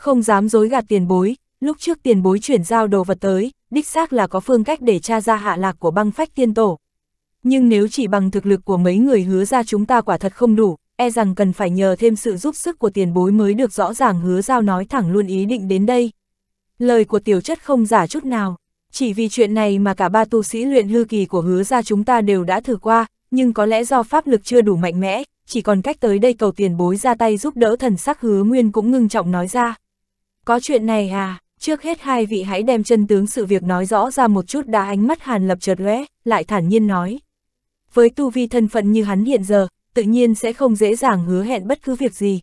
Không dám dối gạt tiền bối, lúc trước tiền bối chuyển giao đồ vật tới, đích xác là có phương cách để tra ra hạ lạc của băng phách tiên tổ. Nhưng nếu chỉ bằng thực lực của mấy người hứa ra chúng ta quả thật không đủ, e rằng cần phải nhờ thêm sự giúp sức của tiền bối mới được rõ ràng hứa giao nói thẳng luôn ý định đến đây. Lời của tiểu chất không giả chút nào, chỉ vì chuyện này mà cả ba tu sĩ luyện hư kỳ của hứa ra chúng ta đều đã thử qua, nhưng có lẽ do pháp lực chưa đủ mạnh mẽ, chỉ còn cách tới đây cầu tiền bối ra tay giúp đỡ thần sắc hứa nguyên cũng ngưng trọng nói ra. Có chuyện này à, trước hết hai vị hãy đem chân tướng sự việc nói rõ ra một chút đã ánh mắt hàn lập chợt lóe, lại thản nhiên nói. Với tu vi thân phận như hắn hiện giờ, tự nhiên sẽ không dễ dàng hứa hẹn bất cứ việc gì.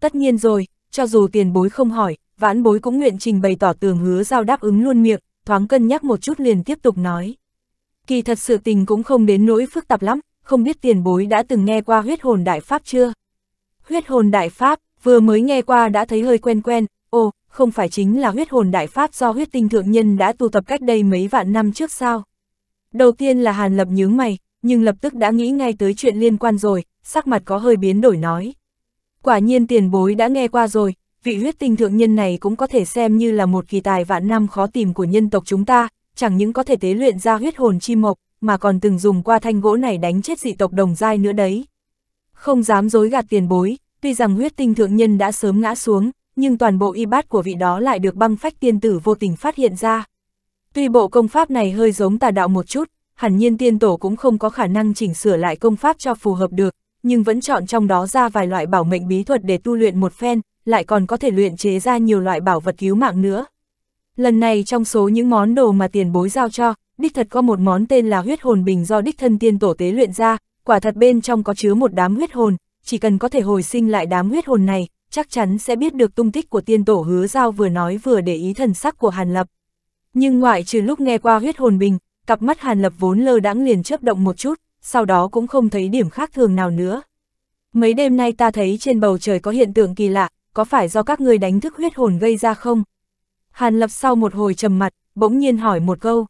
Tất nhiên rồi, cho dù tiền bối không hỏi, vãn bối cũng nguyện trình bày tỏ tường hứa giao đáp ứng luôn miệng, thoáng cân nhắc một chút liền tiếp tục nói. Kỳ thật sự tình cũng không đến nỗi phức tạp lắm, không biết tiền bối đã từng nghe qua huyết hồn đại pháp chưa? Huyết hồn đại pháp, vừa mới nghe qua đã thấy hơi quen quen, ồ, không phải chính là huyết hồn đại pháp do huyết tinh thượng nhân đã tu tập cách đây mấy vạn năm trước sao? Đầu tiên là Hàn Lập nhướng mày, nhưng lập tức đã nghĩ ngay tới chuyện liên quan rồi, sắc mặt có hơi biến đổi nói. Quả nhiên tiền bối đã nghe qua rồi, vị huyết tinh thượng nhân này cũng có thể xem như là một kỳ tài vạn năm khó tìm của nhân tộc chúng ta, chẳng những có thể tế luyện ra huyết hồn chi mộc, mà còn từng dùng qua thanh gỗ này đánh chết dị tộc đồng giai nữa đấy. Không dám dối gạt tiền bối, tuy rằng huyết tinh thượng nhân đã sớm ngã xuống, nhưng toàn bộ y bát của vị đó lại được băng phách tiên tử vô tình phát hiện ra. Tuy bộ công pháp này hơi giống tà đạo một chút, hẳn nhiên tiên tổ cũng không có khả năng chỉnh sửa lại công pháp cho phù hợp được, nhưng vẫn chọn trong đó ra vài loại bảo mệnh bí thuật để tu luyện một phen, lại còn có thể luyện chế ra nhiều loại bảo vật cứu mạng nữa. Lần này trong số những món đồ mà tiền bối giao cho, đích thật có một món tên là huyết hồn bình do đích thân tiên tổ tế luyện ra, quả thật bên trong có chứa một đám huyết hồn, chỉ cần có thể hồi sinh lại đám huyết hồn này, chắc chắn sẽ biết được tung tích của tiên tổ hứa giao vừa nói vừa để ý thần sắc của Hàn Lập. Nhưng ngoại trừ lúc nghe qua huyết hồn bình, cặp mắt Hàn Lập vốn lơ đãng liền chớp động một chút, sau đó cũng không thấy điểm khác thường nào nữa. Mấy đêm nay ta thấy trên bầu trời có hiện tượng kỳ lạ, có phải do các người đánh thức huyết hồn gây ra không? Hàn Lập sau một hồi trầm mặt, bỗng nhiên hỏi một câu.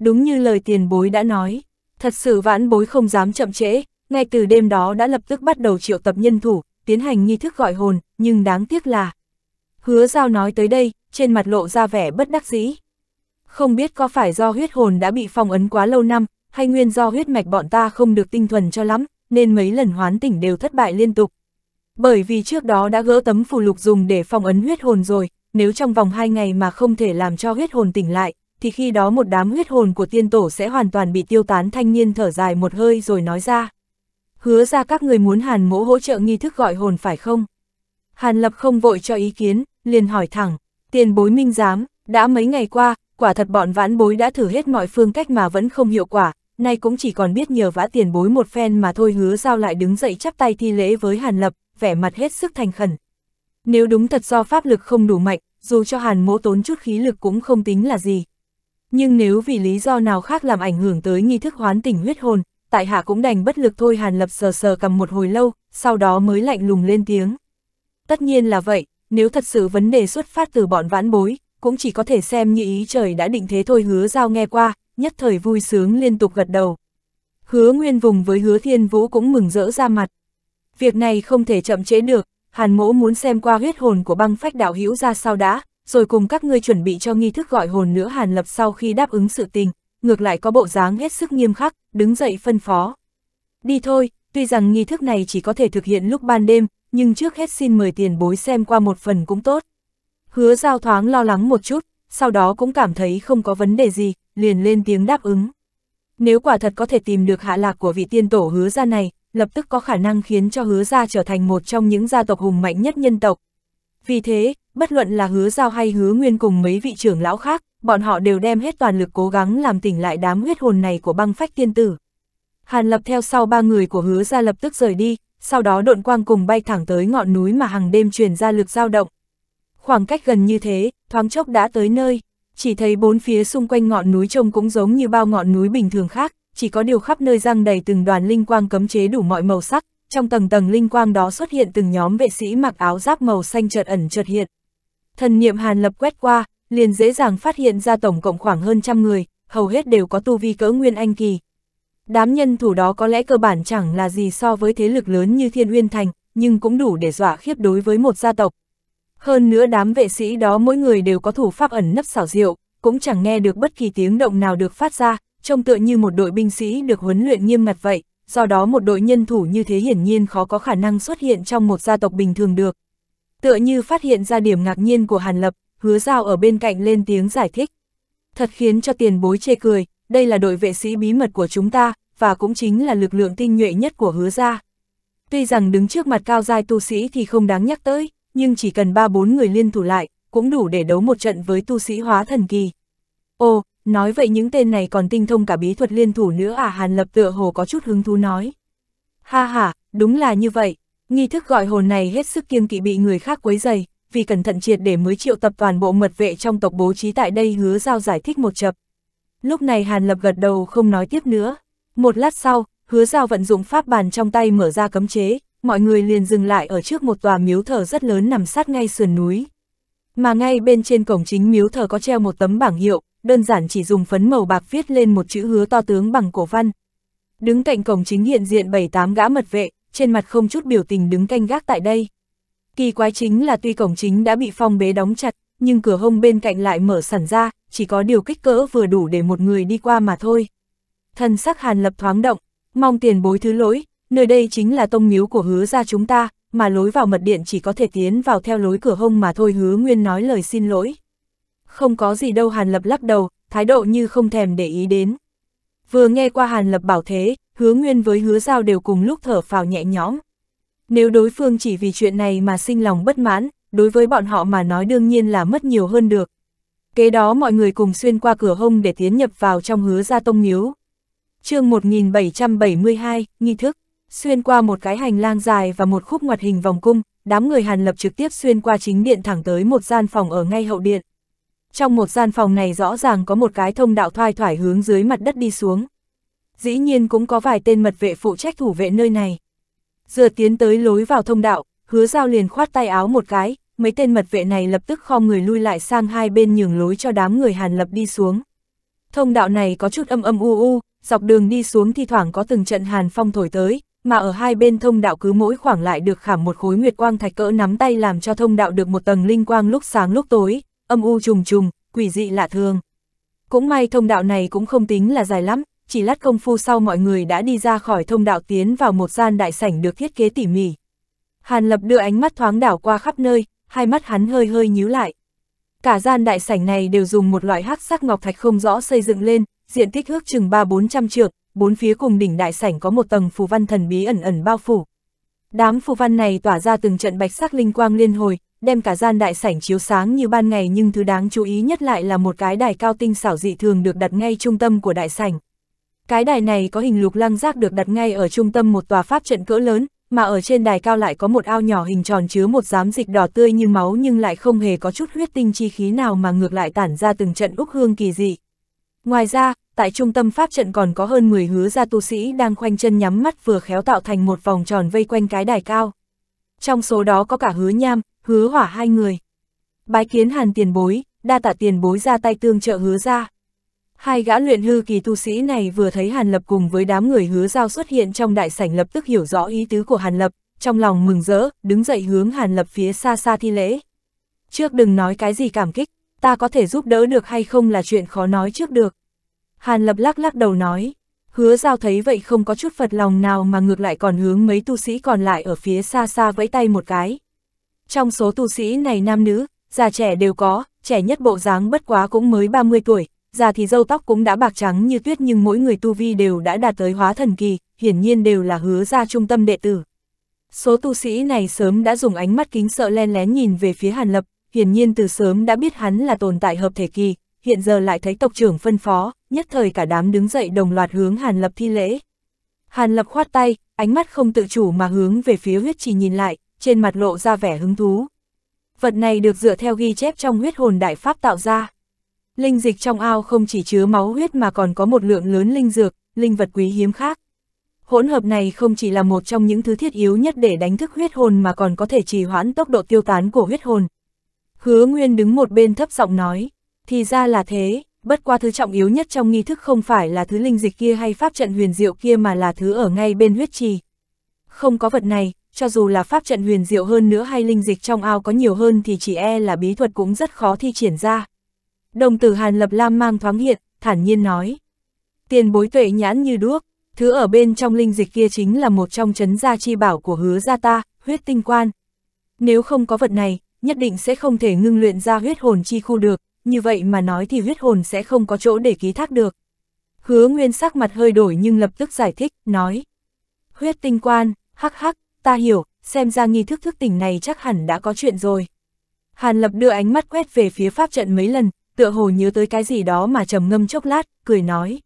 Đúng như lời tiền bối đã nói, thật sự vãn bối không dám chậm trễ, ngay từ đêm đó đã lập tức bắt đầu triệu tập nhân thủ, tiến hành nghi thức gọi hồn, nhưng đáng tiếc là... Hứa giao nói tới đây, trên mặt lộ ra vẻ bất đắc dĩ. Không biết có phải do huyết hồn đã bị phong ấn quá lâu năm, hay nguyên do huyết mạch bọn ta không được tinh thuần cho lắm, nên mấy lần hoán tỉnh đều thất bại liên tục. Bởi vì trước đó đã gỡ tấm phù lục dùng để phong ấn huyết hồn rồi, nếu trong vòng 2 ngày mà không thể làm cho huyết hồn tỉnh lại, thì khi đó một đám huyết hồn của tiên tổ sẽ hoàn toàn bị tiêu tán thanh niên thở dài một hơi rồi nói ra. Hứa ra các người muốn hàn mỗ hỗ trợ nghi thức gọi hồn phải không? Hàn lập không vội cho ý kiến, liền hỏi thẳng, tiền bối minh giám, đã mấy ngày qua, quả thật bọn vãn bối đã thử hết mọi phương cách mà vẫn không hiệu quả, nay cũng chỉ còn biết nhờ vã tiền bối một phen mà thôi hứa giao lại đứng dậy chắp tay thi lễ với Hàn Lập, vẻ mặt hết sức thành khẩn. Nếu đúng thật do pháp lực không đủ mạnh, dù cho Hàn mỗ tốn chút khí lực cũng không tính là gì. Nhưng nếu vì lý do nào khác làm ảnh hưởng tới nghi thức hoán tỉnh huyết hồn, tại hạ cũng đành bất lực thôi Hàn Lập sờ sờ cầm một hồi lâu, sau đó mới lạnh lùng lên tiếng. Tất nhiên là vậy, nếu thật sự vấn đề xuất phát từ bọn vãn bối, cũng chỉ có thể xem như ý trời đã định thế thôi hứa giao nghe qua, nhất thời vui sướng liên tục gật đầu. Hứa Nguyên Vùng với hứa Thiên Vũ cũng mừng rỡ ra mặt. Việc này không thể chậm chế được, Hàn Mỗ muốn xem qua huyết hồn của băng phách đạo hữu ra sao đã, rồi cùng các ngươi chuẩn bị cho nghi thức gọi hồn nữa Hàn Lập sau khi đáp ứng sự tình, ngược lại có bộ dáng hết sức nghiêm khắc, đứng dậy phân phó. Đi thôi, tuy rằng nghi thức này chỉ có thể thực hiện lúc ban đêm, nhưng trước hết xin mời tiền bối xem qua một phần cũng tốt. Hứa giao thoáng lo lắng một chút, sau đó cũng cảm thấy không có vấn đề gì, liền lên tiếng đáp ứng. Nếu quả thật có thể tìm được hạ lạc của vị tiên tổ hứa gia này, lập tức có khả năng khiến cho hứa gia trở thành một trong những gia tộc hùng mạnh nhất nhân tộc. Vì thế, bất luận là hứa giao hay hứa nguyên cùng mấy vị trưởng lão khác, bọn họ đều đem hết toàn lực cố gắng làm tỉnh lại đám huyết hồn này của băng phách tiên tử. Hàn lập theo sau ba người của hứa gia lập tức rời đi, sau đó độn quang cùng bay thẳng tới ngọn núi mà hàng đêm truyền ra lực dao động. Khoảng cách gần như thế, thoáng chốc đã tới nơi, chỉ thấy bốn phía xung quanh ngọn núi trông cũng giống như bao ngọn núi bình thường khác, chỉ có điều khắp nơi răng đầy từng đoàn linh quang cấm chế đủ mọi màu sắc, trong tầng tầng linh quang đó xuất hiện từng nhóm vệ sĩ mặc áo giáp màu xanh chợt ẩn chợt hiện. Thần niệm hàn lập quét qua, liền dễ dàng phát hiện ra tổng cộng khoảng hơn trăm người, hầu hết đều có tu vi cỡ nguyên anh kỳ. Đám nhân thủ đó có lẽ cơ bản chẳng là gì so với thế lực lớn như Thiên Uyên Thành, nhưng cũng đủ để dọa khiếp đối với một gia tộc. Hơn nữa đám vệ sĩ đó mỗi người đều có thủ pháp ẩn nấp xảo diệu, cũng chẳng nghe được bất kỳ tiếng động nào được phát ra, trông tựa như một đội binh sĩ được huấn luyện nghiêm ngặt vậy, do đó một đội nhân thủ như thế hiển nhiên khó có khả năng xuất hiện trong một gia tộc bình thường được. Tựa như phát hiện ra điểm ngạc nhiên của Hàn Lập, hứa giao ở bên cạnh lên tiếng giải thích. Thật khiến cho tiền bối chê cười, đây là đội vệ sĩ bí mật của chúng ta, và cũng chính là lực lượng tinh nhuệ nhất của hứa gia. Tuy rằng đứng trước mặt cao giai tu sĩ thì không đáng nhắc tới, nhưng chỉ cần 3-4 người liên thủ lại, cũng đủ để đấu một trận với tu sĩ hóa thần kỳ. Ồ, nói vậy những tên này còn tinh thông cả bí thuật liên thủ nữa à Hàn Lập tựa hồ có chút hứng thú nói. Ha ha, đúng là như vậy, nghi thức gọi hồn này hết sức kiêng kỵ bị người khác quấy dày, vì cẩn thận triệt để mới triệu tập toàn bộ mật vệ trong tộc bố trí tại đây hứa giao giải thích một chập. Lúc này Hàn Lập gật đầu không nói tiếp nữa. Một lát sau, hứa giao vận dụng pháp bàn trong tay mở ra cấm chế, mọi người liền dừng lại ở trước một tòa miếu thờ rất lớn nằm sát ngay sườn núi. Mà ngay bên trên cổng chính miếu thờ có treo một tấm bảng hiệu, đơn giản chỉ dùng phấn màu bạc viết lên một chữ hứa to tướng bằng cổ văn. Đứng cạnh cổng chính hiện diện 7-8 gã mật vệ, trên mặt không chút biểu tình đứng canh gác tại đây. Kỳ quái chính là tuy cổng chính đã bị phong bế đóng chặt, nhưng cửa hông bên cạnh lại mở sẵn ra, chỉ có điều kích cỡ vừa đủ để một người đi qua mà thôi. Thần sắc hàn lập thoáng động, mong tiền bối thứ lỗi, nơi đây chính là tông miếu của hứa ra chúng ta, mà lối vào mật điện chỉ có thể tiến vào theo lối cửa hông mà thôi hứa nguyên nói lời xin lỗi. Không có gì đâu hàn lập lắc đầu, thái độ như không thèm để ý đến. Vừa nghe qua hàn lập bảo thế, hứa nguyên với hứa giao đều cùng lúc thở phào nhẹ nhõm. Nếu đối phương chỉ vì chuyện này mà sinh lòng bất mãn, đối với bọn họ mà nói đương nhiên là mất nhiều hơn được. Kế đó mọi người cùng xuyên qua cửa hông để tiến nhập vào trong hứa gia tông miếu. chương 1772, nghi thức, xuyên qua một cái hành lang dài và một khúc ngoặt hình vòng cung, đám người Hàn Lập trực tiếp xuyên qua chính điện thẳng tới một gian phòng ở ngay hậu điện. Trong một gian phòng này rõ ràng có một cái thông đạo thoai thoải hướng dưới mặt đất đi xuống. Dĩ nhiên cũng có vài tên mật vệ phụ trách thủ vệ nơi này. Dựa tiến tới lối vào thông đạo, hứa giao liền khoát tay áo một cái, mấy tên mật vệ này lập tức khom người lui lại sang hai bên nhường lối cho đám người Hàn Lập đi xuống. Thông đạo này có chút âm âm u u, dọc đường đi xuống thi thoảng có từng trận hàn phong thổi tới, mà ở hai bên thông đạo cứ mỗi khoảng lại được khảm một khối nguyệt quang thạch cỡ nắm tay làm cho thông đạo được một tầng linh quang lúc sáng lúc tối, âm u trùng trùng, quỷ dị lạ thường. Cũng may thông đạo này cũng không tính là dài lắm, chỉ lát công phu sau mọi người đã đi ra khỏi thông đạo tiến vào một gian đại sảnh được thiết kế tỉ mỉ. Hàn Lập đưa ánh mắt thoáng đảo qua khắp nơi, hai mắt hắn hơi hơi nhíu lại. Cả gian đại sảnh này đều dùng một loại hắc sắc ngọc thạch không rõ xây dựng lên, diện tích ước chừng 3-400 trượng, bốn phía cùng đỉnh đại sảnh có một tầng phù văn thần bí ẩn ẩn bao phủ. Đám phù văn này tỏa ra từng trận bạch sắc linh quang liên hồi, đem cả gian đại sảnh chiếu sáng như ban ngày nhưng thứ đáng chú ý nhất lại là một cái đài cao tinh xảo dị thường được đặt ngay trung tâm của đại sảnh. Cái đài này có hình lục lăng giác được đặt ngay ở trung tâm một tòa pháp trận cỡ lớn, mà ở trên đài cao lại có một ao nhỏ hình tròn chứa một giám dịch đỏ tươi như máu nhưng lại không hề có chút huyết tinh chi khí nào mà ngược lại tản ra từng trận úc hương kỳ dị. Ngoài ra, tại trung tâm pháp trận còn có hơn 10 hứa gia tu sĩ đang khoanh chân nhắm mắt vừa khéo tạo thành một vòng tròn vây quanh cái đài cao. Trong số đó có cả hứa nham, hứa hỏa hai người. Bái kiến hàn tiền bối, đa tạ tiền bối ra tay tương trợ hứa ra. Hai gã luyện hư kỳ tu sĩ này vừa thấy Hàn Lập cùng với đám người hứa giao xuất hiện trong đại sảnh lập tức hiểu rõ ý tứ của Hàn Lập, trong lòng mừng rỡ, đứng dậy hướng Hàn Lập phía xa xa thi lễ. Trước đừng nói cái gì cảm kích, ta có thể giúp đỡ được hay không là chuyện khó nói trước được. Hàn Lập lắc lắc đầu nói, hứa giao thấy vậy không có chút phật lòng nào mà ngược lại còn hướng mấy tu sĩ còn lại ở phía xa xa vẫy tay một cái. Trong số tu sĩ này nam nữ, già trẻ đều có, trẻ nhất bộ dáng bất quá cũng mới 30 tuổi, già thì râu tóc cũng đã bạc trắng như tuyết nhưng mỗi người tu vi đều đã đạt tới hóa thần kỳ, hiển nhiên đều là hứa ra trung tâm đệ tử. Số tu sĩ này sớm đã dùng ánh mắt kính sợ len lén nhìn về phía Hàn Lập, hiển nhiên từ sớm đã biết hắn là tồn tại hợp thể kỳ, hiện giờ lại thấy tộc trưởng phân phó, nhất thời cả đám đứng dậy đồng loạt hướng Hàn Lập thi lễ. Hàn Lập khoát tay, ánh mắt không tự chủ mà hướng về phía huyết trì nhìn lại, trên mặt lộ ra vẻ hứng thú. Vật này được dựa theo ghi chép trong huyết hồn đại pháp tạo ra. Linh dịch trong ao không chỉ chứa máu huyết mà còn có một lượng lớn linh dược, linh vật quý hiếm khác. Hỗn hợp này không chỉ là một trong những thứ thiết yếu nhất để đánh thức huyết hồn mà còn có thể trì hoãn tốc độ tiêu tán của huyết hồn. Hứa Nguyên đứng một bên thấp giọng nói, thì ra là thế, bất qua thứ trọng yếu nhất trong nghi thức không phải là thứ linh dịch kia hay pháp trận huyền diệu kia mà là thứ ở ngay bên huyết trì. Không có vật này, cho dù là pháp trận huyền diệu hơn nữa hay linh dịch trong ao có nhiều hơn thì chỉ e là bí thuật cũng rất khó thi triển ra. Đồng tử Hàn Lập Lam mang thoáng hiện, thản nhiên nói. Tiền bối tuệ nhãn như đuốc, thứ ở bên trong linh dịch kia chính là một trong chấn gia chi bảo của hứa gia ta, huyết tinh quan. Nếu không có vật này, nhất định sẽ không thể ngưng luyện ra huyết hồn chi khu được, như vậy mà nói thì huyết hồn sẽ không có chỗ để ký thác được. Hứa nguyên sắc mặt hơi đổi nhưng lập tức giải thích, nói. Huyết tinh quan, hắc hắc, ta hiểu, xem ra nghi thức thức tỉnh này chắc hẳn đã có chuyện rồi. Hàn Lập đưa ánh mắt quét về phía pháp trận mấy lần, tựa hồ nhớ tới cái gì đó mà trầm ngâm chốc lát, cười nói.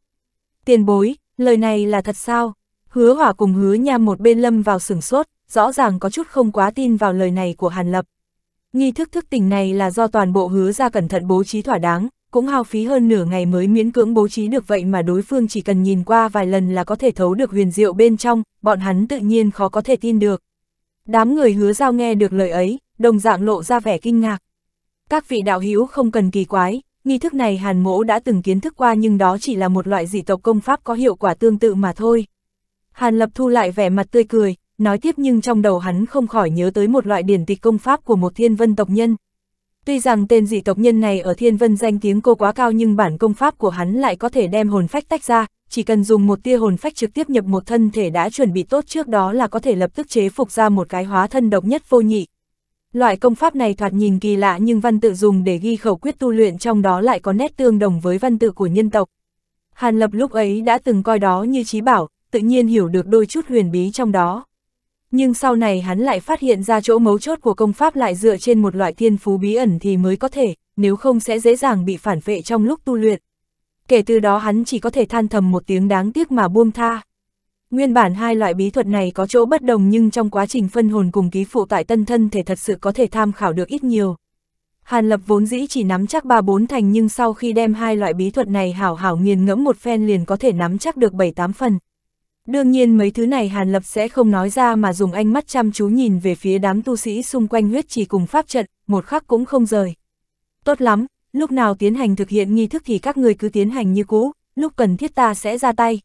Tiền bối, lời này là thật sao? Hứa hỏa cùng hứa nha một bên lâm vào sửng sốt, rõ ràng có chút không quá tin vào lời này của Hàn Lập. Nghi thức thức tình này là do toàn bộ hứa ra cẩn thận bố trí thỏa đáng, cũng hao phí hơn nửa ngày mới miễn cưỡng bố trí được vậy mà đối phương chỉ cần nhìn qua vài lần là có thể thấu được huyền diệu bên trong, bọn hắn tự nhiên khó có thể tin được. Đám người hứa giao nghe được lời ấy, đồng dạng lộ ra vẻ kinh ngạc. Các vị đạo hữu không cần kỳ quái, nghi thức này hàn mỗ đã từng kiến thức qua nhưng đó chỉ là một loại dị tộc công pháp có hiệu quả tương tự mà thôi. Hàn lập thu lại vẻ mặt tươi cười, nói tiếp nhưng trong đầu hắn không khỏi nhớ tới một loại điển tịch công pháp của một thiên vân tộc nhân. Tuy rằng tên dị tộc nhân này ở thiên vân danh tiếng cô quá cao nhưng bản công pháp của hắn lại có thể đem hồn phách tách ra, chỉ cần dùng một tia hồn phách trực tiếp nhập một thân thể đã chuẩn bị tốt trước đó là có thể lập tức chế phục ra một cái hóa thân độc nhất vô nhị. Loại công pháp này thoạt nhìn kỳ lạ nhưng văn tự dùng để ghi khẩu quyết tu luyện trong đó lại có nét tương đồng với văn tự của nhân tộc. Hàn Lập lúc ấy đã từng coi đó như trí bảo, tự nhiên hiểu được đôi chút huyền bí trong đó. Nhưng sau này hắn lại phát hiện ra chỗ mấu chốt của công pháp lại dựa trên một loại thiên phú bí ẩn thì mới có thể, nếu không sẽ dễ dàng bị phản vệ trong lúc tu luyện. Kể từ đó hắn chỉ có thể than thầm một tiếng đáng tiếc mà buông tha. Nguyên bản hai loại bí thuật này có chỗ bất đồng nhưng trong quá trình phân hồn cùng ký phụ tại tân thân thể thật sự có thể tham khảo được ít nhiều. Hàn Lập vốn dĩ chỉ nắm chắc ba bốn thành nhưng sau khi đem hai loại bí thuật này hảo hảo nghiền ngẫm một phen liền có thể nắm chắc được 7-8 phần. Đương nhiên mấy thứ này Hàn Lập sẽ không nói ra mà dùng ánh mắt chăm chú nhìn về phía đám tu sĩ xung quanh huyết chỉ cùng pháp trận, một khắc cũng không rời. Tốt lắm, lúc nào tiến hành thực hiện nghi thức thì các người cứ tiến hành như cũ, lúc cần thiết ta sẽ ra tay.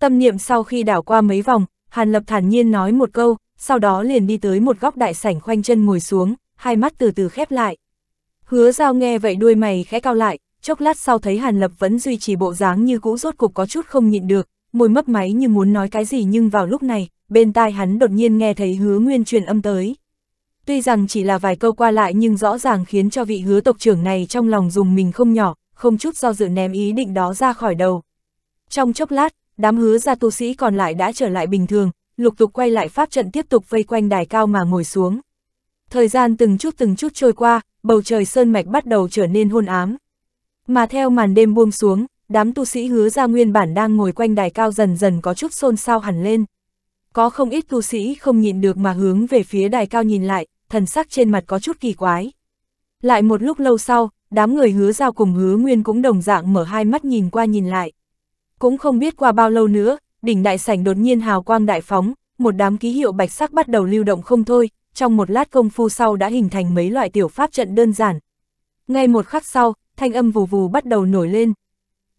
Tâm niệm sau khi đảo qua mấy vòng, Hàn Lập thản nhiên nói một câu, sau đó liền đi tới một góc đại sảnh khoanh chân ngồi xuống, hai mắt từ từ khép lại. Hứa giao nghe vậy đuôi mày khẽ cao lại, chốc lát sau thấy Hàn Lập vẫn duy trì bộ dáng như cũ rốt cục có chút không nhịn được, môi mấp máy như muốn nói cái gì nhưng vào lúc này, bên tai hắn đột nhiên nghe thấy hứa nguyên truyền âm tới. Tuy rằng chỉ là vài câu qua lại nhưng rõ ràng khiến cho vị hứa tộc trưởng này trong lòng dùng mình không nhỏ, không chút do dự ném ý định đó ra khỏi đầu. Trong chốc lát, đám hứa gia tu sĩ còn lại đã trở lại bình thường, lục tục quay lại pháp trận tiếp tục vây quanh đài cao mà ngồi xuống. Thời gian từng chút từng chút trôi qua, bầu trời sơn mạch bắt đầu trở nên hôn ám. Mà theo màn đêm buông xuống, đám tu sĩ hứa ra nguyên bản đang ngồi quanh đài cao dần dần có chút xôn xao hẳn lên. Có không ít tu sĩ không nhịn được mà hướng về phía đài cao nhìn lại, thần sắc trên mặt có chút kỳ quái. Lại một lúc lâu sau, đám người hứa giao cùng hứa nguyên cũng đồng dạng mở hai mắt nhìn qua nhìn lại. Cũng không biết qua bao lâu nữa, đỉnh đại sảnh đột nhiên hào quang đại phóng, một đám ký hiệu bạch sắc bắt đầu lưu động không thôi, trong một lát công phu sau đã hình thành mấy loại tiểu pháp trận đơn giản. Ngay một khắc sau, thanh âm vù vù bắt đầu nổi lên,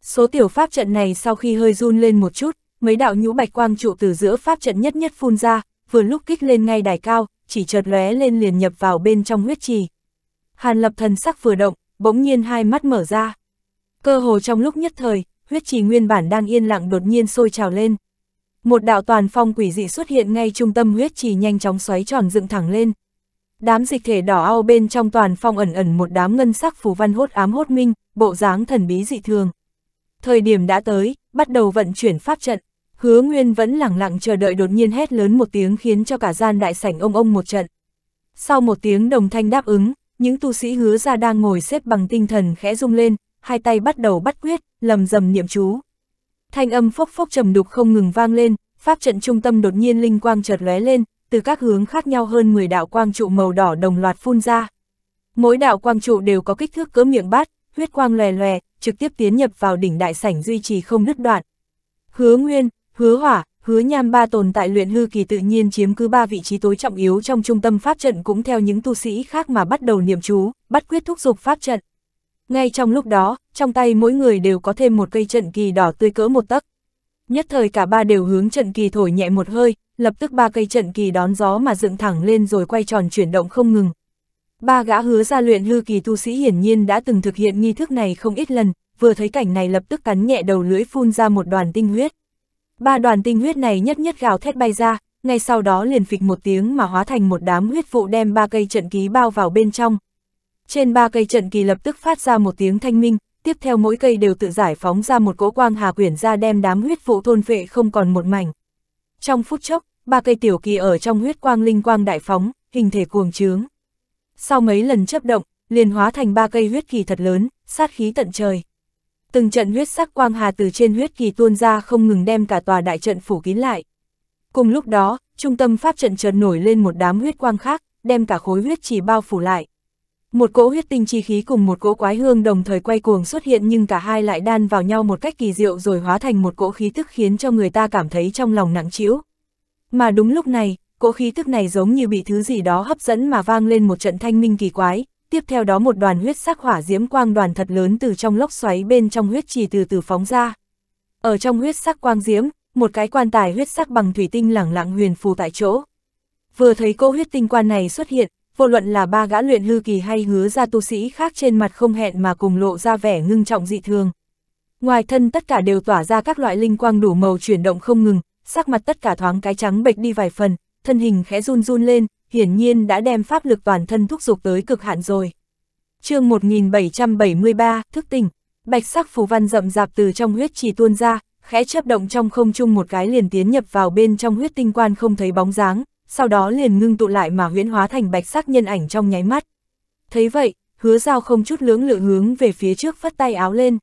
Số tiểu pháp trận này sau khi hơi run lên một chút, mấy đạo nhũ bạch quang trụ từ giữa pháp trận nhất nhất phun ra, vừa lúc kích lên ngay đài cao, chỉ chợt lóe lên liền nhập vào bên trong huyết trì. Hàn lập thần sắc vừa động, bỗng nhiên hai mắt mở ra. Cơ hồ trong lúc nhất thời, huyết trì nguyên bản đang yên lặng đột nhiên sôi trào lên. Một đạo toàn phong quỷ dị xuất hiện ngay trung tâm huyết trì nhanh chóng xoáy tròn dựng thẳng lên. Đám dịch thể đỏ ao bên trong toàn phong ẩn ẩn một đám ngân sắc phù văn hốt ám hốt minh, bộ dáng thần bí dị thường. Thời điểm đã tới, bắt đầu vận chuyển pháp trận. Hứa Nguyên vẫn lặng lặng chờ đợi đột nhiên hét lớn một tiếng khiến cho cả gian đại sảnh ông ông một trận. Sau một tiếng đồng thanh đáp ứng, những tu sĩ hứa ra đang ngồi xếp bằng tinh thần khẽ rung lên, hai tay bắt đầu bắt quyết, lầm rầm niệm chú. Thanh âm phốc phốc trầm đục không ngừng vang lên, pháp trận trung tâm đột nhiên linh quang chợt lóe lên, từ các hướng khác nhau hơn 10 đạo quang trụ màu đỏ đồng loạt phun ra. Mỗi đạo quang trụ đều có kích thước cỡ miệng bát, huyết quang lòe lòe, trực tiếp tiến nhập vào đỉnh đại sảnh duy trì không đứt đoạn. Hứa Nguyên, Hứa Hỏa, Hứa Nham ba tồn tại luyện hư kỳ tự nhiên chiếm cứ ba vị trí tối trọng yếu trong trung tâm pháp trận cũng theo những tu sĩ khác mà bắt đầu niệm chú, bắt quyết thúc dục pháp trận. Ngay trong lúc đó, trong tay mỗi người đều có thêm một cây trận kỳ đỏ tươi cỡ một tấc. Nhất thời cả ba đều hướng trận kỳ thổi nhẹ một hơi, lập tức ba cây trận kỳ đón gió mà dựng thẳng lên rồi quay tròn chuyển động không ngừng. Ba gã hứa ra luyện hư kỳ tu sĩ hiển nhiên đã từng thực hiện nghi thức này không ít lần, vừa thấy cảnh này lập tức cắn nhẹ đầu lưỡi phun ra một đoàn tinh huyết. Ba đoàn tinh huyết này nhất nhất gào thét bay ra, ngay sau đó liền phịch một tiếng mà hóa thành một đám huyết vụ đem ba cây trận ký bao vào bên trong. Trên ba cây trận kỳ lập tức phát ra một tiếng thanh minh, tiếp theo mỗi cây đều tự giải phóng ra một cỗ quang hà quyển ra đem đám huyết vụ thôn vệ không còn một mảnh. Trong phút chốc, ba cây tiểu kỳ ở trong huyết quang linh quang đại phóng, hình thể cuồng trướng. Sau mấy lần chấp động, liền hóa thành ba cây huyết kỳ thật lớn, sát khí tận trời. Từng trận huyết sắc quang hà từ trên huyết kỳ tuôn ra không ngừng đem cả tòa đại trận phủ kín lại. Cùng lúc đó, trung tâm pháp trận chợt nổi lên một đám huyết quang khác, đem cả khối huyết chỉ bao phủ lại. Một cỗ huyết tinh chi khí cùng một cỗ quái hương đồng thời quay cuồng xuất hiện nhưng cả hai lại đan vào nhau một cách kỳ diệu rồi hóa thành một cỗ khí tức khiến cho người ta cảm thấy trong lòng nặng trĩu. Mà đúng lúc này, cỗ khí tức này giống như bị thứ gì đó hấp dẫn mà vang lên một trận thanh minh kỳ quái, tiếp theo đó một đoàn huyết sắc hỏa diễm quang đoàn thật lớn từ trong lốc xoáy bên trong huyết trì từ từ phóng ra. Ở trong huyết sắc quang diễm, một cái quan tài huyết sắc bằng thủy tinh lẳng lặng huyền phù tại chỗ. Vừa thấy cô huyết tinh quan này xuất hiện, vô luận là ba gã luyện hư kỳ hay hứa ra tu sĩ khác trên mặt không hẹn mà cùng lộ ra vẻ ngưng trọng dị thường. Ngoài thân tất cả đều tỏa ra các loại linh quang đủ màu chuyển động không ngừng, sắc mặt tất cả thoáng cái trắng bệch đi vài phần, thân hình khẽ run run lên, hiển nhiên đã đem pháp lực toàn thân thúc dục tới cực hạn rồi. chương 1773, thức tỉnh, bạch sắc phù văn rậm rạp từ trong huyết trì tuôn ra, khẽ chấp động trong không trung một cái liền tiến nhập vào bên trong huyết tinh quan không thấy bóng dáng, sau đó liền ngưng tụ lại mà huyễn hóa thành bạch sắc nhân ảnh trong nháy mắt. Thấy vậy, hứa giao không chút lưỡng lự hướng về phía trước phất tay áo lên.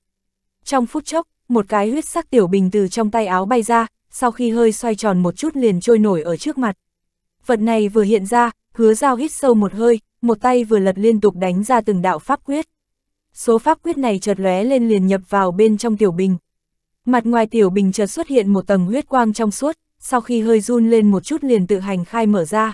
Trong phút chốc, một cái huyết sắc tiểu bình từ trong tay áo bay ra, sau khi hơi xoay tròn một chút liền trôi nổi ở trước mặt. Vật này vừa hiện ra, hứa giao hít sâu một hơi, một tay vừa lật liên tục đánh ra từng đạo pháp quyết. Số pháp quyết này chợt lóe lên liền nhập vào bên trong tiểu bình. Mặt ngoài tiểu bình chợt xuất hiện một tầng huyết quang trong suốt, sau khi hơi run lên một chút liền tự hành khai mở ra.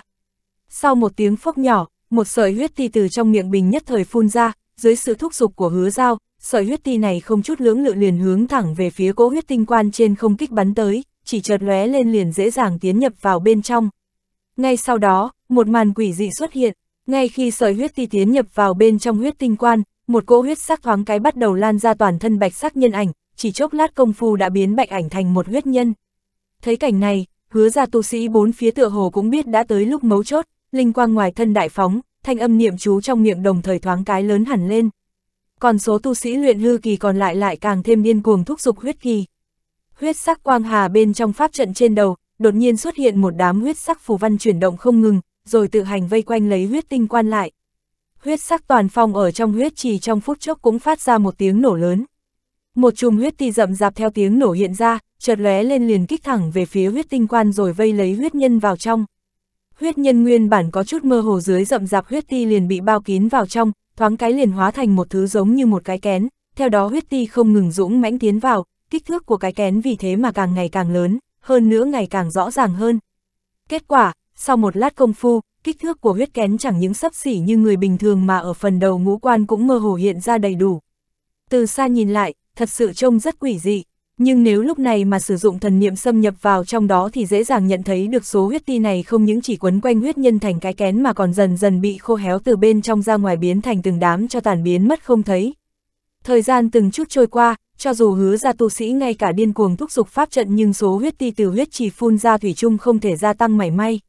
Sau một tiếng phốc nhỏ, một sợi huyết ti từ trong miệng bình nhất thời phun ra, dưới sự thúc giục của hứa dao, sợi huyết ti này không chút lưỡng lự liền hướng thẳng về phía cỗ huyết tinh quan trên không kích bắn tới, chỉ chợt lóe lên liền dễ dàng tiến nhập vào bên trong. Ngay sau đó, một màn quỷ dị xuất hiện, ngay khi sợi huyết ti tiến nhập vào bên trong huyết tinh quan, một cỗ huyết sắc thoáng cái bắt đầu lan ra toàn thân bạch sắc nhân ảnh, chỉ chốc lát công phu đã biến bạch ảnh thành một huyết nhân. Thấy cảnh này, hứa ra tu sĩ bốn phía tựa hồ cũng biết đã tới lúc mấu chốt, linh quang ngoài thân đại phóng, thanh âm niệm chú trong miệng đồng thời thoáng cái lớn hẳn lên. Còn số tu sĩ luyện hư kỳ còn lại lại càng thêm điên cuồng thúc dục huyết kỳ. Huyết sắc quang hà bên trong pháp trận trên đầu, đột nhiên xuất hiện một đám huyết sắc phù văn chuyển động không ngừng, rồi tự hành vây quanh lấy huyết tinh quan lại. Huyết sắc toàn phong ở trong huyết trì trong phút chốc cũng phát ra một tiếng nổ lớn. Một chùm huyết ti rậm rạp theo tiếng nổ hiện ra, chợt lóe lên liền kích thẳng về phía huyết tinh quan rồi vây lấy huyết nhân vào trong. Huyết nhân nguyên bản có chút mơ hồ dưới rậm rạp huyết ti liền bị bao kín vào trong, thoáng cái liền hóa thành một thứ giống như một cái kén, theo đó huyết ti không ngừng dũng mãnh tiến vào, kích thước của cái kén vì thế mà càng ngày càng lớn, hơn nữa ngày càng rõ ràng hơn. Kết quả, sau một lát công phu, kích thước của huyết kén chẳng những sấp xỉ như người bình thường mà ở phần đầu ngũ quan cũng mơ hồ hiện ra đầy đủ. Từ xa nhìn lại, thật sự trông rất quỷ dị. Nhưng nếu lúc này mà sử dụng thần niệm xâm nhập vào trong đó thì dễ dàng nhận thấy được số huyết ti này không những chỉ quấn quanh huyết nhân thành cái kén mà còn dần dần bị khô héo từ bên trong ra ngoài biến thành từng đám cho tàn biến mất không thấy. Thời gian từng chút trôi qua, cho dù hứa ra tu sĩ ngay cả điên cuồng thúc giục pháp trận nhưng số huyết ti từ huyết chỉ phun ra thủy chung không thể gia tăng mảy may.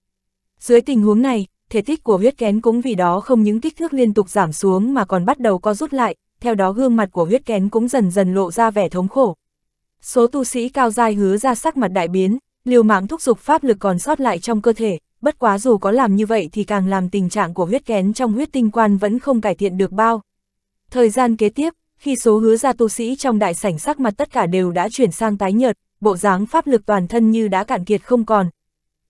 Dưới tình huống này, thể tích của huyết kén cũng vì đó không những kích thước liên tục giảm xuống mà còn bắt đầu co rút lại, theo đó gương mặt của huyết kén cũng dần dần lộ ra vẻ thống khổ. Số tu sĩ cao dai hứa ra sắc mặt đại biến, liều mạng thúc giục pháp lực còn sót lại trong cơ thể, bất quá dù có làm như vậy thì càng làm tình trạng của huyết kén trong huyết tinh quan vẫn không cải thiện được bao. Thời gian kế tiếp, khi số hứa ra tu sĩ trong đại sảnh sắc mặt tất cả đều đã chuyển sang tái nhợt, bộ dáng pháp lực toàn thân như đã cạn kiệt không còn.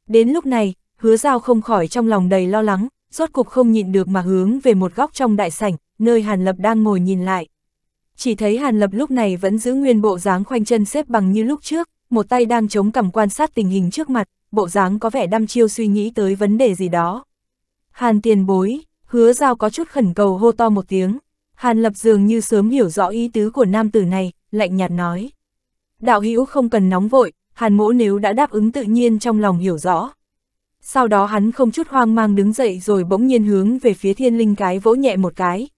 Đến lúc này, hứa giao không khỏi trong lòng đầy lo lắng, rốt cục không nhịn được mà hướng về một góc trong đại sảnh, nơi Hàn Lập đang ngồi nhìn lại. Chỉ thấy Hàn Lập lúc này vẫn giữ nguyên bộ dáng khoanh chân xếp bằng như lúc trước, một tay đang chống cằm quan sát tình hình trước mặt, bộ dáng có vẻ đăm chiêu suy nghĩ tới vấn đề gì đó. Hàn tiền bối, hứa giao có chút khẩn cầu hô to một tiếng. Hàn Lập dường như sớm hiểu rõ ý tứ của nam tử này, lạnh nhạt nói. Đạo hữu không cần nóng vội, Hàn mỗ nếu đã đáp ứng tự nhiên trong lòng hiểu rõ. Sau đó hắn không chút hoang mang đứng dậy rồi bỗng nhiên hướng về phía thiên linh cái vỗ nhẹ một cái.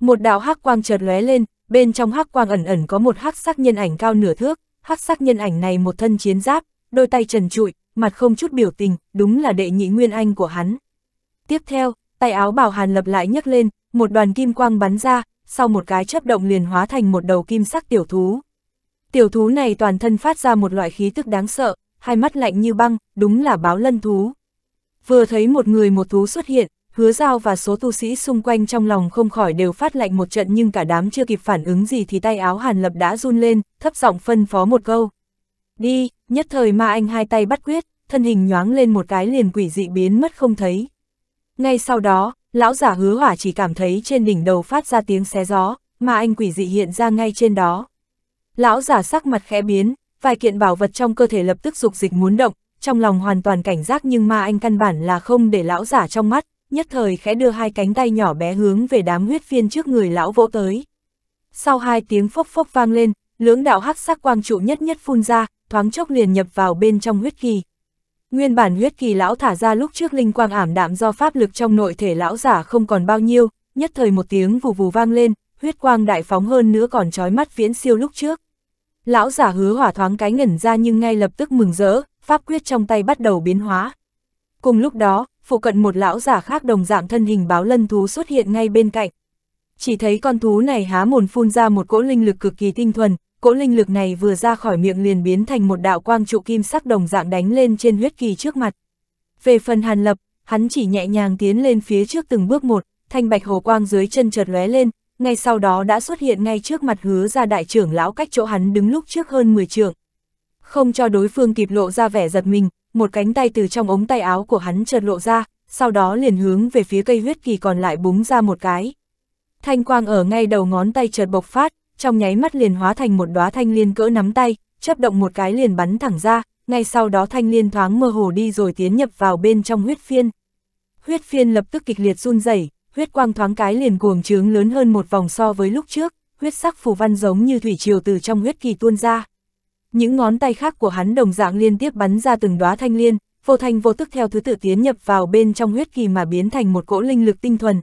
Một đạo hắc quang chợt lóe lên, bên trong hắc quang ẩn ẩn có một hắc sắc nhân ảnh cao nửa thước, hắc sắc nhân ảnh này một thân chiến giáp, đôi tay trần trụi, mặt không chút biểu tình, đúng là đệ nhị nguyên anh của hắn. Tiếp theo, tay áo bảo hàn lập lại nhấc lên, một đoàn kim quang bắn ra, sau một cái chấp động liền hóa thành một đầu kim sắc tiểu thú. Tiểu thú này toàn thân phát ra một loại khí tức đáng sợ, hai mắt lạnh như băng, đúng là báo lân thú. Vừa thấy một người một thú xuất hiện, hứa giao và số tu sĩ xung quanh trong lòng không khỏi đều phát lạnh một trận nhưng cả đám chưa kịp phản ứng gì thì tay áo hàn lập đã run lên, thấp giọng phân phó một câu. Đi, nhất thời ma anh hai tay bắt quyết, thân hình nhoáng lên một cái liền quỷ dị biến mất không thấy. Ngay sau đó, lão giả hứa hỏa chỉ cảm thấy trên đỉnh đầu phát ra tiếng xé gió, mà anh quỷ dị hiện ra ngay trên đó. Lão giả sắc mặt khẽ biến, vài kiện bảo vật trong cơ thể lập tức dục dịch muốn động, trong lòng hoàn toàn cảnh giác nhưng ma anh căn bản là không để lão giả trong mắt, nhất thời khẽ đưa hai cánh tay nhỏ bé hướng về đám huyết phiên trước người lão vỗ tới. Sau hai tiếng phốc phốc vang lên, lưỡng đạo hắc sắc quang trụ nhất nhất phun ra, thoáng chốc liền nhập vào bên trong huyết kỳ. Nguyên bản huyết kỳ lão thả ra lúc trước linh quang ảm đạm do pháp lực trong nội thể lão giả không còn bao nhiêu, nhất thời một tiếng vù vù vang lên, huyết quang đại phóng hơn nữa còn trói mắt viễn siêu lúc trước. Lão giả hứa hỏa thoáng cái ngẩn ra nhưng ngay lập tức mừng rỡ, pháp quyết trong tay bắt đầu biến hóa. Cùng lúc đó, phụ cận một lão giả khác đồng dạng thân hình báo lân thú xuất hiện ngay bên cạnh. Chỉ thấy con thú này há mồn phun ra một cỗ linh lực cực kỳ tinh thuần, cỗ linh lực này vừa ra khỏi miệng liền biến thành một đạo quang trụ kim sắc đồng dạng đánh lên trên huyết kỳ trước mặt. Về phần hàn lập, hắn chỉ nhẹ nhàng tiến lên phía trước từng bước một, thanh bạch hồ quang dưới chân chợt lóe lên, ngay sau đó đã xuất hiện ngay trước mặt hứa ra đại trưởng lão cách chỗ hắn đứng lúc trước hơn 10 trượng. Không cho đối phương kịp lộ ra vẻ giật mình, một cánh tay từ trong ống tay áo của hắn chợt lộ ra, sau đó liền hướng về phía cây huyết kỳ còn lại búng ra một cái. Thanh quang ở ngay đầu ngón tay chợt bộc phát, trong nháy mắt liền hóa thành một đóa thanh liên cỡ nắm tay, chấp động một cái liền bắn thẳng ra, ngay sau đó thanh liên thoáng mơ hồ đi rồi tiến nhập vào bên trong huyết phiên. Huyết phiên lập tức kịch liệt run rẩy, huyết quang thoáng cái liền cuồng trướng lớn hơn một vòng so với lúc trước, huyết sắc phù văn giống như thủy triều từ trong huyết kỳ tuôn ra. Những ngón tay khác của hắn đồng dạng liên tiếp bắn ra từng đóa thanh liên, vô thanh vô tức theo thứ tự tiến nhập vào bên trong huyết kỳ mà biến thành một cỗ linh lực tinh thuần.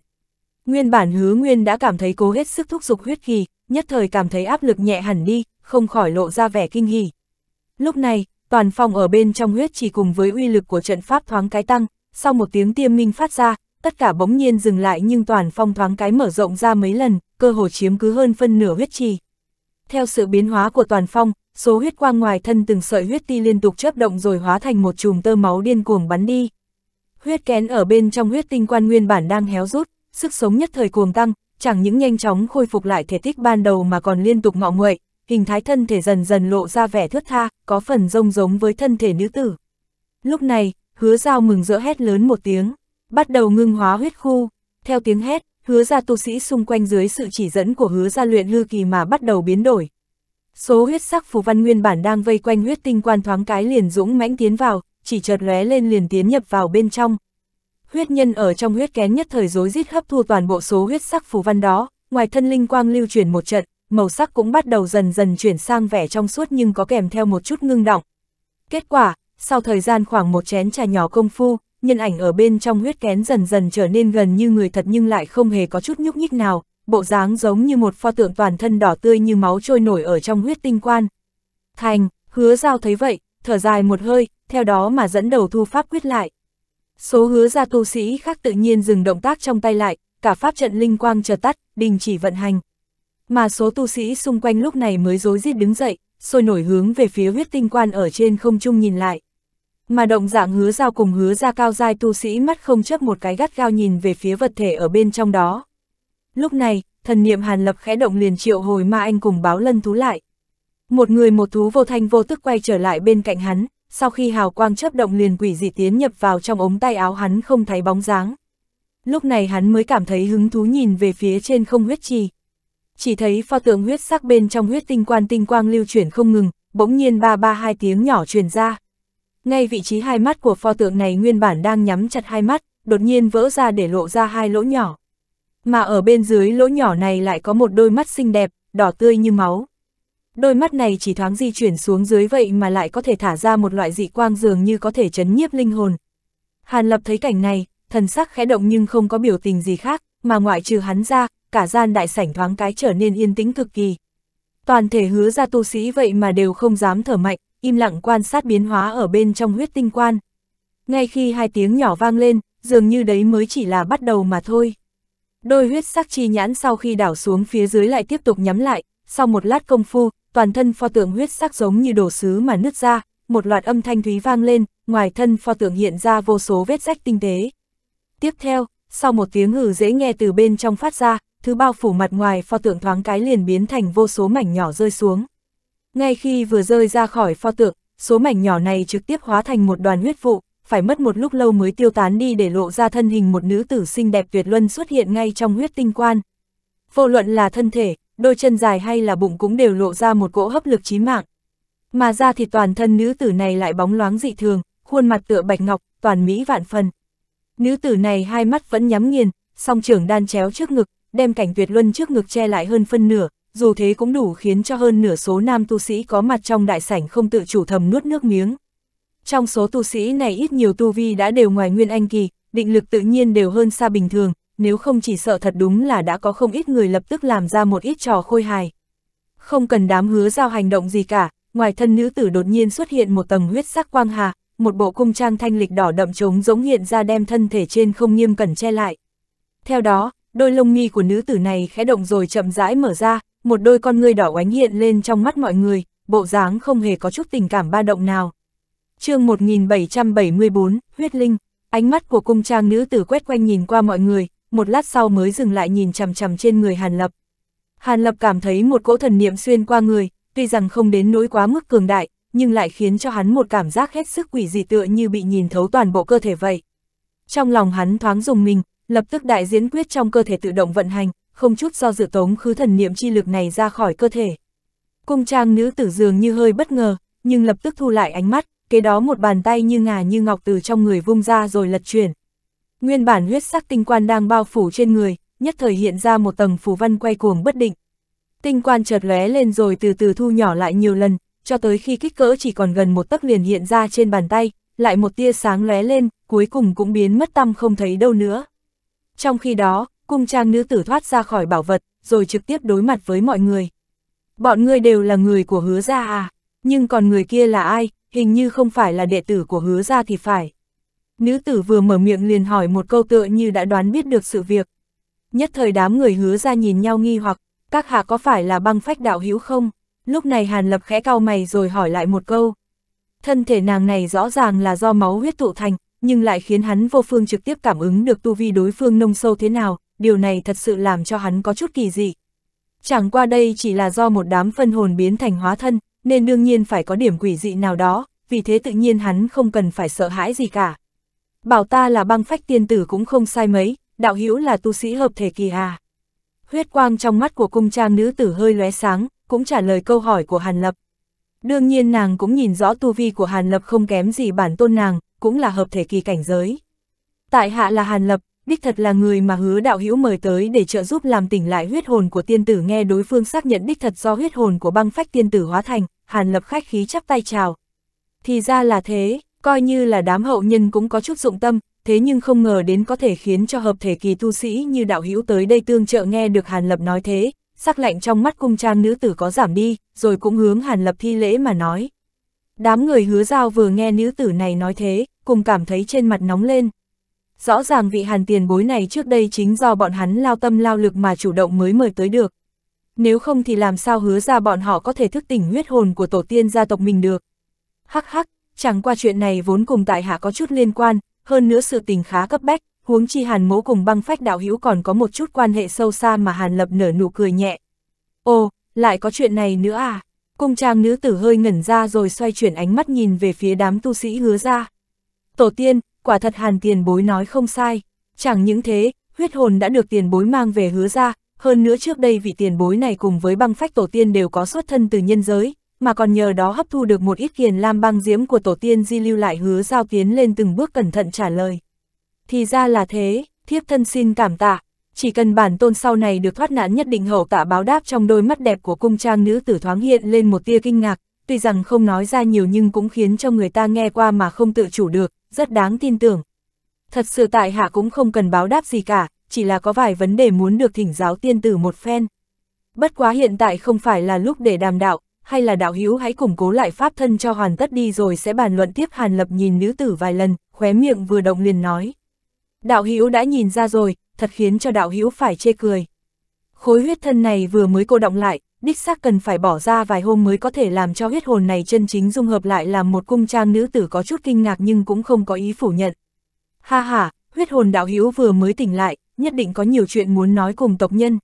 Nguyên bản hứa nguyên đã cảm thấy cố hết sức thúc giục huyết kỳ, nhất thời cảm thấy áp lực nhẹ hẳn đi, không khỏi lộ ra vẻ kinh hỉ. Lúc này, toàn phòng ở bên trong huyết chỉ cùng với uy lực của trận pháp thoáng cái tăng, sau một tiếng tiêm minh phát ra, tất cả bỗng nhiên dừng lại nhưng toàn phong thoáng cái mở rộng ra mấy lần, cơ hồ chiếm cứ hơn phân nửa huyết trì. Theo sự biến hóa của toàn phong, số huyết quang ngoài thân từng sợi huyết ti liên tục chớp động rồi hóa thành một chùm tơ máu điên cuồng bắn đi. Huyết kén ở bên trong huyết tinh quan nguyên bản đang héo rút, sức sống nhất thời cuồng tăng, chẳng những nhanh chóng khôi phục lại thể tích ban đầu mà còn liên tục ngọ nguậy, hình thái thân thể dần dần lộ ra vẻ thướt tha, có phần rông giống với thân thể nữ tử. Lúc này, hứa giao mừng rỡ hét lớn một tiếng, bắt đầu ngưng hóa huyết khu, theo tiếng hét, hứa ra tu sĩ xung quanh dưới sự chỉ dẫn của hứa ra luyện hư kỳ mà bắt đầu biến đổi. Số huyết sắc phù văn nguyên bản đang vây quanh huyết tinh quan thoáng cái liền dũng mãnh tiến vào, chỉ chợt lóe lên liền tiến nhập vào bên trong. Huyết nhân ở trong huyết kén nhất thời rối rít hấp thu toàn bộ số huyết sắc phù văn đó, ngoài thân linh quang lưu chuyển một trận, màu sắc cũng bắt đầu dần dần chuyển sang vẻ trong suốt nhưng có kèm theo một chút ngưng động. Kết quả, sau thời gian khoảng một chén trà nhỏ công phu, nhân ảnh ở bên trong huyết kén dần dần trở nên gần như người thật nhưng lại không hề có chút nhúc nhích nào, bộ dáng giống như một pho tượng toàn thân đỏ tươi như máu trôi nổi ở trong huyết tinh quan. Thành, hứa giao thấy vậy, thở dài một hơi, theo đó mà dẫn đầu thu pháp quyết lại. Số hứa ra tu sĩ khác tự nhiên dừng động tác trong tay lại, cả pháp trận linh quang chợt tắt, đình chỉ vận hành. Mà số tu sĩ xung quanh lúc này mới rối rít đứng dậy, sôi nổi hướng về phía huyết tinh quan ở trên không trung nhìn lại. Mà động dạng hứa giao cùng hứa ra cao dai tu sĩ mắt không chấp một cái gắt gao nhìn về phía vật thể ở bên trong đó. Lúc này, thần niệm hàn lập khẽ động liền triệu hồi ma anh cùng báo lân thú lại. Một người một thú vô thanh vô tức quay trở lại bên cạnh hắn, sau khi hào quang chấp động liền quỷ dị tiến nhập vào trong ống tay áo hắn không thấy bóng dáng. Lúc này hắn mới cảm thấy hứng thú nhìn về phía trên không huyết trì. Chỉ thấy pho tượng huyết sắc bên trong huyết tinh quan tinh quang lưu chuyển không ngừng, bỗng nhiên ba ba hai tiếng nhỏ truyền ra. Ngay vị trí hai mắt của pho tượng này nguyên bản đang nhắm chặt hai mắt, đột nhiên vỡ ra để lộ ra hai lỗ nhỏ. Mà ở bên dưới lỗ nhỏ này lại có một đôi mắt xinh đẹp, đỏ tươi như máu. Đôi mắt này chỉ thoáng di chuyển xuống dưới vậy mà lại có thể thả ra một loại dị quang dường như có thể chấn nhiếp linh hồn. Hàn Lập thấy cảnh này, thần sắc khẽ động nhưng không có biểu tình gì khác, mà ngoại trừ hắn ra, cả gian đại sảnh thoáng cái trở nên yên tĩnh cực kỳ. Toàn thể hứa ra tu sĩ vậy mà đều không dám thở mạnh, im lặng quan sát biến hóa ở bên trong huyết tinh quan. Ngay khi hai tiếng nhỏ vang lên, dường như đấy mới chỉ là bắt đầu mà thôi. Đôi huyết sắc chi nhãn sau khi đảo xuống phía dưới lại tiếp tục nhắm lại, sau một lát công phu, toàn thân pho tượng huyết sắc giống như đổ sứ mà nứt ra, một loạt âm thanh thúy vang lên, ngoài thân pho tượng hiện ra vô số vết rách tinh tế. Tiếp theo, sau một tiếng hử dễ nghe từ bên trong phát ra, thứ bao phủ mặt ngoài pho tượng thoáng cái liền biến thành vô số mảnh nhỏ rơi xuống. Ngay khi vừa rơi ra khỏi pho tượng, số mảnh nhỏ này trực tiếp hóa thành một đoàn huyết vụ, phải mất một lúc lâu mới tiêu tán đi để lộ ra thân hình một nữ tử xinh đẹp tuyệt luân xuất hiện ngay trong huyết tinh quan. Vô luận là thân thể, đôi chân dài hay là bụng cũng đều lộ ra một cỗ hấp lực chí mạng. Mà ra thì toàn thân nữ tử này lại bóng loáng dị thường, khuôn mặt tựa bạch ngọc, toàn mỹ vạn phần. Nữ tử này hai mắt vẫn nhắm nghiền, song trưởng đan chéo trước ngực, đem cảnh tuyệt luân trước ngực che lại hơn phân nửa, dù thế cũng đủ khiến cho hơn nửa số nam tu sĩ có mặt trong đại sảnh không tự chủ thầm nuốt nước miếng. Trong số tu sĩ này ít nhiều tu vi đã đều ngoài nguyên anh kỳ, định lực tự nhiên đều hơn xa bình thường, nếu không chỉ sợ thật đúng là đã có không ít người lập tức làm ra một ít trò khôi hài. Không cần đám hứa giao hành động gì cả, ngoài thân nữ tử đột nhiên xuất hiện một tầng huyết sắc quang hà, một bộ cung trang thanh lịch đỏ đậm trống giống hiện ra đem thân thể trên không nghiêm cẩn che lại. Theo đó, đôi lông mi của nữ tử này khẽ động rồi chậm rãi mở ra, một đôi con ngươi đỏ oánh hiện lên trong mắt mọi người, bộ dáng không hề có chút tình cảm ba động nào. chương 1774, huyết linh, ánh mắt của cung trang nữ tử quét quanh nhìn qua mọi người, một lát sau mới dừng lại nhìn chằm chằm trên người Hàn Lập. Hàn Lập cảm thấy một cỗ thần niệm xuyên qua người, tuy rằng không đến nỗi quá mức cường đại, nhưng lại khiến cho hắn một cảm giác hết sức quỷ dị tựa như bị nhìn thấu toàn bộ cơ thể vậy. Trong lòng hắn thoáng dùng mình, lập tức đại diễn quyết trong cơ thể tự động vận hành, không chút do dự tống khứ thần niệm chi lực này ra khỏi cơ thể. Cung trang nữ tử dường như hơi bất ngờ, nhưng lập tức thu lại ánh mắt, kế đó một bàn tay như ngà như ngọc từ trong người vung ra rồi lật chuyển. Nguyên bản huyết sắc tinh quan đang bao phủ trên người, nhất thời hiện ra một tầng phù văn quay cuồng bất định. Tinh quan chợt lóe lên rồi từ từ thu nhỏ lại nhiều lần, cho tới khi kích cỡ chỉ còn gần một tấc liền hiện ra trên bàn tay, lại một tia sáng lóe lên, cuối cùng cũng biến mất tâm không thấy đâu nữa. Trong khi đó, cung trang nữ tử thoát ra khỏi bảo vật, rồi trực tiếp đối mặt với mọi người. Bọn ngươi đều là người của hứa gia à, nhưng còn người kia là ai, hình như không phải là đệ tử của hứa gia thì phải. Nữ tử vừa mở miệng liền hỏi một câu tựa như đã đoán biết được sự việc. Nhất thời đám người hứa ra nhìn nhau nghi hoặc, các hạ có phải là băng phách đạo hữu không? Lúc này Hàn Lập khẽ cau mày rồi hỏi lại một câu. Thân thể nàng này rõ ràng là do máu huyết tụ thành, nhưng lại khiến hắn vô phương trực tiếp cảm ứng được tu vi đối phương nông sâu thế nào, điều này thật sự làm cho hắn có chút kỳ dị. Chẳng qua đây chỉ là do một đám phân hồn biến thành hóa thân, nên đương nhiên phải có điểm quỷ dị nào đó, vì thế tự nhiên hắn không cần phải sợ hãi gì cả. Bảo ta là băng phách tiên tử cũng không sai mấy, đạo hữu là tu sĩ hợp thể kỳ hà. Huyết quang trong mắt của cung trang nữ tử hơi lóe sáng, cũng trả lời câu hỏi của Hàn Lập. Đương nhiên nàng cũng nhìn rõ tu vi của Hàn Lập không kém gì bản tôn nàng, cũng là hợp thể kỳ cảnh giới. Tại hạ là Hàn Lập, đích thật là người mà hứa đạo hữu mời tới để trợ giúp làm tỉnh lại huyết hồn của tiên tử nghe đối phương xác nhận đích thật do huyết hồn của băng phách tiên tử hóa thành, Hàn Lập khách khí chắp tay chào. Thì ra là thế, coi như là đám hậu nhân cũng có chút dụng tâm, thế nhưng không ngờ đến có thể khiến cho hợp thể kỳ tu sĩ như đạo hữu tới đây tương trợ nghe được Hàn Lập nói thế, sắc lạnh trong mắt cung trang nữ tử có giảm đi, rồi cũng hướng Hàn Lập thi lễ mà nói. Đám người hứa giao vừa nghe nữ tử này nói thế, cùng cảm thấy trên mặt nóng lên. Rõ ràng vị hàn tiền bối này trước đây chính do bọn hắn lao tâm lao lực mà chủ động mới mời tới được. Nếu không thì làm sao hứa ra bọn họ có thể thức tỉnh huyết hồn của tổ tiên gia tộc mình được. Hắc hắc, chẳng qua chuyện này vốn cùng tại hạ có chút liên quan, hơn nữa sự tình khá cấp bách, huống chi hàn mẫu cùng băng phách đạo hữu còn có một chút quan hệ sâu xa mà hàn lập nở nụ cười nhẹ. Ồ, lại có chuyện này nữa à? Cung trang nữ tử hơi ngẩn ra rồi xoay chuyển ánh mắt nhìn về phía đám tu sĩ hứa ra. Tổ tiên, quả thật hàn tiền bối nói không sai. Chẳng những thế, huyết hồn đã được tiền bối mang về hứa ra, hơn nữa trước đây vị tiền bối này cùng với băng phách tổ tiên đều có xuất thân từ nhân giới, mà còn nhờ đó hấp thu được một ít kiền lam băng diễm của tổ tiên di lưu lại hứa giao tiến lên từng bước cẩn thận trả lời. Thì ra là thế, thiếp thân xin cảm tạ, chỉ cần bản tôn sau này được thoát nạn nhất định hậu tạ báo đáp trong đôi mắt đẹp của cung trang nữ tử thoáng hiện lên một tia kinh ngạc, tuy rằng không nói ra nhiều nhưng cũng khiến cho người ta nghe qua mà không tự chủ được, rất đáng tin tưởng. Thật sự tại hạ cũng không cần báo đáp gì cả, chỉ là có vài vấn đề muốn được thỉnh giáo tiên tử một phen. Bất quá hiện tại không phải là lúc để đàm đạo, hay là đạo hữu hãy củng cố lại pháp thân cho hoàn tất đi rồi sẽ bàn luận tiếp Hàn Lập nhìn nữ tử vài lần, khóe miệng vừa động liền nói. Đạo hữu đã nhìn ra rồi, thật khiến cho đạo hữu phải chê cười. Khối huyết thân này vừa mới cô động lại, đích xác cần phải bỏ ra vài hôm mới có thể làm cho huyết hồn này chân chính dung hợp lại làm một cung trang nữ tử có chút kinh ngạc nhưng cũng không có ý phủ nhận. Ha ha, huyết hồn đạo hữu vừa mới tỉnh lại, nhất định có nhiều chuyện muốn nói cùng tộc nhân.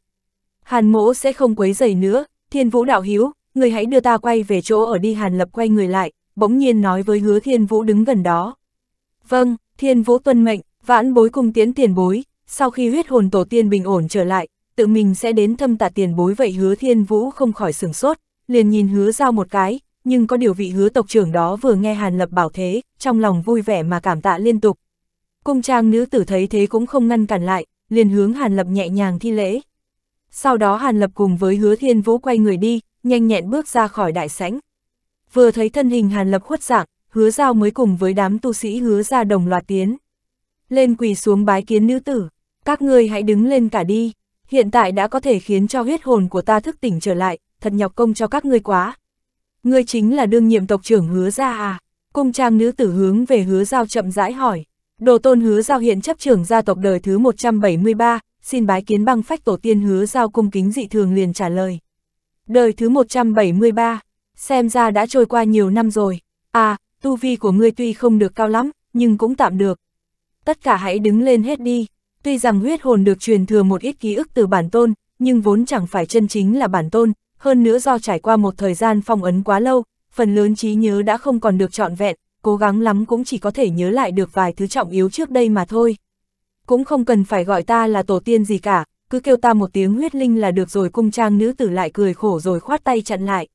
Hàn mỗ sẽ không quấy rầy nữa, thiên vũ đạo hữu người hãy đưa ta quay về chỗ ở đi Hàn lập quay người lại, bỗng nhiên nói với hứa thiên vũ đứng gần đó. Vâng, thiên vũ tuân mệnh, vãn bối cùng tiến tiền bối, sau khi huyết hồn tổ tiên bình ổn trở lại, tự mình sẽ đến thâm tạ tiền bối vậy hứa thiên vũ không khỏi sửng sốt, liền nhìn hứa giao một cái, nhưng có điều vị hứa tộc trưởng đó vừa nghe Hàn Lập bảo thế, trong lòng vui vẻ mà cảm tạ liên tục. Cung trang nữ tử thấy thế cũng không ngăn cản lại, liền hướng Hàn Lập nhẹ nhàng thi lễ. Sau đó Hàn Lập cùng với hứa thiên vũ quay người đi, nhanh nhẹn bước ra khỏi đại sảnh. Vừa thấy thân hình Hàn Lập khuất dạng, hứa giao mới cùng với đám tu sĩ hứa ra đồng loạt tiến. Lên quỳ xuống bái kiến nữ tử, các ngươi hãy đứng lên cả đi, hiện tại đã có thể khiến cho huyết hồn của ta thức tỉnh trở lại, thật nhọc công cho các ngươi quá. Ngươi chính là đương nhiệm tộc trưởng hứa ra à? Cung trang nữ tử hướng về hứa giao chậm rãi hỏi. Đồ tôn hứa giao hiện chấp trưởng gia tộc đời thứ 173, xin bái kiến băng phách tổ tiên hứa giao cung kính dị thường liền trả lời. Đời thứ 173, xem ra đã trôi qua nhiều năm rồi. À, tu vi của ngươi tuy không được cao lắm, nhưng cũng tạm được. Tất cả hãy đứng lên hết đi. Tuy rằng huyết hồn được truyền thừa một ít ký ức từ bản tôn, nhưng vốn chẳng phải chân chính là bản tôn, hơn nữa do trải qua một thời gian phong ấn quá lâu, phần lớn trí nhớ đã không còn được trọn vẹn, cố gắng lắm cũng chỉ có thể nhớ lại được vài thứ trọng yếu trước đây mà thôi. Cũng không cần phải gọi ta là tổ tiên gì cả, cứ kêu ta một tiếng huyết linh là được rồi cung trang nữ tử lại cười khổ rồi khoát tay chặn lại.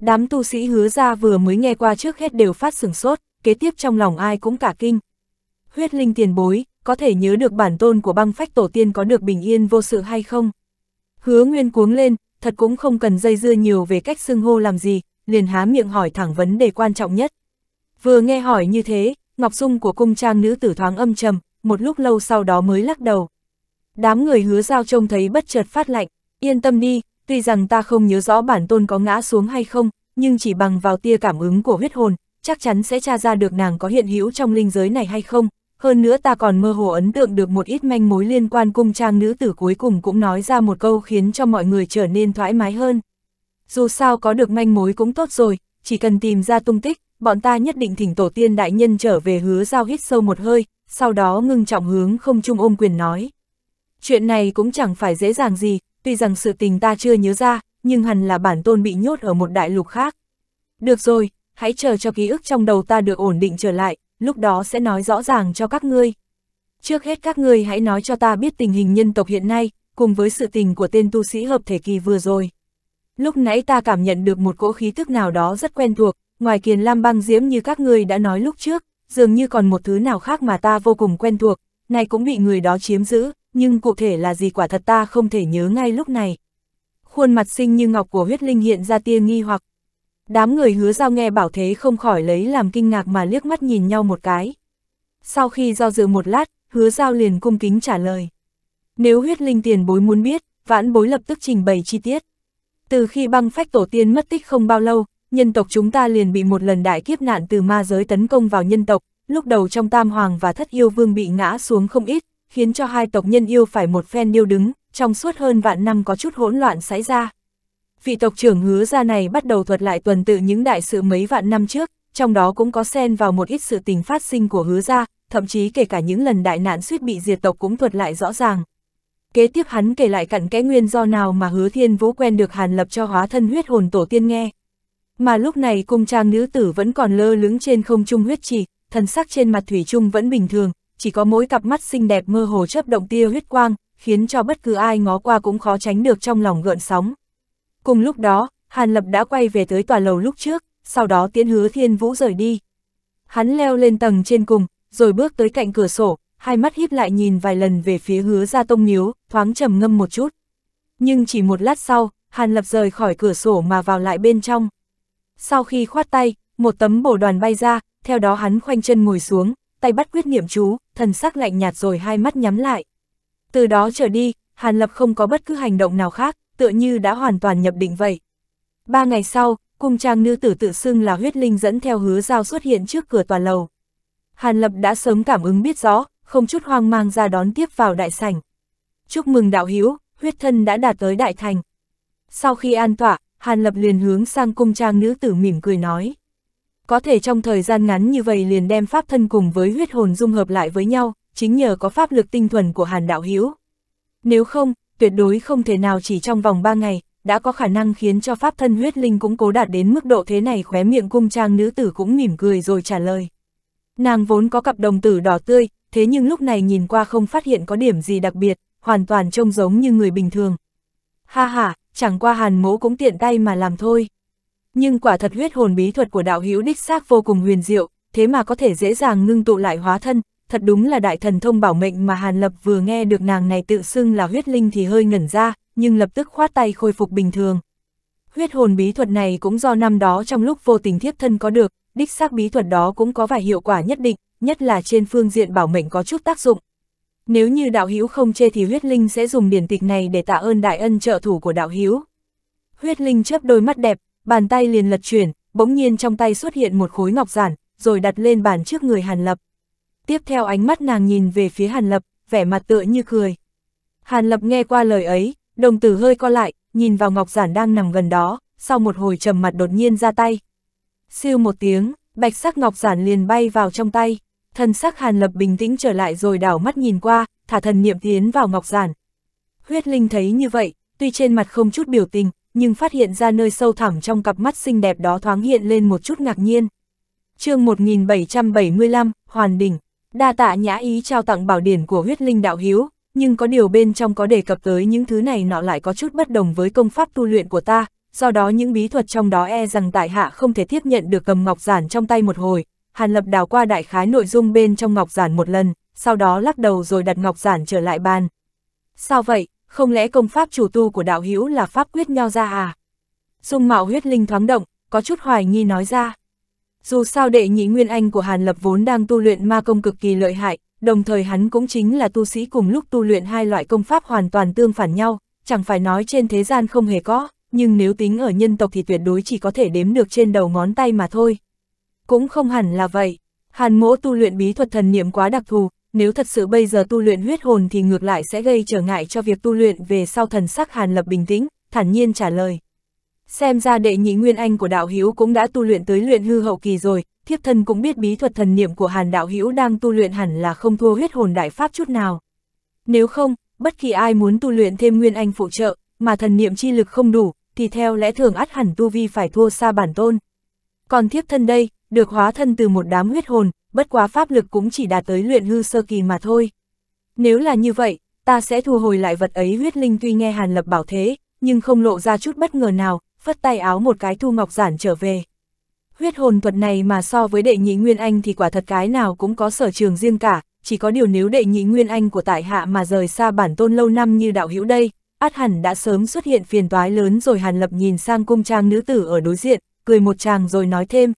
Đám tu sĩ hứa ra vừa mới nghe qua trước hết đều phát sửng sốt, kế tiếp trong lòng ai cũng cả kinh. Huyết linh tiền bối, có thể nhớ được bản tôn của băng phách tổ tiên có được bình yên vô sự hay không? Hứa nguyên cuống lên, thật cũng không cần dây dưa nhiều về cách xưng hô làm gì, liền há miệng hỏi thẳng vấn đề quan trọng nhất. Vừa nghe hỏi như thế, Ngọc Dung của cung trang nữ tử thoáng âm trầm, một lúc lâu sau đó mới lắc đầu. Đám người hứa giao trông thấy bất chợt phát lạnh, yên tâm đi, tuy rằng ta không nhớ rõ bản tôn có ngã xuống hay không, nhưng chỉ bằng vào tia cảm ứng của huyết hồn, chắc chắn sẽ tra ra được nàng có hiện hữu trong linh giới này hay không. Hơn nữa ta còn mơ hồ ấn tượng được một ít manh mối liên quan cung trang nữ tử cuối cùng cũng nói ra một câu khiến cho mọi người trở nên thoải mái hơn. Dù sao có được manh mối cũng tốt rồi, chỉ cần tìm ra tung tích, bọn ta nhất định thỉnh tổ tiên đại nhân trở về hứa giao hít sâu một hơi, sau đó ngưng trọng hướng không trung ôm quyền nói. Chuyện này cũng chẳng phải dễ dàng gì, tuy rằng sự tình ta chưa nhớ ra, nhưng hẳn là bản tôn bị nhốt ở một đại lục khác. Được rồi, hãy chờ cho ký ức trong đầu ta được ổn định trở lại, lúc đó sẽ nói rõ ràng cho các ngươi. Trước hết các ngươi hãy nói cho ta biết tình hình nhân tộc hiện nay, cùng với sự tình của tên tu sĩ hợp thể kỳ vừa rồi. Lúc nãy ta cảm nhận được một cỗ khí thức nào đó rất quen thuộc, ngoài kiền lam băng diễm như các ngươi đã nói lúc trước, dường như còn một thứ nào khác mà ta vô cùng quen thuộc, này cũng bị người đó chiếm giữ, nhưng cụ thể là gì quả thật ta không thể nhớ ngay lúc này. Khuôn mặt xinh như ngọc của huyết linh hiện ra tia nghi hoặc. Đám người hứa giao nghe bảo thế không khỏi lấy làm kinh ngạc mà liếc mắt nhìn nhau một cái. Sau khi do dự một lát, hứa giao liền cung kính trả lời. Nếu huyết linh tiền bối muốn biết, vãn bối lập tức trình bày chi tiết. Từ khi băng phách tổ tiên mất tích không bao lâu, nhân tộc chúng ta liền bị một lần đại kiếp nạn từ ma giới tấn công vào nhân tộc, lúc đầu trong tam hoàng và thất yêu vương bị ngã xuống không ít, khiến cho hai tộc nhân yêu phải một phen điêu đứng, trong suốt hơn vạn năm có chút hỗn loạn xảy ra. Vị tộc trưởng hứa ra này bắt đầu thuật lại tuần tự những đại sự mấy vạn năm trước, trong đó cũng có xen vào một ít sự tình phát sinh của hứa ra, thậm chí kể cả những lần đại nạn suýt bị diệt tộc cũng thuật lại rõ ràng. Kế tiếp hắn kể lại cặn kẽ nguyên do nào mà hứa thiên vũ quen được hàn lập cho hóa thân huyết hồn tổ tiên nghe. Mà lúc này cung trang nữ tử vẫn còn lơ lứng trên không trung huyết trì, thần sắc trên mặt thủy trung vẫn bình thường, chỉ có mỗi cặp mắt xinh đẹp mơ hồ chớp động tia huyết quang, khiến cho bất cứ ai ngó qua cũng khó tránh được trong lòng gợn sóng. Cùng lúc đó, Hàn Lập đã quay về tới tòa lầu lúc trước, sau đó tiến hứa thiên vũ rời đi. Hắn leo lên tầng trên cùng, rồi bước tới cạnh cửa sổ, hai mắt híp lại nhìn vài lần về phía hứa ra tông miếu, thoáng trầm ngâm một chút. Nhưng chỉ một lát sau, Hàn Lập rời khỏi cửa sổ mà vào lại bên trong. Sau khi khoát tay, một tấm bổ đoàn bay ra, theo đó hắn khoanh chân ngồi xuống, tay bắt quyết niệm chú, thần sắc lạnh nhạt rồi hai mắt nhắm lại. Từ đó trở đi, Hàn Lập không có bất cứ hành động nào khác, tựa như đã hoàn toàn nhập định vậy. Ba ngày sau, cung trang nữ tử tự xưng là huyết linh dẫn theo hứa giao xuất hiện trước cửa tòa lầu. Hàn Lập đã sớm cảm ứng biết rõ, không chút hoang mang ra đón tiếp vào đại sảnh. Chúc mừng đạo hiếu, huyết thân đã đạt tới đại thành. Sau khi an tọa, Hàn Lập liền hướng sang cung trang nữ tử mỉm cười nói. Có thể trong thời gian ngắn như vậy liền đem pháp thân cùng với huyết hồn dung hợp lại với nhau, chính nhờ có pháp lực tinh thuần của Hàn Đạo Hiếu. Nếu không, tuyệt đối không thể nào chỉ trong vòng 3 ngày, đã có khả năng khiến cho pháp thân huyết linh cũng cố đạt đến mức độ thế này khóe miệng cung trang nữ tử cũng mỉm cười rồi trả lời. Nàng vốn có cặp đồng tử đỏ tươi, thế nhưng lúc này nhìn qua không phát hiện có điểm gì đặc biệt, hoàn toàn trông giống như người bình thường. Ha ha, chẳng qua hàn mỗ cũng tiện tay mà làm thôi. Nhưng quả thật huyết hồn bí thuật của đạo hữu đích xác vô cùng huyền diệu, thế mà có thể dễ dàng ngưng tụ lại hóa thân, thật đúng là đại thần thông bảo mệnh mà Hàn Lập vừa nghe được nàng này tự xưng là huyết linh thì hơi ngẩn ra, nhưng lập tức khoát tay khôi phục bình thường. Huyết hồn bí thuật này cũng do năm đó trong lúc vô tình thiếp thân có được, đích xác bí thuật đó cũng có vài hiệu quả nhất định, nhất là trên phương diện bảo mệnh có chút tác dụng. Nếu như đạo hữu không chê thì huyết linh sẽ dùng điển tịch này để tạ ơn đại ân trợ thủ của đạo hữu. Huyết linh chớp đôi mắt đẹp, bàn tay liền lật chuyển, bỗng nhiên trong tay xuất hiện một khối ngọc giản, rồi đặt lên bàn trước người Hàn Lập. Tiếp theo ánh mắt nàng nhìn về phía Hàn Lập, vẻ mặt tựa như cười. Hàn Lập nghe qua lời ấy, đồng tử hơi co lại, nhìn vào ngọc giản đang nằm gần đó, sau một hồi trầm mặt đột nhiên ra tay. Siêu một tiếng, bạch sắc ngọc giản liền bay vào trong tay, thân sắc Hàn Lập bình tĩnh trở lại rồi đảo mắt nhìn qua, thả thần niệm tiến vào ngọc giản. Huyết Linh thấy như vậy, tuy trên mặt không chút biểu tình, nhưng phát hiện ra nơi sâu thẳm trong cặp mắt xinh đẹp đó thoáng hiện lên một chút ngạc nhiên. chương 1775, Hoàn Đỉnh, đa tạ nhã ý trao tặng bảo điển của huyết linh đạo hiếu, nhưng có điều bên trong có đề cập tới những thứ này nọ lại có chút bất đồng với công pháp tu luyện của ta, do đó những bí thuật trong đó e rằng tại hạ không thể tiếp nhận được cầm ngọc giản trong tay một hồi. Hàn Lập đào qua đại khái nội dung bên trong ngọc giản một lần, sau đó lắc đầu rồi đặt ngọc giản trở lại bàn. Sao vậy, không lẽ công pháp chủ tu của đạo hữu là pháp quyết nho ra à? Dung mạo huyết linh thoáng động, có chút hoài nghi nói ra. Dù sao đệ nhị nguyên anh của Hàn Lập vốn đang tu luyện ma công cực kỳ lợi hại, đồng thời hắn cũng chính là tu sĩ cùng lúc tu luyện hai loại công pháp hoàn toàn tương phản nhau, chẳng phải nói trên thế gian không hề có, nhưng nếu tính ở nhân tộc thì tuyệt đối chỉ có thể đếm được trên đầu ngón tay mà thôi. Cũng không hẳn là vậy, Hàn mỗ tu luyện bí thuật thần niệm quá đặc thù, nếu thật sự bây giờ tu luyện huyết hồn thì ngược lại sẽ gây trở ngại cho việc tu luyện về sau thần sắc Hàn Lập bình tĩnh, thản nhiên trả lời. Xem ra đệ nhị nguyên anh của đạo Hữu cũng đã tu luyện tới luyện hư hậu kỳ rồi, thiếp thân cũng biết bí thuật thần niệm của Hàn đạo Hữu đang tu luyện hẳn là không thua huyết hồn đại pháp chút nào. Nếu không, bất kỳ ai muốn tu luyện thêm nguyên anh phụ trợ, mà thần niệm chi lực không đủ, thì theo lẽ thường ắt hẳn tu vi phải thua xa bản tôn. Còn thiếp thân đây, được hóa thân từ một đám huyết hồn, bất quá pháp lực cũng chỉ đạt tới luyện hư sơ kỳ mà thôi. Nếu là như vậy, ta sẽ thu hồi lại vật ấy huyết linh tuy nghe Hàn Lập bảo thế, nhưng không lộ ra chút bất ngờ nào, phất tay áo một cái thu ngọc giản trở về. Huyết hồn thuật này mà so với đệ nhị Nguyên Anh thì quả thật cái nào cũng có sở trường riêng cả, chỉ có điều nếu đệ nhị Nguyên Anh của tại hạ mà rời xa bản tôn lâu năm như đạo hữu đây, át hẳn đã sớm xuất hiện phiền toái lớn rồi Hàn Lập nhìn sang cung trang nữ tử ở đối diện, cười một chàng rồi nói thêm.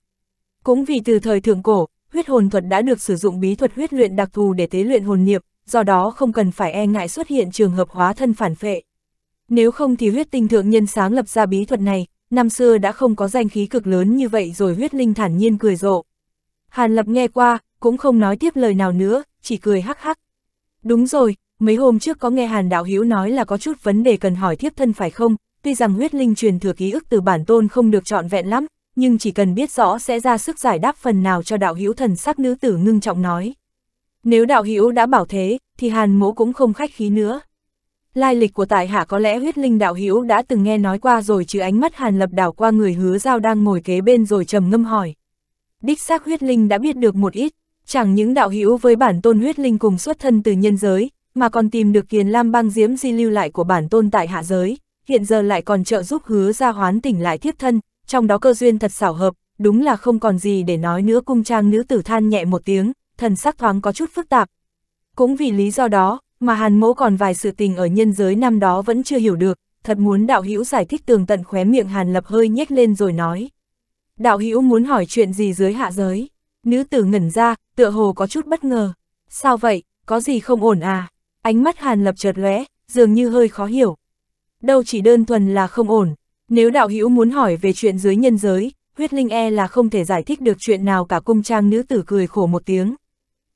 Cũng vì từ thời thượng cổ, huyết hồn thuật đã được sử dụng bí thuật huyết luyện đặc thù để tế luyện hồn niệm, do đó không cần phải e ngại xuất hiện trường hợp hóa thân phản phệ. Nếu không thì huyết tinh thượng nhân sáng lập ra bí thuật này, năm xưa đã không có danh khí cực lớn như vậy rồi huyết linh thản nhiên cười rộ. Hàn Lập nghe qua, cũng không nói tiếp lời nào nữa, chỉ cười hắc hắc. Đúng rồi, mấy hôm trước có nghe Hàn Đạo Hữu nói là có chút vấn đề cần hỏi thiếp thân phải không, tuy rằng huyết linh truyền thừa ký ức từ bản tôn không được trọn vẹn lắm, nhưng chỉ cần biết rõ sẽ ra sức giải đáp phần nào cho đạo hữu thần sắc nữ tử ngưng trọng nói. Nếu đạo hữu đã bảo thế, thì hàn mỗ cũng không khách khí nữa. Lai lịch của tại hạ có lẽ huyết linh đạo hữu đã từng nghe nói qua rồi chứ ánh mắt hàn lập đảo qua người hứa giao đang ngồi kế bên rồi trầm ngâm hỏi. Đích xác huyết linh đã biết được một ít, chẳng những đạo hữu với bản tôn huyết linh cùng xuất thân từ nhân giới, mà còn tìm được kiền lam băng diễm di lưu lại của bản tôn tại hạ giới, hiện giờ lại còn trợ giúp hứa ra hoán tỉnh lại thiếp thân, trong đó cơ duyên thật xảo hợp, đúng là không còn gì để nói nữa cung trang nữ tử than nhẹ một tiếng, thần sắc thoáng có chút phức tạp. Cũng vì lý do đó, mà Hàn Mỗ còn vài sự tình ở nhân giới năm đó vẫn chưa hiểu được, thật muốn đạo hữu giải thích tường tận khóe miệng Hàn Lập hơi nhếch lên rồi nói. Đạo hữu muốn hỏi chuyện gì dưới hạ giới? Nữ tử ngẩn ra, tựa hồ có chút bất ngờ. Sao vậy, có gì không ổn à? Ánh mắt Hàn Lập chợt lóe, dường như hơi khó hiểu. Đâu chỉ đơn thuần là không ổn, nếu đạo hữu muốn hỏi về chuyện dưới nhân giới, huyết linh e là không thể giải thích được chuyện nào cả cung trang nữ tử cười khổ một tiếng.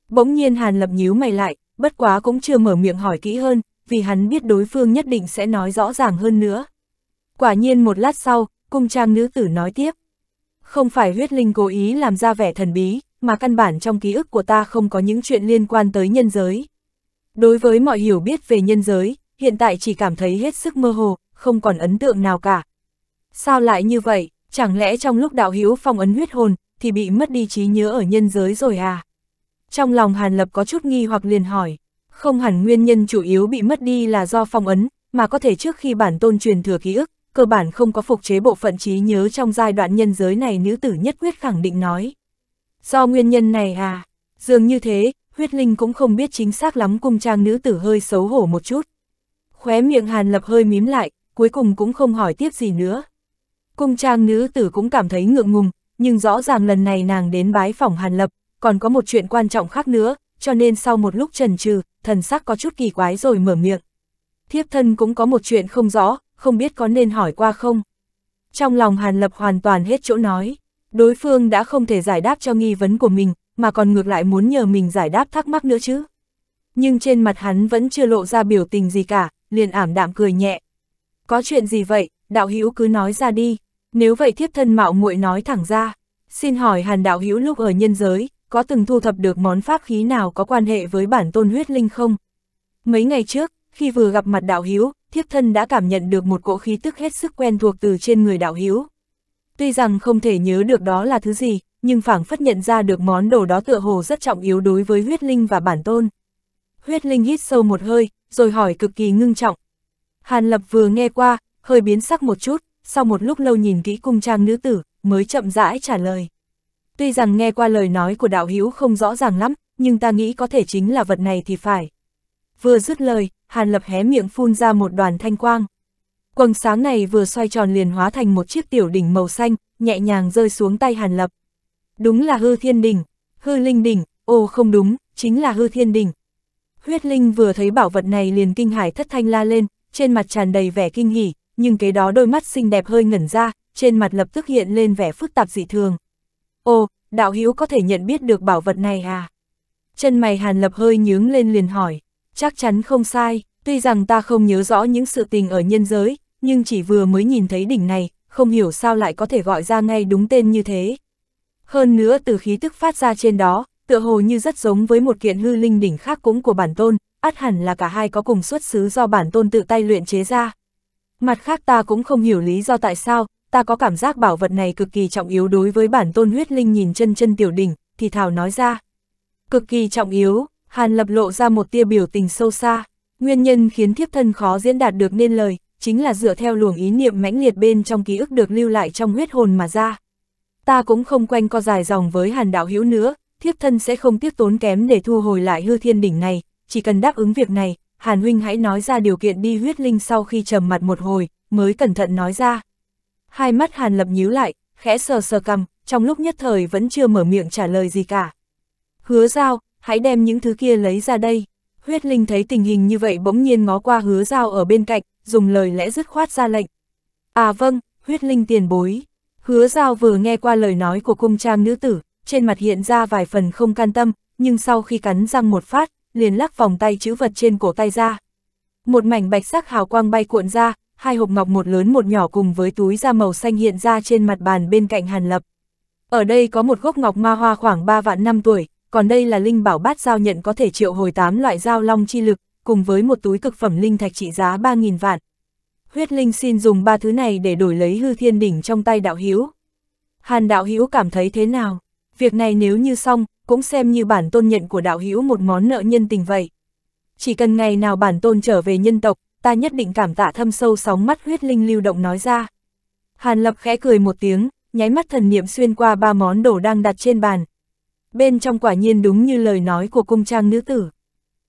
Bỗng nhiên Hàn Lập nhíu mày lại, bất quá cũng chưa mở miệng hỏi kỹ hơn, vì hắn biết đối phương nhất định sẽ nói rõ ràng hơn nữa. Quả nhiên một lát sau, cung trang nữ tử nói tiếp. Không phải huyết linh cố ý làm ra vẻ thần bí, mà căn bản trong ký ức của ta không có những chuyện liên quan tới nhân giới. Đối với mọi hiểu biết về nhân giới, hiện tại chỉ cảm thấy hết sức mơ hồ, không còn ấn tượng nào cả. Sao lại như vậy, chẳng lẽ trong lúc đạo hữu phong ấn huyết hồn, thì bị mất đi trí nhớ ở nhân giới rồi à? Trong lòng Hàn Lập có chút nghi hoặc liền hỏi, không hẳn nguyên nhân chủ yếu bị mất đi là do phong ấn, mà có thể trước khi bản tôn truyền thừa ký ức, cơ bản không có phục chế bộ phận trí nhớ trong giai đoạn nhân giới này nữ tử nhất quyết khẳng định nói. Do nguyên nhân này à, dường như thế, huyết linh cũng không biết chính xác lắm cung trang nữ tử hơi xấu hổ một chút. Khóe miệng Hàn Lập hơi mím lại, cuối cùng cũng không hỏi tiếp gì nữa. Cung trang nữ tử cũng cảm thấy ngượng ngùng, nhưng rõ ràng lần này nàng đến bái phỏng Hàn Lập, còn có một chuyện quan trọng khác nữa, cho nên sau một lúc trần trừ, thần sắc có chút kỳ quái rồi mở miệng. Thiếp thân cũng có một chuyện không rõ, không biết có nên hỏi qua không. Trong lòng Hàn Lập hoàn toàn hết chỗ nói, đối phương đã không thể giải đáp cho nghi vấn của mình, mà còn ngược lại muốn nhờ mình giải đáp thắc mắc nữa chứ. Nhưng trên mặt hắn vẫn chưa lộ ra biểu tình gì cả, liền ảm đạm cười nhẹ. Có chuyện gì vậy, đạo hữu cứ nói ra đi, nếu vậy thiếp thân mạo muội nói thẳng ra. Xin hỏi hàn đạo hữu lúc ở nhân giới, có từng thu thập được món pháp khí nào có quan hệ với bản tôn huyết linh không? Mấy ngày trước, khi vừa gặp mặt đạo hiếu thiếp thân đã cảm nhận được một cỗ khí tức hết sức quen thuộc từ trên người đạo hiếu. Tuy rằng không thể nhớ được đó là thứ gì, nhưng phảng phất nhận ra được món đồ đó tựa hồ rất trọng yếu đối với huyết linh và bản tôn. Huyết linh hít sâu một hơi, rồi hỏi cực kỳ ngưng trọng. Hàn Lập vừa nghe qua, hơi biến sắc một chút, sau một lúc lâu nhìn kỹ cung trang nữ tử, mới chậm rãi trả lời. Tuy rằng nghe qua lời nói của đạo hữu không rõ ràng lắm, nhưng ta nghĩ có thể chính là vật này thì phải. Vừa dứt lời, Hàn Lập hé miệng phun ra một đoàn thanh quang. Quầng sáng này vừa xoay tròn liền hóa thành một chiếc tiểu đỉnh màu xanh, nhẹ nhàng rơi xuống tay Hàn Lập. Đúng là hư thiên đỉnh, hư linh đỉnh, ô không đúng, chính là hư thiên đỉnh. Huyết Linh vừa thấy bảo vật này liền kinh hải thất thanh la lên, trên mặt tràn đầy vẻ kinh hỉ, nhưng kế đó đôi mắt xinh đẹp hơi ngẩn ra, trên mặt lập tức hiện lên vẻ phức tạp dị thường. Ồ, đạo hữu có thể nhận biết được bảo vật này à? Chân mày Hàn Lập hơi nhướng lên liền hỏi, chắc chắn không sai, tuy rằng ta không nhớ rõ những sự tình ở nhân giới, nhưng chỉ vừa mới nhìn thấy đỉnh này, không hiểu sao lại có thể gọi ra ngay đúng tên như thế. Hơn nữa từ khí tức phát ra trên đó, tựa hồ như rất giống với một kiện hư linh đỉnh khác cũng của bản tôn, át hẳn là cả hai có cùng xuất xứ do bản tôn tự tay luyện chế ra. Mặt khác ta cũng không hiểu lý do tại sao, ta có cảm giác bảo vật này cực kỳ trọng yếu đối với bản tôn huyết linh nhìn chân chân tiểu đỉnh, thì Thảo nói ra. Cực kỳ trọng yếu, Hàn lập lộ ra một tia biểu tình sâu xa, nguyên nhân khiến thiếp thân khó diễn đạt được nên lời, chính là dựa theo luồng ý niệm mãnh liệt bên trong ký ức được lưu lại trong huyết hồn mà ra. Ta cũng không quanh co dài dòng với hàn đạo hữu nữa, thiếp thân sẽ không tiếc tốn kém để thu hồi lại hư thiên đỉnh này, chỉ cần đáp ứng việc này, hàn huynh hãy nói ra điều kiện đi huyết linh sau khi trầm mặt một hồi, mới cẩn thận nói ra. Hai mắt hàn lập nhíu lại, khẽ sờ sờ cầm, trong lúc nhất thời vẫn chưa mở miệng trả lời gì cả. Hứa giao, hãy đem những thứ kia lấy ra đây. Huyết Linh thấy tình hình như vậy bỗng nhiên ngó qua hứa giao ở bên cạnh, dùng lời lẽ dứt khoát ra lệnh. À vâng, Huyết Linh tiền bối. Hứa giao vừa nghe qua lời nói của cung trang nữ tử, trên mặt hiện ra vài phần không can tâm, nhưng sau khi cắn răng một phát, liền lắc vòng tay chữ vật trên cổ tay ra. Một mảnh bạch sắc hào quang bay cuộn ra, hai hộp ngọc một lớn một nhỏ cùng với túi da màu xanh hiện ra trên mặt bàn bên cạnh Hàn Lập. Ở đây có một gốc ngọc ma hoa khoảng 3 vạn năm tuổi, còn đây là linh bảo bát giao nhận có thể triệu hồi 8 loại giao long chi lực, cùng với một túi cực phẩm linh thạch trị giá 3.000 vạn. Huyết linh xin dùng ba thứ này để đổi lấy hư thiên đỉnh trong tay đạo hiếu. Hàn đạo hiếu cảm thấy thế nào? Việc này nếu như xong, cũng xem như bản tôn nhận của đạo hiếu một món nợ nhân tình vậy. Chỉ cần ngày nào bản tôn trở về nhân tộc, ta nhất định cảm tạ thâm sâu sóng mắt huyết linh lưu động nói ra. Hàn lập khẽ cười một tiếng, nháy mắt thần niệm xuyên qua ba món đồ đang đặt trên bàn. Bên trong quả nhiên đúng như lời nói của cung trang nữ tử.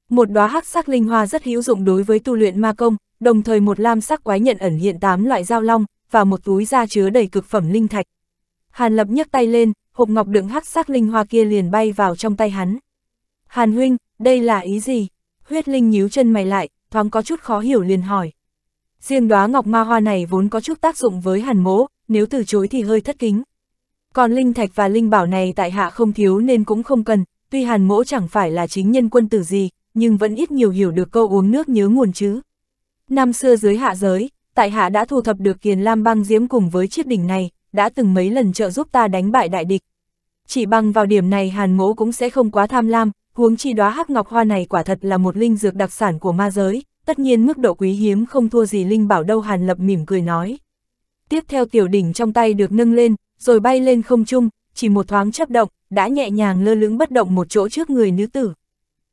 Một đóa hắc sắc linh hoa rất hữu dụng đối với tu luyện ma công, đồng thời một lam sắc quái nhận ẩn hiện tám loại dao long, và một túi da chứa đầy cực phẩm linh thạch. Hàn Lập nhấc tay lên, hộp ngọc đựng hắc sắc linh hoa kia liền bay vào trong tay hắn. Hàn huynh, đây là ý gì? Huyết linh nhíu chân mày lại, thoáng có chút khó hiểu liền hỏi. Riêng đóa ngọc ma hoa này vốn có chút tác dụng với hàn mỗ, nếu từ chối thì hơi thất kính. Còn linh thạch và linh bảo này tại hạ không thiếu nên cũng không cần, tuy hàn mỗ chẳng phải là chính nhân quân tử gì, nhưng vẫn ít nhiều hiểu được câu uống nước nhớ nguồn chứ. Năm xưa dưới hạ giới, tại hạ đã thu thập được kiền lam băng diễm cùng với chiếc đỉnh này, đã từng mấy lần trợ giúp ta đánh bại đại địch. Chỉ bằng vào điểm này hàn mỗ cũng sẽ không quá tham lam, huống chi đóa hắc ngọc hoa này quả thật là một linh dược đặc sản của ma giới, tất nhiên mức độ quý hiếm không thua gì linh bảo đâu hàn lập mỉm cười nói. Tiếp theo tiểu đỉnh trong tay được nâng lên, rồi bay lên không trung, chỉ một thoáng chấp động, đã nhẹ nhàng lơ lửng bất động một chỗ trước người nữ tử.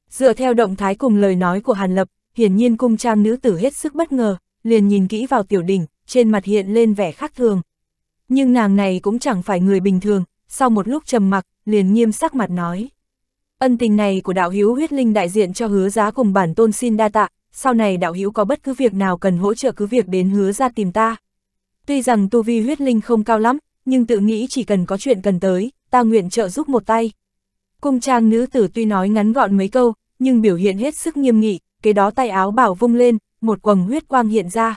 Dựa theo động thái cùng lời nói của Hàn Lập, hiển nhiên cung trang nữ tử hết sức bất ngờ, liền nhìn kỹ vào tiểu đỉnh, trên mặt hiện lên vẻ khác thường. Nhưng nàng này cũng chẳng phải người bình thường, sau một lúc trầm mặc, liền nghiêm sắc mặt nói. Ân tình này của đạo hữu huyết linh đại diện cho hứa giá cùng bản tôn xin đa tạ, sau này đạo hữu có bất cứ việc nào cần hỗ trợ cứ việc đến hứa ra tìm ta. Tuy rằng tu vi huyết linh không cao lắm, nhưng tự nghĩ chỉ cần có chuyện cần tới, ta nguyện trợ giúp một tay. Cung trang nữ tử tuy nói ngắn gọn mấy câu, nhưng biểu hiện hết sức nghiêm nghị, kế đó tay áo bảo vung lên, một quầng huyết quang hiện ra.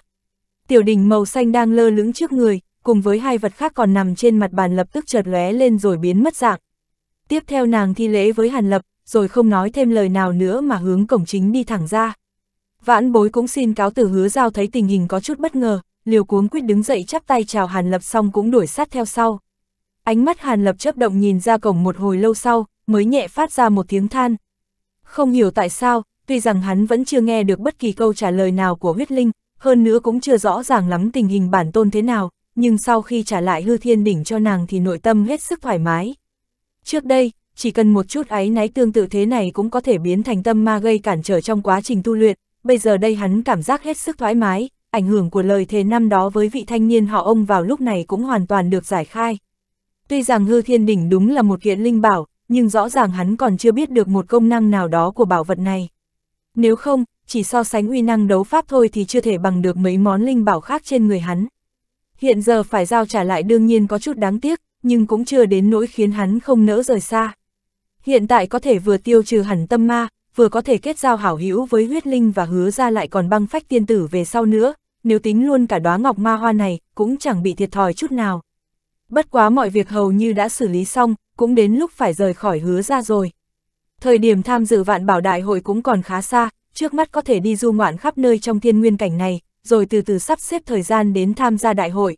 Tiểu đỉnh màu xanh đang lơ lửng trước người, cùng với hai vật khác còn nằm trên mặt bàn lập tức chợt lóe lên rồi biến mất dạng. Tiếp theo nàng thi lễ với Hàn Lập, rồi không nói thêm lời nào nữa mà hướng cổng chính đi thẳng ra. Vãn bối cũng xin cáo từ hứa giao thấy tình hình có chút bất ngờ, liều cuống quyết đứng dậy chắp tay chào Hàn Lập xong cũng đuổi sát theo sau. Ánh mắt Hàn Lập chấp động nhìn ra cổng một hồi lâu sau, mới nhẹ phát ra một tiếng than. Không hiểu tại sao, tuy rằng hắn vẫn chưa nghe được bất kỳ câu trả lời nào của huyết linh, hơn nữa cũng chưa rõ ràng lắm tình hình bản tôn thế nào, nhưng sau khi trả lại hư thiên đỉnh cho nàng thì nội tâm hết sức thoải mái. Trước đây, chỉ cần một chút áy náy tương tự thế này cũng có thể biến thành tâm ma gây cản trở trong quá trình tu luyện, bây giờ đây hắn cảm giác hết sức thoải mái, ảnh hưởng của lời thề năm đó với vị thanh niên họ ông vào lúc này cũng hoàn toàn được giải khai. Tuy rằng hư thiên đỉnh đúng là một kiện linh bảo, nhưng rõ ràng hắn còn chưa biết được một công năng nào đó của bảo vật này. Nếu không, chỉ so sánh uy năng đấu pháp thôi thì chưa thể bằng được mấy món linh bảo khác trên người hắn. Hiện giờ phải giao trả lại đương nhiên có chút đáng tiếc, nhưng cũng chưa đến nỗi khiến hắn không nỡ rời xa. Hiện tại có thể vừa tiêu trừ hẳn tâm ma, vừa có thể kết giao hảo hữu với huyết linh và hứa ra lại còn băng phách tiên tử về sau nữa, nếu tính luôn cả đóa ngọc ma hoa này, cũng chẳng bị thiệt thòi chút nào. Bất quá mọi việc hầu như đã xử lý xong, cũng đến lúc phải rời khỏi hứa ra rồi. Thời điểm tham dự vạn bảo đại hội cũng còn khá xa, trước mắt có thể đi du ngoạn khắp nơi trong thiên nguyên cảnh này, rồi từ từ sắp xếp thời gian đến tham gia đại hội.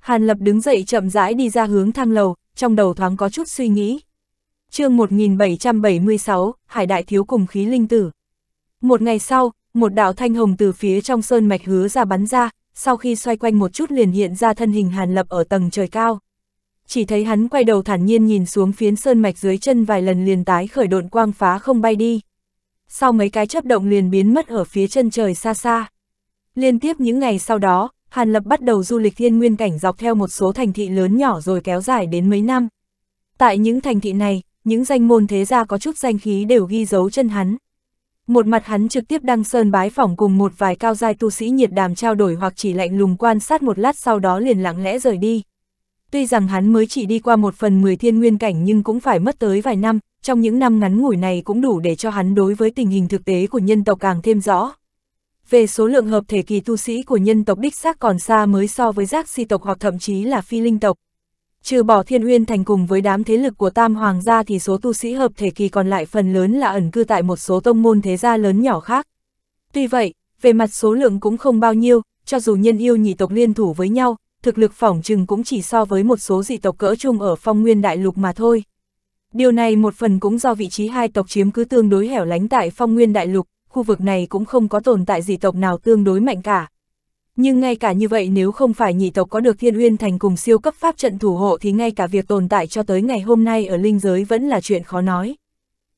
Hàn Lập đứng dậy chậm rãi đi ra hướng thang lầu, trong đầu thoáng có chút suy nghĩ. chương 1776, Hải Đại Thiếu cùng khí linh tử. Một ngày sau, một đạo thanh hồng từ phía trong sơn mạch hứa ra bắn ra, sau khi xoay quanh một chút liền hiện ra thân hình Hàn Lập ở tầng trời cao. Chỉ thấy hắn quay đầu thản nhiên nhìn xuống phiến sơn mạch dưới chân vài lần liền tái khởi độn quang phá không bay đi. Sau mấy cái chấp động liền biến mất ở phía chân trời xa xa. Liên tiếp những ngày sau đó, Hàn Lập bắt đầu du lịch thiên nguyên cảnh dọc theo một số thành thị lớn nhỏ rồi kéo dài đến mấy năm. Tại những thành thị này, những danh môn thế gia có chút danh khí đều ghi dấu chân hắn. Một mặt hắn trực tiếp đăng sơn bái phỏng cùng một vài cao giai tu sĩ nhiệt đàm trao đổi hoặc chỉ lạnh lùng quan sát một lát sau đó liền lặng lẽ rời đi. Tuy rằng hắn mới chỉ đi qua một phần 10 thiên nguyên cảnh nhưng cũng phải mất tới vài năm, trong những năm ngắn ngủi này cũng đủ để cho hắn đối với tình hình thực tế của nhân tộc càng thêm rõ. Về số lượng hợp thể kỳ tu sĩ của nhân tộc đích xác còn xa mới so với giác si tộc hoặc thậm chí là phi linh tộc. Trừ bỏ thiên uyên thành cùng với đám thế lực của tam hoàng gia thì số tu sĩ hợp thể kỳ còn lại phần lớn là ẩn cư tại một số tông môn thế gia lớn nhỏ khác. Tuy vậy, về mặt số lượng cũng không bao nhiêu, cho dù nhân yêu nhị tộc liên thủ với nhau, thực lực phỏng chừng cũng chỉ so với một số dị tộc cỡ chung ở phong nguyên đại lục mà thôi. Điều này một phần cũng do vị trí hai tộc chiếm cứ tương đối hẻo lánh tại phong nguyên đại lục, khu vực này cũng không có tồn tại dị tộc nào tương đối mạnh cả. Nhưng ngay cả như vậy nếu không phải nhị tộc có được thiên uyên thành cùng siêu cấp pháp trận thủ hộ thì ngay cả việc tồn tại cho tới ngày hôm nay ở linh giới vẫn là chuyện khó nói.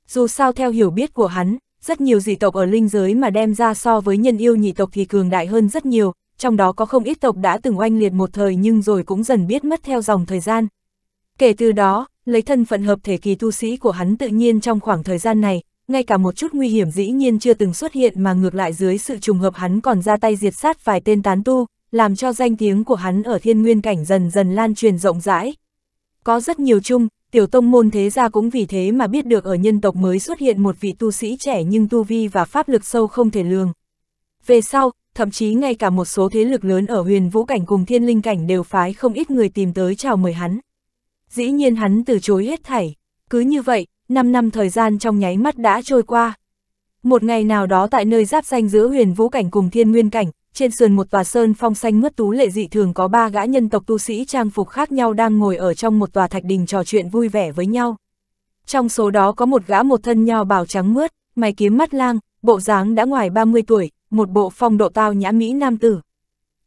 Dù sao theo hiểu biết của hắn, rất nhiều dị tộc ở linh giới mà đem ra so với nhân yêu nhị tộc thì cường đại hơn rất nhiều, trong đó có không ít tộc đã từng oanh liệt một thời nhưng rồi cũng dần biết mất theo dòng thời gian. Kể từ đó, lấy thân phận hợp thể kỳ tu sĩ của hắn tự nhiên trong khoảng thời gian này, ngay cả một chút nguy hiểm dĩ nhiên chưa từng xuất hiện mà ngược lại dưới sự trùng hợp hắn còn ra tay diệt sát vài tên tán tu, làm cho danh tiếng của hắn ở thiên nguyên cảnh dần dần lan truyền rộng rãi. Có rất nhiều chung, tiểu tông môn thế gia cũng vì thế mà biết được ở nhân tộc mới xuất hiện một vị tu sĩ trẻ nhưng tu vi và pháp lực sâu không thể lường. Về sau, thậm chí ngay cả một số thế lực lớn ở huyền vũ cảnh cùng thiên linh cảnh đều phái không ít người tìm tới chào mời hắn. Dĩ nhiên hắn từ chối hết thảy, cứ như vậy, 5 năm thời gian trong nháy mắt đã trôi qua. Một ngày nào đó tại nơi giáp danh giữa huyền vũ cảnh cùng thiên nguyên cảnh, trên sườn một tòa sơn phong xanh mướt tú lệ dị thường có ba gã nhân tộc tu sĩ trang phục khác nhau đang ngồi ở trong một tòa thạch đình trò chuyện vui vẻ với nhau. Trong số đó có một gã một thân nho bào trắng mướt, mày kiếm mắt lang, bộ dáng đã ngoài 30 tuổi, một bộ phong độ tao nhã mỹ nam tử.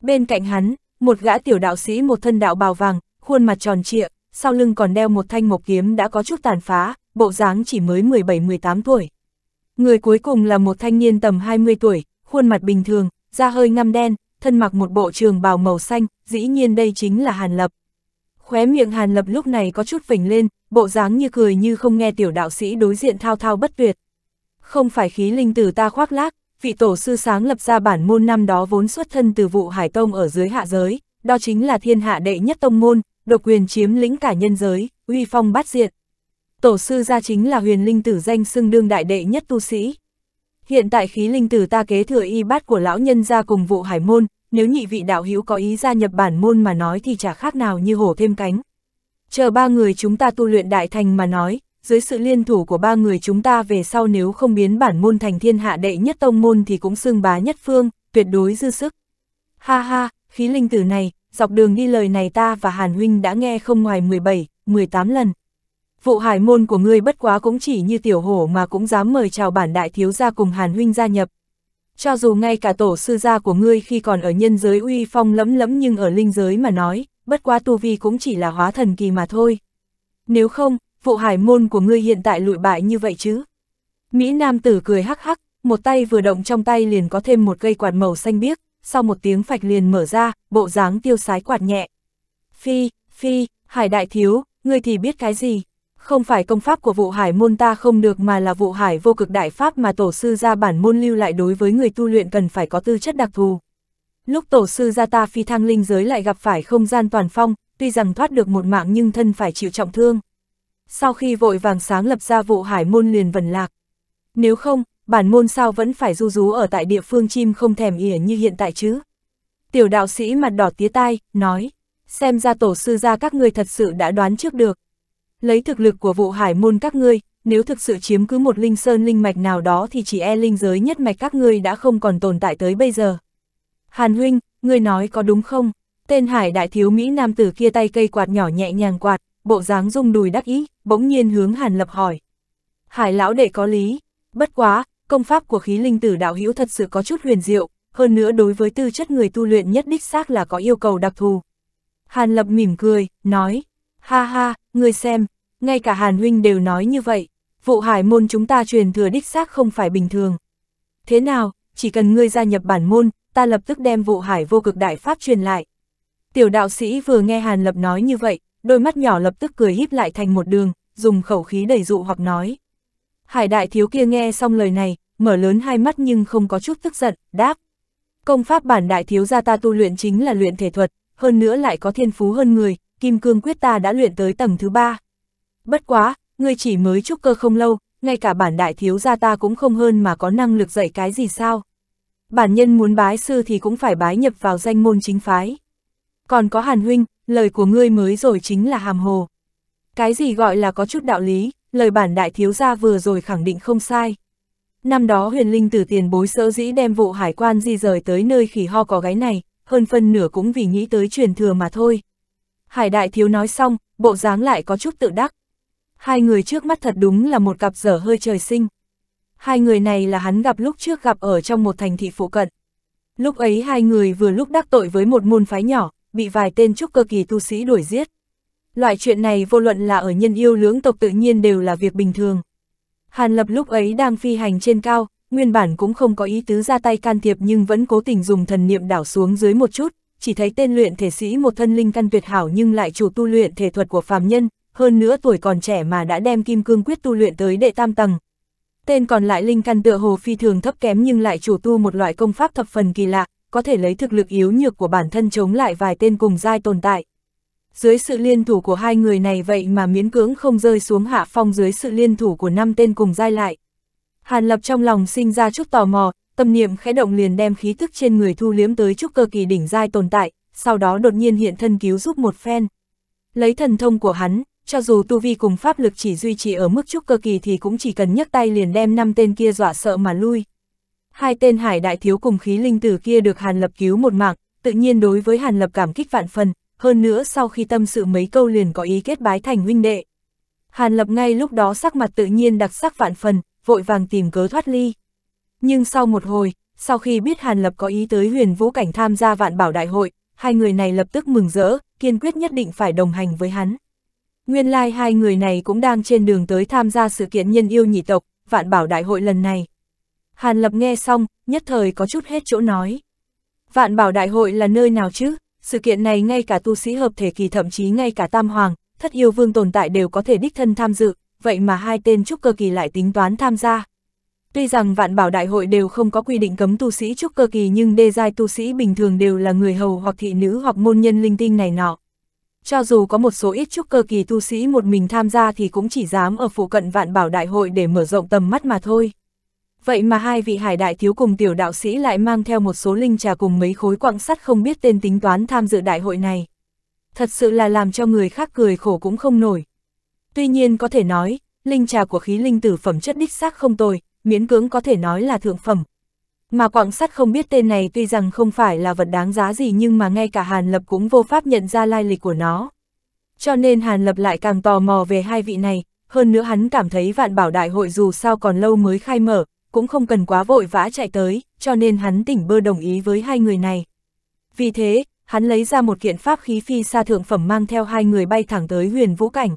Bên cạnh hắn, một gã tiểu đạo sĩ một thân đạo bào vàng, khuôn mặt tròn trịa, sau lưng còn đeo một thanh mộc kiếm đã có chút tàn phá, bộ dáng chỉ mới 17-18 tuổi. Người cuối cùng là một thanh niên tầm 20 tuổi, khuôn mặt bình thường, da hơi ngăm đen, thân mặc một bộ trường bào màu xanh, dĩ nhiên đây chính là Hàn Lập. Khóe miệng Hàn Lập lúc này có chút phình lên, bộ dáng như cười như không nghe tiểu đạo sĩ đối diện thao thao bất tuyệt. Không phải khí linh tử ta khoác lác, vị tổ sư sáng lập ra bản môn năm đó vốn xuất thân từ vụ hải tông ở dưới hạ giới, đó chính là thiên hạ đệ nhất tông môn, độc quyền chiếm lĩnh cả nhân giới, uy phong bát diện. Tổ sư gia chính là huyền linh tử danh xưng đương đại đệ nhất tu sĩ. Hiện tại khí linh tử ta kế thừa y bát của lão nhân gia cùng vụ hải môn, nếu nhị vị đạo hữu có ý gia nhập bản môn mà nói thì chả khác nào như hổ thêm cánh. Chờ ba người chúng ta tu luyện đại thành mà nói, dưới sự liên thủ của ba người chúng ta về sau nếu không biến bản môn thành thiên hạ đệ nhất tông môn thì cũng xưng bá nhất phương, tuyệt đối dư sức. Ha ha, khí linh tử này, dọc đường đi lời này ta và Hàn Huynh đã nghe không ngoài 17, 18 lần. Vụ hải môn của ngươi bất quá cũng chỉ như tiểu hổ mà cũng dám mời chào bản đại thiếu gia cùng Hàn Huynh gia nhập. Cho dù ngay cả tổ sư gia của ngươi khi còn ở nhân giới uy phong lẫm lẫm nhưng ở linh giới mà nói, bất quá tu vi cũng chỉ là hóa thần kỳ mà thôi. Nếu không, vụ hải môn của ngươi hiện tại lụi bại như vậy chứ? Mỹ Nam tử cười hắc hắc, một tay vừa động trong tay liền có thêm một cây quạt màu xanh biếc, sau một tiếng phạch liền mở ra, bộ dáng tiêu sái quạt nhẹ. Phi, phi, hải đại thiếu, ngươi thì biết cái gì? Không phải công pháp của vụ hải môn ta không được mà là vụ hải vô cực đại pháp mà tổ sư ra bản môn lưu lại đối với người tu luyện cần phải có tư chất đặc thù. Lúc tổ sư ra ta phi thăng linh giới lại gặp phải không gian toàn phong, tuy rằng thoát được một mạng nhưng thân phải chịu trọng thương. Sau khi vội vàng sáng lập ra vụ hải môn liền vần lạc. Nếu không, bản môn sao vẫn phải du rú ở tại địa phương chim không thèm ỉa như hiện tại chứ? Tiểu đạo sĩ mặt đỏ tía tai, nói, xem ra tổ sư ra các ngươi thật sự đã đoán trước được. Lấy thực lực của vụ hải môn các ngươi, nếu thực sự chiếm cứ một linh sơn linh mạch nào đó thì chỉ e linh giới nhất mạch các ngươi đã không còn tồn tại tới bây giờ. Hàn huynh, ngươi nói có đúng không? Tên hải đại thiếu Mỹ nam tử kia tay cây quạt nhỏ nhẹ nhàng quạt, bộ dáng rung đùi đắc ý, bỗng nhiên hướng Hàn Lập hỏi. Hải lão đệ có lý, bất quá, công pháp của khí linh tử đạo hữu thật sự có chút huyền diệu, hơn nữa đối với tư chất người tu luyện nhất đích xác là có yêu cầu đặc thù. Hàn Lập mỉm cười, nói, ha ha, ngươi xem, ngay cả Hàn Huynh đều nói như vậy, vụ hải môn chúng ta truyền thừa đích xác không phải bình thường. Thế nào, chỉ cần ngươi gia nhập bản môn, ta lập tức đem vụ hải vô cực đại pháp truyền lại. Tiểu đạo sĩ vừa nghe Hàn Lập nói như vậy, đôi mắt nhỏ lập tức cười híp lại thành một đường, dùng khẩu khí đầy dụ hoặc nói. Hải đại thiếu kia nghe xong lời này, mở lớn hai mắt nhưng không có chút tức giận, đáp. Công pháp bản đại thiếu gia ta tu luyện chính là luyện thể thuật, hơn nữa lại có thiên phú hơn người, kim cương quyết ta đã luyện tới tầng thứ ba. Bất quá, ngươi chỉ mới trúc cơ không lâu, ngay cả bản đại thiếu gia ta cũng không hơn mà có năng lực dạy cái gì sao. Bản nhân muốn bái sư thì cũng phải bái nhập vào danh môn chính phái. Còn có hàn huynh, lời của ngươi mới rồi chính là hàm hồ. Cái gì gọi là có chút đạo lý, lời bản đại thiếu gia vừa rồi khẳng định không sai. Năm đó huyền linh tử tiền bối sỡ dĩ đem vụ hải quan di rời tới nơi khỉ ho có gáy này, hơn phân nửa cũng vì nghĩ tới truyền thừa mà thôi. Hải đại thiếu nói xong, bộ dáng lại có chút tự đắc. Hai người trước mắt thật đúng là một cặp dở hơi trời sinh. Hai người này là hắn gặp lúc trước gặp ở trong một thành thị phụ cận. Lúc ấy hai người vừa lúc đắc tội với một môn phái nhỏ, bị vài tên trúc cơ kỳ tu sĩ đuổi giết. Loại chuyện này vô luận là ở nhân yêu lưỡng tộc tự nhiên đều là việc bình thường. Hàn Lập lúc ấy đang phi hành trên cao, nguyên bản cũng không có ý tứ ra tay can thiệp nhưng vẫn cố tình dùng thần niệm đảo xuống dưới một chút, chỉ thấy tên luyện thể sĩ một thân linh căn tuyệt hảo nhưng lại chủ tu luyện thể thuật của phàm nhân, hơn nữa tuổi còn trẻ mà đã đem kim cương quyết tu luyện tới đệ tam tầng. Tên còn lại linh căn tựa hồ phi thường thấp kém nhưng lại chủ tu một loại công pháp thập phần kỳ lạ, có thể lấy thực lực yếu nhược của bản thân chống lại vài tên cùng giai tồn tại. Dưới sự liên thủ của hai người này vậy mà miễn cưỡng không rơi xuống hạ phong dưới sự liên thủ của năm tên cùng giai lại. Hàn Lập trong lòng sinh ra chút tò mò, tâm niệm khẽ động liền đem khí thức trên người thu liếm tới chút cơ kỳ đỉnh giai tồn tại, sau đó đột nhiên hiện thân cứu giúp một phen. Lấy thần thông của hắn, cho dù tu vi cùng pháp lực chỉ duy trì ở mức trúc cơ kỳ thì cũng chỉ cần nhấc tay liền đem năm tên kia dọa sợ mà lui. Hai tên hải đại thiếu cùng khí linh tử kia được Hàn Lập cứu một mạng, tự nhiên đối với Hàn Lập cảm kích vạn phần, hơn nữa sau khi tâm sự mấy câu liền có ý kết bái thành huynh đệ. Hàn Lập ngay lúc đó sắc mặt tự nhiên đặc sắc vạn phần, vội vàng tìm cớ thoát ly. Nhưng sau một hồi, sau khi biết Hàn Lập có ý tới huyền vũ cảnh tham gia vạn bảo đại hội, hai người này lập tức mừng rỡ, kiên quyết nhất định phải đồng hành với hắn. Nguyên lai like hai người này cũng đang trên đường tới tham gia sự kiện nhân yêu nhị tộc, vạn bảo đại hội lần này. Hàn Lập nghe xong, nhất thời có chút hết chỗ nói. Vạn bảo đại hội là nơi nào chứ? Sự kiện này ngay cả tu sĩ hợp thể kỳ thậm chí ngay cả tam hoàng, thất yêu vương tồn tại đều có thể đích thân tham dự, vậy mà hai tên trúc cơ kỳ lại tính toán tham gia. Tuy rằng vạn bảo đại hội đều không có quy định cấm tu sĩ trúc cơ kỳ nhưng đê giai tu sĩ bình thường đều là người hầu hoặc thị nữ hoặc môn nhân linh tinh này nọ. Cho dù có một số ít trúc cơ kỳ tu sĩ một mình tham gia thì cũng chỉ dám ở phụ cận vạn bảo đại hội để mở rộng tầm mắt mà thôi. Vậy mà hai vị hải đại thiếu cùng tiểu đạo sĩ lại mang theo một số linh trà cùng mấy khối quặng sắt không biết tên tính toán tham dự đại hội này. Thật sự là làm cho người khác cười khổ cũng không nổi. Tuy nhiên có thể nói, linh trà của khí linh tử phẩm chất đích xác không tồi, miễn cưỡng có thể nói là thượng phẩm. Mà quặng sắt không biết tên này tuy rằng không phải là vật đáng giá gì nhưng mà ngay cả Hàn Lập cũng vô pháp nhận ra lai lịch của nó. Cho nên Hàn Lập lại càng tò mò về hai vị này, hơn nữa hắn cảm thấy vạn bảo đại hội dù sao còn lâu mới khai mở, cũng không cần quá vội vã chạy tới, cho nên hắn tỉnh bơ đồng ý với hai người này. Vì thế, hắn lấy ra một kiện pháp khí phi xa thượng phẩm mang theo hai người bay thẳng tới huyền vũ cảnh.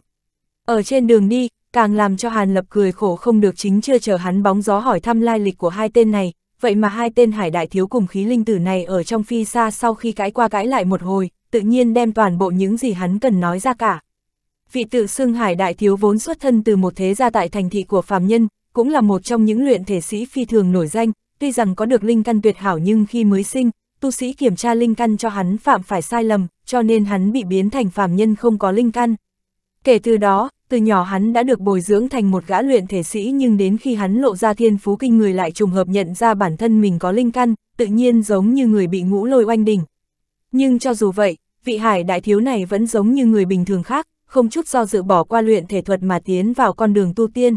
Ở trên đường đi, càng làm cho Hàn Lập cười khổ không được chính chưa chờ hắn bóng gió hỏi thăm lai lịch của hai tên này, vậy mà hai tên hải đại thiếu cùng khí linh tử này ở trong phi xa sau khi cãi qua cãi lại một hồi, tự nhiên đem toàn bộ những gì hắn cần nói ra cả. Vị tự xưng hải đại thiếu vốn xuất thân từ một thế gia tại thành thị của phàm nhân, cũng là một trong những luyện thể sĩ phi thường nổi danh, tuy rằng có được linh căn tuyệt hảo nhưng khi mới sinh, tu sĩ kiểm tra linh căn cho hắn phạm phải sai lầm, cho nên hắn bị biến thành phàm nhân không có linh căn. Kể từ đó, từ nhỏ hắn đã được bồi dưỡng thành một gã luyện thể sĩ nhưng đến khi hắn lộ ra thiên phú kinh người lại trùng hợp nhận ra bản thân mình có linh căn, tự nhiên giống như người bị ngũ lôi oanh đỉnh. Nhưng cho dù vậy, vị hải đại thiếu này vẫn giống như người bình thường khác, không chút do dự bỏ qua luyện thể thuật mà tiến vào con đường tu tiên.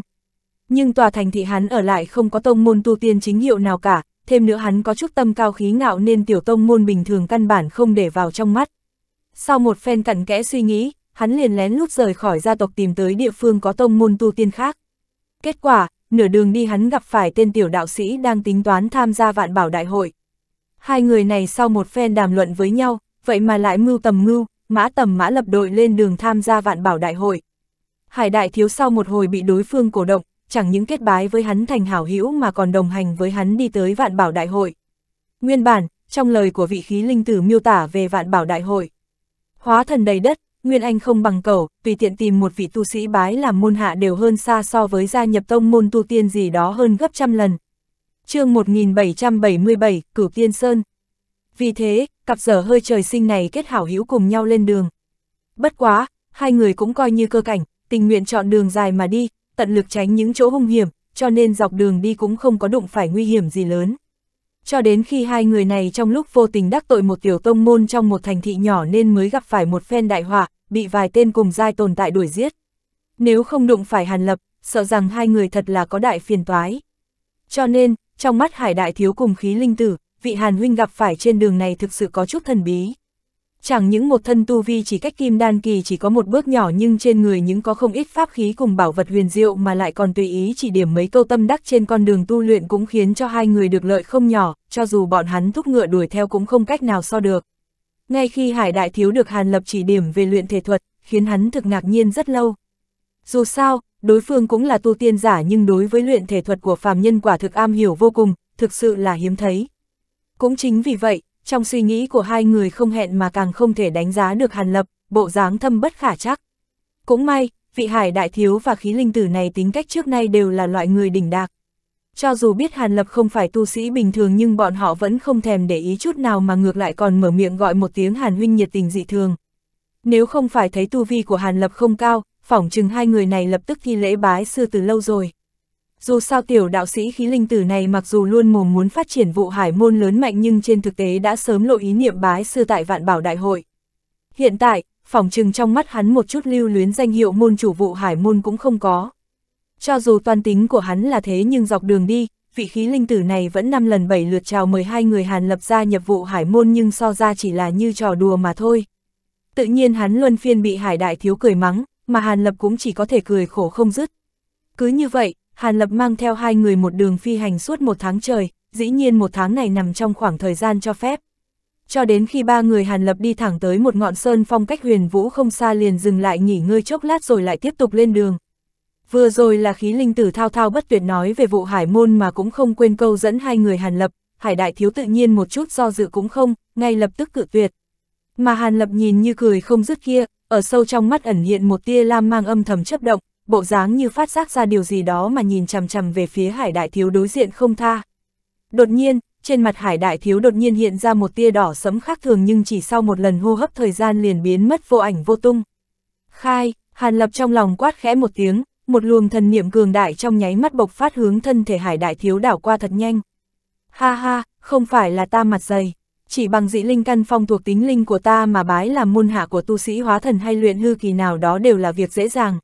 Nhưng tòa thành thị hắn ở lại không có tông môn tu tiên chính hiệu nào cả, thêm nữa hắn có chút tâm cao khí ngạo nên tiểu tông môn bình thường căn bản không để vào trong mắt. Sau một phen cẩn kẽ suy nghĩ, hắn liền lén lút rời khỏi gia tộc tìm tới địa phương có tông môn tu tiên khác. Kết quả, nửa đường đi hắn gặp phải tên tiểu đạo sĩ đang tính toán tham gia vạn bảo đại hội. Hai người này sau một phen đàm luận với nhau, vậy mà lại mưu tầm mưu, mã tầm mã lập đội lên đường tham gia vạn bảo đại hội. Hải đại thiếu sau một hồi bị đối phương cổ động, chẳng những kết bái với hắn thành hảo hữu mà còn đồng hành với hắn đi tới vạn bảo đại hội. Nguyên bản, trong lời của vị khí linh tử miêu tả về vạn bảo đại hội. Hóa thần đầy đất, Nguyên Anh không bằng cầu, tùy tiện tìm một vị tu sĩ bái làm môn hạ đều hơn xa so với gia nhập tông môn tu tiên gì đó hơn gấp trăm lần. chương 1777, Cửu Tiên Sơn. Vì thế, cặp giờ hơi trời sinh này kết hảo hữu cùng nhau lên đường. Bất quá, hai người cũng coi như cơ cảnh, tình nguyện chọn đường dài mà đi, tận lực tránh những chỗ hung hiểm, cho nên dọc đường đi cũng không có đụng phải nguy hiểm gì lớn. Cho đến khi hai người này trong lúc vô tình đắc tội một tiểu tông môn trong một thành thị nhỏ nên mới gặp phải một phen đại họa, bị vài tên cùng giai tồn tại đuổi giết. Nếu không đụng phải Hàn Lập, sợ rằng hai người thật là có đại phiền toái. Cho nên, trong mắt hải đại thiếu cùng khí linh tử, vị Hàn huynh gặp phải trên đường này thực sự có chút thần bí. Chẳng những một thân tu vi chỉ cách kim đan kỳ chỉ có một bước nhỏ nhưng trên người những có không ít pháp khí cùng bảo vật huyền diệu mà lại còn tùy ý chỉ điểm mấy câu tâm đắc trên con đường tu luyện cũng khiến cho hai người được lợi không nhỏ, cho dù bọn hắn thúc ngựa đuổi theo cũng không cách nào so được. Ngay khi Hải Đại Thiếu được Hàn Lập chỉ điểm về luyện thể thuật, khiến hắn thực ngạc nhiên rất lâu. Dù sao, đối phương cũng là tu tiên giả nhưng đối với luyện thể thuật của phàm nhân quả thực am hiểu vô cùng, thực sự là hiếm thấy. Cũng chính vì vậy, trong suy nghĩ của hai người không hẹn mà càng không thể đánh giá được Hàn Lập, bộ dáng thâm bất khả chắc. Cũng may, vị hải đại thiếu và khí linh tử này tính cách trước nay đều là loại người đỉnh đạc. Cho dù biết Hàn Lập không phải tu sĩ bình thường nhưng bọn họ vẫn không thèm để ý chút nào mà ngược lại còn mở miệng gọi một tiếng Hàn huynh nhiệt tình dị thường. Nếu không phải thấy tu vi của Hàn Lập không cao, phỏng chừng hai người này lập tức thi lễ bái sư từ lâu rồi. Dù sao tiểu đạo sĩ khí linh tử này mặc dù luôn mồm muốn phát triển vụ hải môn lớn mạnh nhưng trên thực tế đã sớm lộ ý niệm bái sư tại vạn bảo đại hội. Hiện tại, phỏng chừng trong mắt hắn một chút lưu luyến danh hiệu môn chủ vụ hải môn cũng không có. Cho dù toàn tính của hắn là thế nhưng dọc đường đi, vị khí linh tử này vẫn năm lần bảy lượt chào mời hai người Hàn lập ra nhập vụ hải môn nhưng so ra chỉ là như trò đùa mà thôi. Tự nhiên hắn luân phiên bị hải đại thiếu cười mắng, mà Hàn lập cũng chỉ có thể cười khổ không dứt. Cứ như vậy, Hàn lập mang theo hai người một đường phi hành suốt một tháng trời, dĩ nhiên một tháng này nằm trong khoảng thời gian cho phép. Cho đến khi ba người Hàn Lập đi thẳng tới một ngọn sơn phong cách huyền vũ không xa liền dừng lại nghỉ ngơi chốc lát rồi lại tiếp tục lên đường. Vừa rồi là khí linh tử thao thao bất tuyệt nói về vụ hải môn mà cũng không quên câu dẫn hai người Hàn Lập, hải đại thiếu tự nhiên một chút do dự cũng không, ngay lập tức cự tuyệt. Mà Hàn Lập nhìn như cười không dứt kia, ở sâu trong mắt ẩn hiện một tia lam mang âm thầm chấp động, bộ dáng như phát giác ra điều gì đó mà nhìn chằm chằm về phía hải đại thiếu đối diện không tha. Đột nhiên, trên mặt hải đại thiếu đột nhiên hiện ra một tia đỏ sẫm khác thường nhưng chỉ sau một lần hô hấp thời gian liền biến mất vô ảnh vô tung. Khai, Hàn Lập trong lòng quát khẽ một tiếng, một luồng thần niệm cường đại trong nháy mắt bộc phát hướng thân thể hải đại thiếu đảo qua thật nhanh. Ha ha, không phải là ta mặt dày, chỉ bằng dĩ linh căn phong thuộc tính linh của ta mà bái làm môn hạ của tu sĩ hóa thần hay luyện hư kỳ nào đó đều là việc dễ dàng.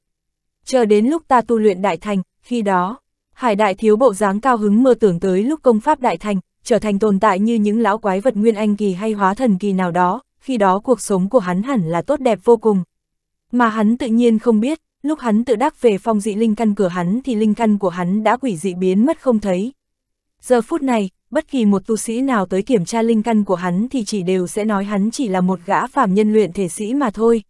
Chờ đến lúc ta tu luyện đại thành, khi đó, hải đại thiếu bộ dáng cao hứng mơ tưởng tới lúc công pháp đại thành, trở thành tồn tại như những lão quái vật nguyên anh kỳ hay hóa thần kỳ nào đó, khi đó cuộc sống của hắn hẳn là tốt đẹp vô cùng. Mà hắn tự nhiên không biết, lúc hắn tự đắc về phong dị linh căn cửa hắn thì linh căn của hắn đã quỷ dị biến mất không thấy. Giờ phút này, bất kỳ một tu sĩ nào tới kiểm tra linh căn của hắn thì chỉ đều sẽ nói hắn chỉ là một gã phàm nhân luyện thể sĩ mà thôi.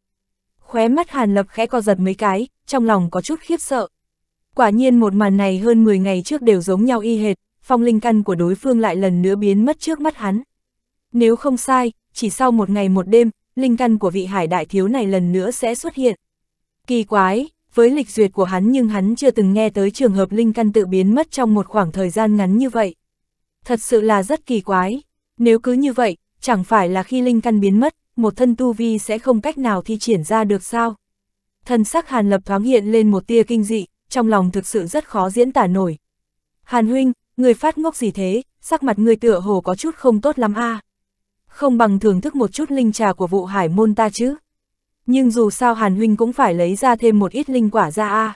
Khóe mắt Hàn Lập khẽ co giật mấy cái, trong lòng có chút khiếp sợ. Quả nhiên một màn này hơn 10 ngày trước đều giống nhau y hệt, phong linh căn của đối phương lại lần nữa biến mất trước mắt hắn. Nếu không sai, chỉ sau một ngày một đêm, linh căn của vị hải đại thiếu này lần nữa sẽ xuất hiện. Kỳ quái, với lịch duyệt của hắn nhưng hắn chưa từng nghe tới trường hợp linh căn tự biến mất trong một khoảng thời gian ngắn như vậy. Thật sự là rất kỳ quái, nếu cứ như vậy, chẳng phải là khi linh căn biến mất, một thân tu vi sẽ không cách nào thi triển ra được sao? Thân sắc Hàn Lập thoáng hiện lên một tia kinh dị, trong lòng thực sự rất khó diễn tả nổi. Hàn huynh, người phát ngốc gì thế, sắc mặt người tựa hồ có chút không tốt lắm a. Không bằng thưởng thức một chút linh trà của vụ hải môn ta chứ. Nhưng dù sao Hàn huynh cũng phải lấy ra thêm một ít linh quả ra a.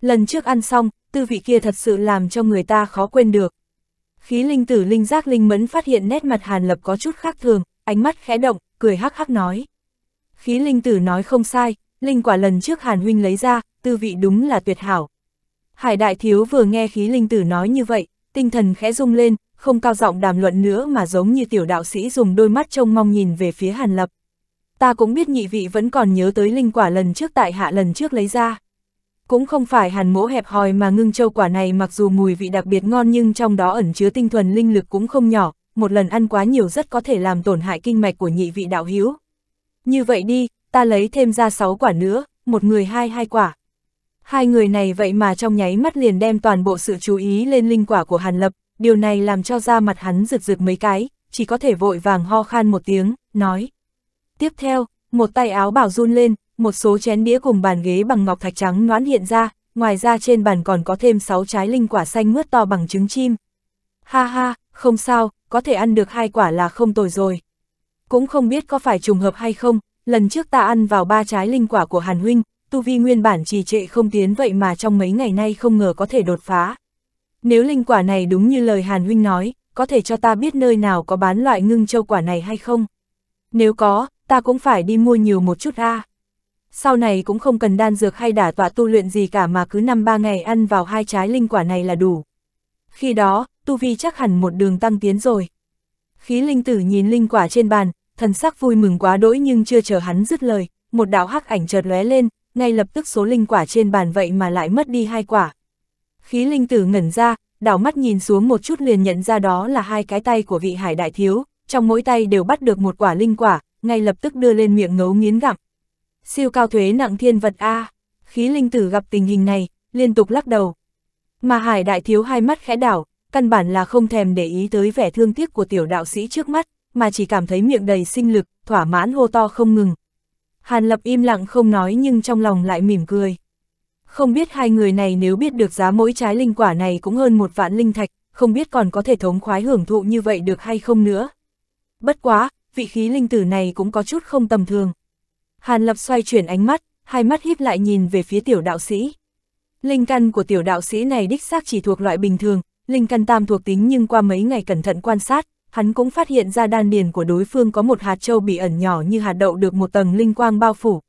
Lần trước ăn xong, tư vị kia thật sự làm cho người ta khó quên được. Khí linh tử linh giác linh mẫn phát hiện nét mặt Hàn Lập có chút khác thường, ánh mắt khẽ động, cười hắc hắc nói. Khí linh tử nói không sai, linh quả lần trước Hàn huynh lấy ra, tư vị đúng là tuyệt hảo. Hải đại thiếu vừa nghe khí linh tử nói như vậy, tinh thần khẽ rung lên, không cao giọng đàm luận nữa mà giống như tiểu đạo sĩ dùng đôi mắt trông mong nhìn về phía Hàn Lập. Ta cũng biết nhị vị vẫn còn nhớ tới linh quả lần trước tại hạ lần trước lấy ra. Cũng không phải hàn mỗ hẹp hòi mà ngưng châu quả này mặc dù mùi vị đặc biệt ngon nhưng trong đó ẩn chứa tinh thuần linh lực cũng không nhỏ, một lần ăn quá nhiều rất có thể làm tổn hại kinh mạch của nhị vị đạo hiếu. Như vậy đi, ta lấy thêm ra 6 quả nữa, một người hai hai quả. Hai người này vậy mà trong nháy mắt liền đem toàn bộ sự chú ý lên linh quả của Hàn Lập, điều này làm cho da mặt hắn rực rực mấy cái, chỉ có thể vội vàng ho khan một tiếng, nói. Tiếp theo, một tay áo bảo run lên, một số chén đĩa cùng bàn ghế bằng ngọc thạch trắng noãn hiện ra, ngoài ra trên bàn còn có thêm 6 trái linh quả xanh mướt to bằng trứng chim. Ha ha, không sao, có thể ăn được hai quả là không tồi rồi. Cũng không biết có phải trùng hợp hay không, lần trước ta ăn vào ba trái linh quả của Hàn Huynh, tu vi nguyên bản trì trệ không tiến vậy mà trong mấy ngày nay không ngờ có thể đột phá. Nếu linh quả này đúng như lời Hàn Huynh nói, có thể cho ta biết nơi nào có bán loại ngưng châu quả này hay không? Nếu có, ta cũng phải đi mua nhiều một chút a. Sau này cũng không cần đan dược hay đả tọa tu luyện gì cả mà cứ năm ba ngày ăn vào hai trái linh quả này là đủ. Khi đó, tu vi chắc hẳn một đường tăng tiến rồi. Khí linh tử nhìn linh quả trên bàn, thần sắc vui mừng quá đỗi nhưng chưa chờ hắn dứt lời, một đạo hắc ảnh chợt lóe lên, ngay lập tức số linh quả trên bàn vậy mà lại mất đi hai quả. Khí linh tử ngẩn ra, đảo mắt nhìn xuống một chút liền nhận ra đó là hai cái tay của vị hải đại thiếu, trong mỗi tay đều bắt được một quả linh quả, ngay lập tức đưa lên miệng ngấu nghiến gặm. Siêu cao thuế nặng thiên vật A, khí linh tử gặp tình hình này, liên tục lắc đầu. Mà Hải Đại Thiếu hai mắt khẽ đảo, căn bản là không thèm để ý tới vẻ thương tiếc của tiểu đạo sĩ trước mắt, mà chỉ cảm thấy miệng đầy sinh lực, thỏa mãn hô to không ngừng. Hàn Lập im lặng không nói nhưng trong lòng lại mỉm cười. Không biết hai người này nếu biết được giá mỗi trái linh quả này cũng hơn một vạn linh thạch, không biết còn có thể thống khoái hưởng thụ như vậy được hay không nữa. Bất quá, vị khí linh tử này cũng có chút không tầm thường. Hàn Lập xoay chuyển ánh mắt, hai mắt híp lại nhìn về phía tiểu đạo sĩ. Linh căn của tiểu đạo sĩ này đích xác chỉ thuộc loại bình thường, linh căn tam thuộc tính nhưng qua mấy ngày cẩn thận quan sát, hắn cũng phát hiện ra đan điền của đối phương có một hạt châu bị ẩn nhỏ như hạt đậu được một tầng linh quang bao phủ.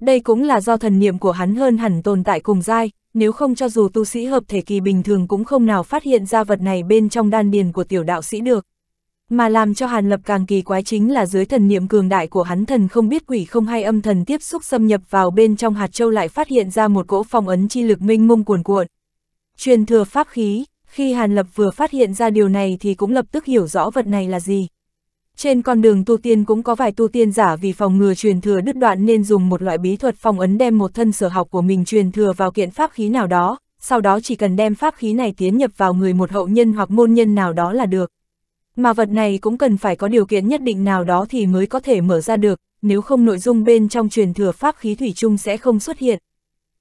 Đây cũng là do thần niệm của hắn hơn hẳn tồn tại cùng giai, nếu không cho dù tu sĩ hợp thể kỳ bình thường cũng không nào phát hiện ra vật này bên trong đan điền của tiểu đạo sĩ được. Mà làm cho Hàn Lập càng kỳ quái chính là dưới thần niệm cường đại của hắn thần không biết quỷ không hay âm thần tiếp xúc xâm nhập vào bên trong hạt châu lại phát hiện ra một cỗ phong ấn chi lực minh mông cuồn cuộn. Truyền thừa pháp khí, khi Hàn Lập vừa phát hiện ra điều này thì cũng lập tức hiểu rõ vật này là gì. Trên con đường tu tiên cũng có vài tu tiên giả vì phòng ngừa truyền thừa đứt đoạn nên dùng một loại bí thuật phong ấn đem một thân sở học của mình truyền thừa vào kiện pháp khí nào đó, sau đó chỉ cần đem pháp khí này tiến nhập vào người một hậu nhân hoặc môn nhân nào đó là được. Mà vật này cũng cần phải có điều kiện nhất định nào đó thì mới có thể mở ra được, nếu không nội dung bên trong truyền thừa pháp khí thủy chung sẽ không xuất hiện.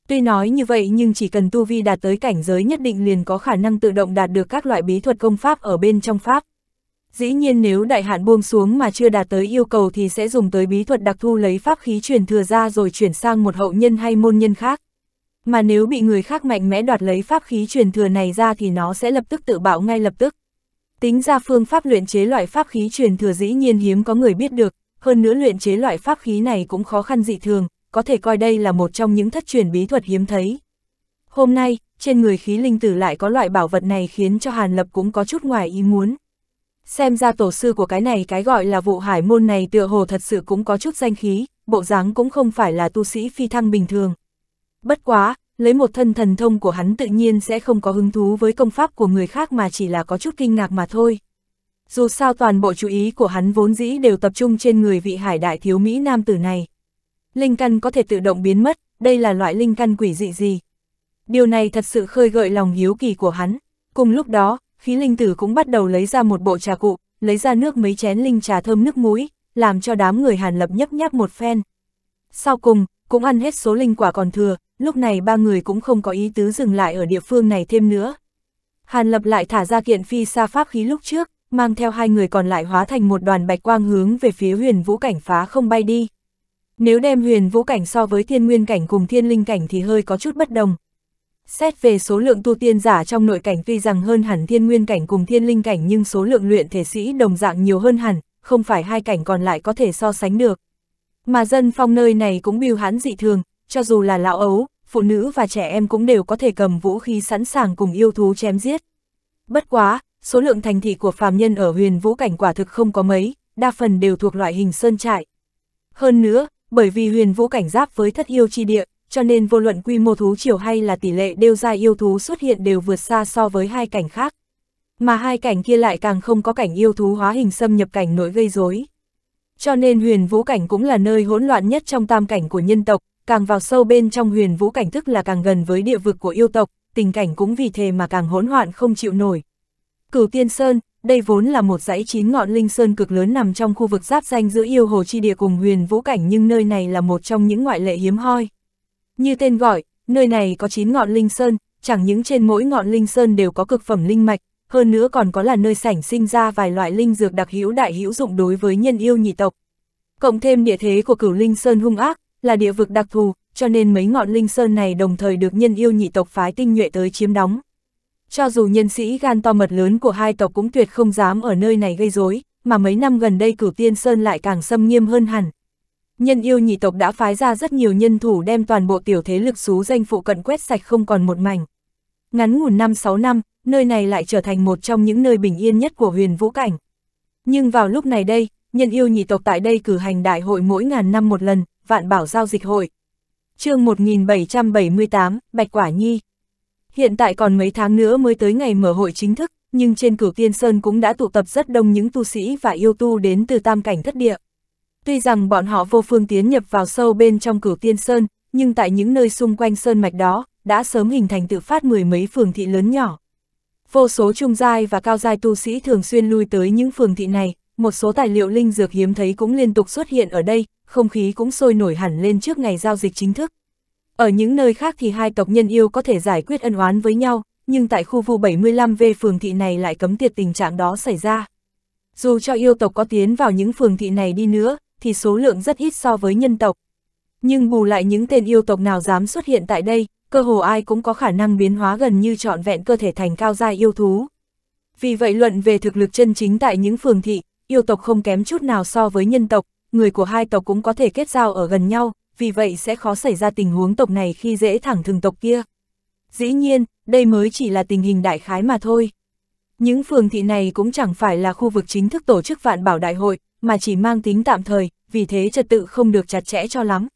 Tuy nói như vậy nhưng chỉ cần tu vi đạt tới cảnh giới nhất định liền có khả năng tự động đạt được các loại bí thuật công pháp ở bên trong pháp. Dĩ nhiên nếu đại hạn buông xuống mà chưa đạt tới yêu cầu thì sẽ dùng tới bí thuật đặc thu lấy pháp khí truyền thừa ra rồi chuyển sang một hậu nhân hay môn nhân khác. Mà nếu bị người khác mạnh mẽ đoạt lấy pháp khí truyền thừa này ra thì nó sẽ lập tức tự bạo ngay lập tức. Tính ra phương pháp luyện chế loại pháp khí truyền thừa dĩ nhiên hiếm có người biết được, hơn nữa luyện chế loại pháp khí này cũng khó khăn dị thường, có thể coi đây là một trong những thất truyền bí thuật hiếm thấy. Hôm nay, trên người khí linh tử lại có loại bảo vật này khiến cho Hàn Lập cũng có chút ngoài ý muốn. Xem ra tổ sư của cái này cái gọi là vụ hải môn này tựa hồ thật sự cũng có chút danh khí, bộ dáng cũng không phải là tu sĩ phi thăng bình thường. Bất quá, lấy một thân thần thông của hắn tự nhiên sẽ không có hứng thú với công pháp của người khác mà chỉ là có chút kinh ngạc mà thôi. Dù sao toàn bộ chú ý của hắn vốn dĩ đều tập trung trên người vị hải đại thiếu Mỹ nam tử này. Linh căn có thể tự động biến mất, đây là loại linh căn quỷ dị gì? Điều này thật sự khơi gợi lòng hiếu kỳ của hắn. Cùng lúc đó, khí linh tử cũng bắt đầu lấy ra một bộ trà cụ, lấy ra nước mấy chén linh trà thơm nước muối, làm cho đám người hàn lập nhấp nháp một phen. Sau cùng, cũng ăn hết số linh quả còn thừa, lúc này ba người cũng không có ý tứ dừng lại ở địa phương này thêm nữa. Hàn lập lại thả ra kiện phi xa pháp khí lúc trước, mang theo hai người còn lại hóa thành một đoàn bạch quang hướng về phía huyền vũ cảnh phá không bay đi. Nếu đem huyền vũ cảnh so với thiên nguyên cảnh cùng thiên linh cảnh thì hơi có chút bất đồng. Xét về số lượng tu tiên giả trong nội cảnh tuy rằng hơn hẳn thiên nguyên cảnh cùng thiên linh cảnh nhưng số lượng luyện thể sĩ đồng dạng nhiều hơn hẳn, không phải hai cảnh còn lại có thể so sánh được. Mà dân phong nơi này cũng biêu hãn dị thường, cho dù là lão ấu, phụ nữ và trẻ em cũng đều có thể cầm vũ khí sẵn sàng cùng yêu thú chém giết. Bất quá, số lượng thành thị của phàm nhân ở huyền vũ cảnh quả thực không có mấy, đa phần đều thuộc loại hình sơn trại. Hơn nữa, bởi vì huyền vũ cảnh giáp với thất yêu chi địa, cho nên vô luận quy mô thú chiều hay là tỷ lệ đều ra yêu thú xuất hiện đều vượt xa so với hai cảnh khác. Mà hai cảnh kia lại càng không có cảnh yêu thú hóa hình xâm nhập cảnh nỗi gây rối. Cho nên huyền vũ cảnh cũng là nơi hỗn loạn nhất trong tam cảnh của nhân tộc, càng vào sâu bên trong huyền vũ cảnh thức là càng gần với địa vực của yêu tộc, tình cảnh cũng vì thế mà càng hỗn loạn không chịu nổi. Cửu Tiên Sơn, đây vốn là một dãy chín ngọn linh sơn cực lớn nằm trong khu vực giáp danh giữa yêu hồ chi địa cùng huyền vũ cảnh nhưng nơi này là một trong những ngoại lệ hiếm hoi. Như tên gọi, nơi này có 9 ngọn linh sơn, chẳng những trên mỗi ngọn linh sơn đều có cực phẩm linh mạch, hơn nữa còn có là nơi sảnh sinh ra vài loại linh dược đặc hữu đại hữu dụng đối với nhân yêu nhị tộc. Cộng thêm địa thế của cửu linh sơn hung ác, là địa vực đặc thù, cho nên mấy ngọn linh sơn này đồng thời được nhân yêu nhị tộc phái tinh nhuệ tới chiếm đóng. Cho dù nhân sĩ gan to mật lớn của hai tộc cũng tuyệt không dám ở nơi này gây rối, mà mấy năm gần đây cửu tiên sơn lại càng xâm nghiêm hơn hẳn. Nhân yêu nhị tộc đã phái ra rất nhiều nhân thủ đem toàn bộ tiểu thế lực xú danh phụ cận quét sạch không còn một mảnh. Ngắn ngủn năm 6 năm, nơi này lại trở thành một trong những nơi bình yên nhất của huyền vũ cảnh. Nhưng vào lúc này đây, nhân yêu nhị tộc tại đây cử hành đại hội mỗi ngàn năm một lần, vạn bảo giao dịch hội. chương 1778, Bạch Quả Nhi Hiện tại còn mấy tháng nữa mới tới ngày mở hội chính thức, nhưng trên cửu tiên sơn cũng đã tụ tập rất đông những tu sĩ và yêu tu đến từ tam cảnh thất địa. Tuy rằng bọn họ vô phương tiến nhập vào sâu bên trong cửu tiên sơn, nhưng tại những nơi xung quanh sơn mạch đó, đã sớm hình thành tự phát mười mấy phường thị lớn nhỏ. Vô số trung giai và cao giai tu sĩ thường xuyên lui tới những phường thị này, một số tài liệu linh dược hiếm thấy cũng liên tục xuất hiện ở đây, không khí cũng sôi nổi hẳn lên trước ngày giao dịch chính thức. Ở những nơi khác thì hai tộc nhân yêu có thể giải quyết ân oán với nhau, nhưng tại khu vu 75V phường thị này lại cấm tiệt tình trạng đó xảy ra. Dù cho yêu tộc có tiến vào những phường thị này đi nữa, thì số lượng rất ít so với nhân tộc. Nhưng bù lại những tên yêu tộc nào dám xuất hiện tại đây, cơ hồ ai cũng có khả năng biến hóa gần như trọn vẹn cơ thể thành cao giai yêu thú. Vì vậy luận về thực lực chân chính tại những phường thị, yêu tộc không kém chút nào so với nhân tộc, người của hai tộc cũng có thể kết giao ở gần nhau, vì vậy sẽ khó xảy ra tình huống tộc này khi dễ thẳng thường tộc kia. Dĩ nhiên, đây mới chỉ là tình hình đại khái mà thôi. Những phường thị này cũng chẳng phải là khu vực chính thức tổ chức vạn bảo đại hội, mà chỉ mang tính tạm thời, vì thế trật tự không được chặt chẽ cho lắm.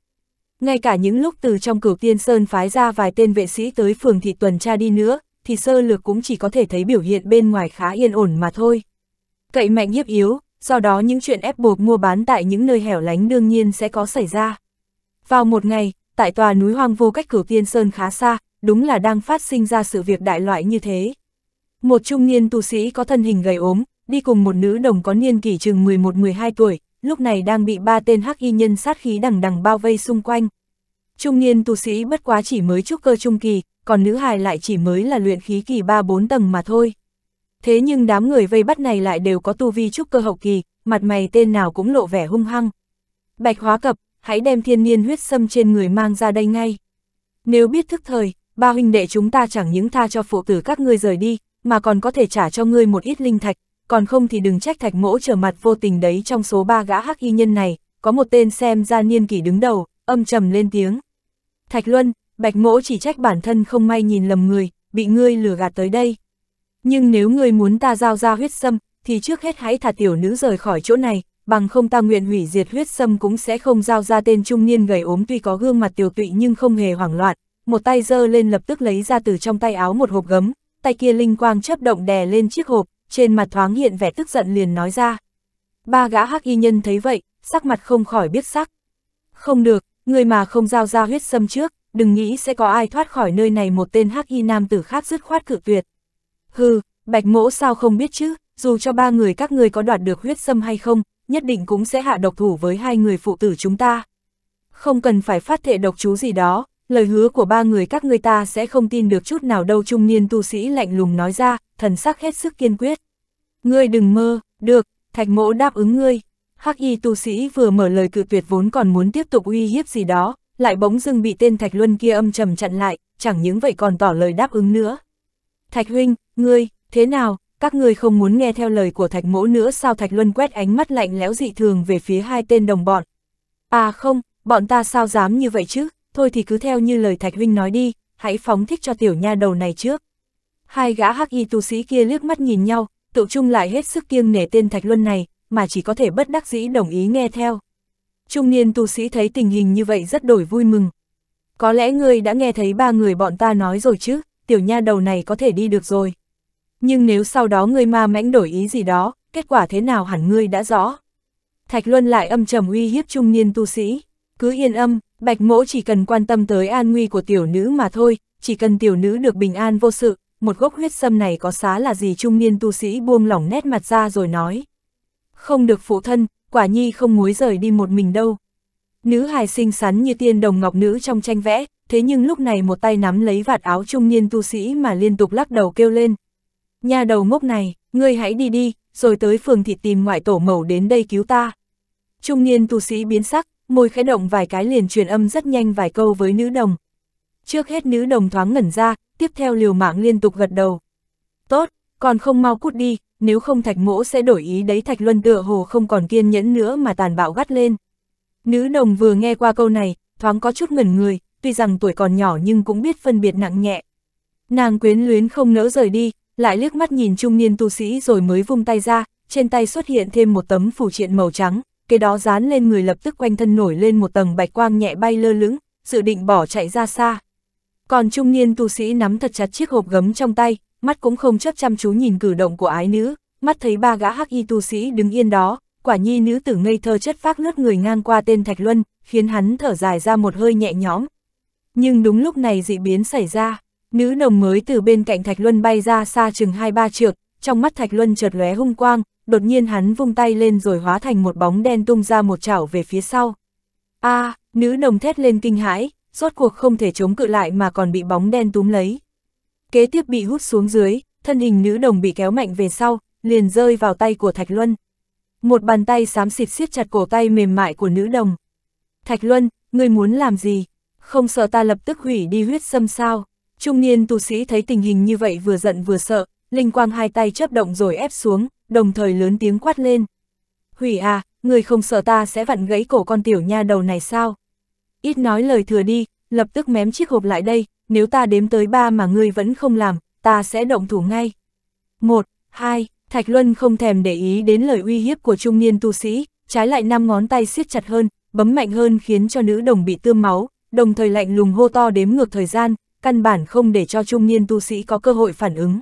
Ngay cả những lúc từ trong cửu tiên sơn phái ra vài tên vệ sĩ tới phường thị tuần tra đi nữa, thì sơ lược cũng chỉ có thể thấy biểu hiện bên ngoài khá yên ổn mà thôi. Cậy mạnh hiếp yếu, do đó những chuyện ép buộc mua bán tại những nơi hẻo lánh đương nhiên sẽ có xảy ra. Vào một ngày, tại tòa núi hoang vô cách cửu tiên sơn khá xa, đúng là đang phát sinh ra sự việc đại loại như thế. Một trung niên tu sĩ có thân hình gầy ốm, đi cùng một nữ đồng có niên kỷ chừng 11-12 tuổi, lúc này đang bị ba tên hắc y nhân sát khí đằng đằng bao vây xung quanh. Trung niên tu sĩ bất quá chỉ mới trúc cơ trung kỳ, còn nữ hài lại chỉ mới là luyện khí kỳ 3-4 tầng mà thôi. Thế nhưng đám người vây bắt này lại đều có tu vi trúc cơ hậu kỳ, mặt mày tên nào cũng lộ vẻ hung hăng. Bạch hóa cập, hãy đem thiên niên huyết sâm trên người mang ra đây ngay. Nếu biết thức thời, ba huynh đệ chúng ta chẳng những tha cho phụ tử các ngươi rời đi, mà còn có thể trả cho ngươi một ít linh thạch, còn không thì đừng trách thạch mỗ trở mặt vô tình đấy trong số ba gã hắc y nhân này, có một tên xem ra niên kỷ đứng đầu, âm trầm lên tiếng. Thạch Luân, Bạch Mỗ chỉ trách bản thân không may nhìn lầm người, bị ngươi lừa gạt tới đây. Nhưng nếu ngươi muốn ta giao ra huyết sâm, thì trước hết hãy thả tiểu nữ rời khỏi chỗ này, bằng không ta nguyện hủy diệt huyết sâm cũng sẽ không giao ra tên trung niên gầy ốm tuy có gương mặt tiểu tụy nhưng không hề hoảng loạn, một tay giơ lên lập tức lấy ra từ trong tay áo một hộp gấm, tay kia linh quang chấp động đè lên chiếc hộp, trên mặt thoáng hiện vẻ tức giận liền nói ra. Ba gã hắc y nhân thấy vậy, sắc mặt không khỏi biết sắc. Không được, người mà không giao ra huyết sâm trước, đừng nghĩ sẽ có ai thoát khỏi nơi này một tên hắc y nam tử khác dứt khoát cự tuyệt. Hừ, bạch mỗ sao không biết chứ, dù cho ba người các người có đoạt được huyết sâm hay không, nhất định cũng sẽ hạ độc thủ với hai người phụ tử chúng ta. Không cần phải phát thệ độc chú gì đó, lời hứa của ba người các ngươi ta sẽ không tin được chút nào đâu trung niên tu sĩ lạnh lùng nói ra, thần sắc hết sức kiên quyết. Ngươi đừng mơ, được, thạch mỗ đáp ứng ngươi. Hắc y tu sĩ vừa mở lời cự tuyệt vốn còn muốn tiếp tục uy hiếp gì đó, lại bỗng dưng bị tên thạch luân kia âm trầm chặn lại, chẳng những vậy còn tỏ lời đáp ứng nữa. Thạch huynh, ngươi, thế nào, các ngươi không muốn nghe theo lời của thạch mỗ nữa sao thạch luân quét ánh mắt lạnh lẽo dị thường về phía hai tên đồng bọn. À không, bọn ta sao dám như vậy chứ, thôi thì cứ theo như lời thạch huynh nói đi, hãy phóng thích cho tiểu nha đầu này trước. Hai gã hắc y tu sĩ kia liếc mắt nhìn nhau, tự chung lại hết sức kiêng nể tên thạch luân này, mà chỉ có thể bất đắc dĩ đồng ý nghe theo. Trung niên tu sĩ thấy tình hình như vậy rất đổi vui mừng. Có lẽ ngươi đã nghe thấy ba người bọn ta nói rồi chứ, tiểu nha đầu này có thể đi được rồi. Nhưng nếu sau đó ngươi ma mãnh đổi ý gì đó, kết quả thế nào hẳn ngươi đã rõ. Thạch Luân lại âm trầm uy hiếp trung niên tu sĩ. Cứ yên âm, bạch mỗ chỉ cần quan tâm tới an nguy của tiểu nữ mà thôi, chỉ cần tiểu nữ được bình an vô sự, một gốc huyết sâm này có xá là gì trung niên tu sĩ buông lỏng nét mặt ra rồi nói. Không được phụ thân, quả nhi không muốn rời đi một mình đâu. Nữ hài xinh xắn như tiên đồng ngọc nữ trong tranh vẽ, thế nhưng lúc này một tay nắm lấy vạt áo trung niên tu sĩ mà liên tục lắc đầu kêu lên. Nhà đầu ngốc này, ngươi hãy đi đi, rồi tới phường thị tìm ngoại tổ mẫu đến đây cứu ta. Trung niên tu sĩ biến sắc, môi khẽ động vài cái liền truyền âm rất nhanh vài câu với nữ đồng. Trước hết nữ đồng thoáng ngẩn ra, tiếp theo liều mạng liên tục gật đầu. Tốt, còn không mau cút đi, nếu không thạch mỗ sẽ đổi ý đấy thạch luân tựa hồ không còn kiên nhẫn nữa mà tàn bạo gắt lên. Nữ đồng vừa nghe qua câu này, thoáng có chút ngẩn người, tuy rằng tuổi còn nhỏ nhưng cũng biết phân biệt nặng nhẹ. Nàng quyến luyến không nỡ rời đi, lại liếc mắt nhìn trung niên tu sĩ rồi mới vung tay ra, trên tay xuất hiện thêm một tấm phủ triện màu trắng, cái đó dán lên người lập tức quanh thân nổi lên một tầng bạch quang nhẹ bay lơ lửng, dự định bỏ chạy ra xa. Còn trung niên tu sĩ nắm thật chặt chiếc hộp gấm trong tay, mắt cũng không chấp chăm chú nhìn cử động của ái nữ, mắt thấy ba gã hắc y tu sĩ đứng yên đó, quả nhi nữ tử ngây thơ chất phác lướt người ngang qua tên Thạch Luân, khiến hắn thở dài ra một hơi nhẹ nhõm. Nhưng đúng lúc này dị biến xảy ra, nữ đồng mới từ bên cạnh Thạch Luân bay ra xa chừng hai ba trượng, trong mắt Thạch Luân chợt lóe hung quang, đột nhiên hắn vung tay lên rồi hóa thành một bóng đen tung ra một chảo về phía sau. A, nữ đồng thét lên kinh hãi, rốt cuộc không thể chống cự lại mà còn bị bóng đen túm lấy. Kế tiếp bị hút xuống dưới, thân hình nữ đồng bị kéo mạnh về sau, liền rơi vào tay của Thạch Luân. Một bàn tay xám xịt siết chặt cổ tay mềm mại của nữ đồng. Thạch Luân, ngươi muốn làm gì? Không sợ ta lập tức hủy đi huyết xâm sao? Trung niên tu sĩ thấy tình hình như vậy vừa giận vừa sợ, linh quang hai tay chấp động rồi ép xuống, đồng thời lớn tiếng quát lên. Hủy à, người không sợ ta sẽ vặn gãy cổ con tiểu nha đầu này sao? Ít nói lời thừa đi, lập tức mém chiếc hộp lại đây, nếu ta đếm tới ba mà ngươi vẫn không làm, ta sẽ động thủ ngay. Một, hai, Thạch Luân không thèm để ý đến lời uy hiếp của trung niên tu sĩ, trái lại năm ngón tay siết chặt hơn, bấm mạnh hơn khiến cho nữ đồng bị tươm máu, đồng thời lạnh lùng hô to đếm ngược thời gian, căn bản không để cho trung niên tu sĩ có cơ hội phản ứng.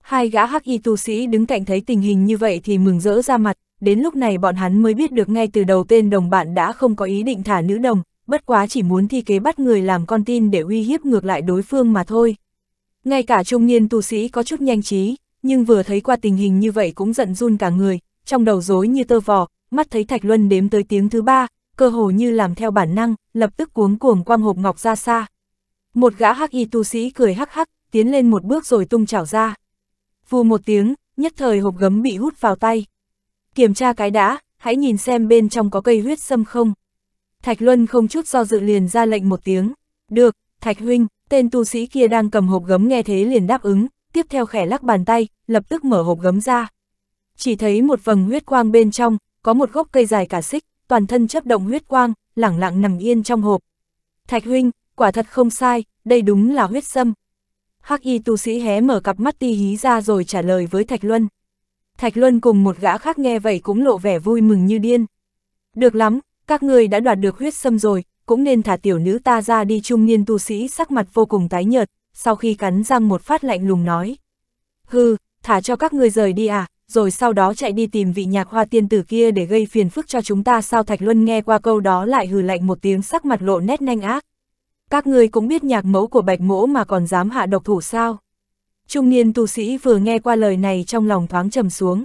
Hai gã hắc y tu sĩ đứng cạnh thấy tình hình như vậy thì mừng rỡ ra mặt, đến lúc này bọn hắn mới biết được ngay từ đầu tên đồng bạn đã không có ý định thả nữ đồng, bất quá chỉ muốn thi kế bắt người làm con tin để uy hiếp ngược lại đối phương mà thôi. Ngay cả trung niên tu sĩ có chút nhanh trí, nhưng vừa thấy qua tình hình như vậy cũng giận run cả người, trong đầu rối như tơ vò, mắt thấy Thạch Luân đếm tới tiếng thứ ba, cơ hồ như làm theo bản năng, lập tức cuống cuồng quang hộp ngọc ra xa. Một gã hắc y tu sĩ cười hắc hắc, tiến lên một bước rồi tung chảo ra. Vù một tiếng, nhất thời hộp gấm bị hút vào tay. Kiểm tra cái đã, hãy nhìn xem bên trong có cây huyết sâm không. Thạch Luân không chút do dự liền ra lệnh một tiếng. Được, Thạch Huynh, tên tu sĩ kia đang cầm hộp gấm nghe thế liền đáp ứng, tiếp theo khẽ lắc bàn tay, lập tức mở hộp gấm ra. Chỉ thấy một vầng huyết quang bên trong, có một gốc cây dài cả xích, toàn thân chấp động huyết quang, lẳng lặng nằm yên trong hộp. Thạch huynh, quả thật không sai, đây đúng là huyết sâm. Hắc y tu sĩ hé mở cặp mắt ti hí ra rồi trả lời với Thạch Luân. Thạch Luân cùng một gã khác nghe vậy cũng lộ vẻ vui mừng như điên. Được lắm, các người đã đoạt được huyết sâm rồi, cũng nên thả tiểu nữ ta ra đi trung niên tu sĩ sắc mặt vô cùng tái nhợt, sau khi cắn răng một phát lạnh lùng nói. Hừ, thả cho các người rời đi à, rồi sau đó chạy đi tìm vị nhạc hoa tiên tử kia để gây phiền phức cho chúng ta sao Thạch Luân nghe qua câu đó lại hừ lạnh một tiếng sắc mặt lộ nét nhanh ác. Các người cũng biết nhạc mẫu của bạch mỗ mà còn dám hạ độc thủ sao. Trung niên tu sĩ vừa nghe qua lời này trong lòng thoáng trầm xuống.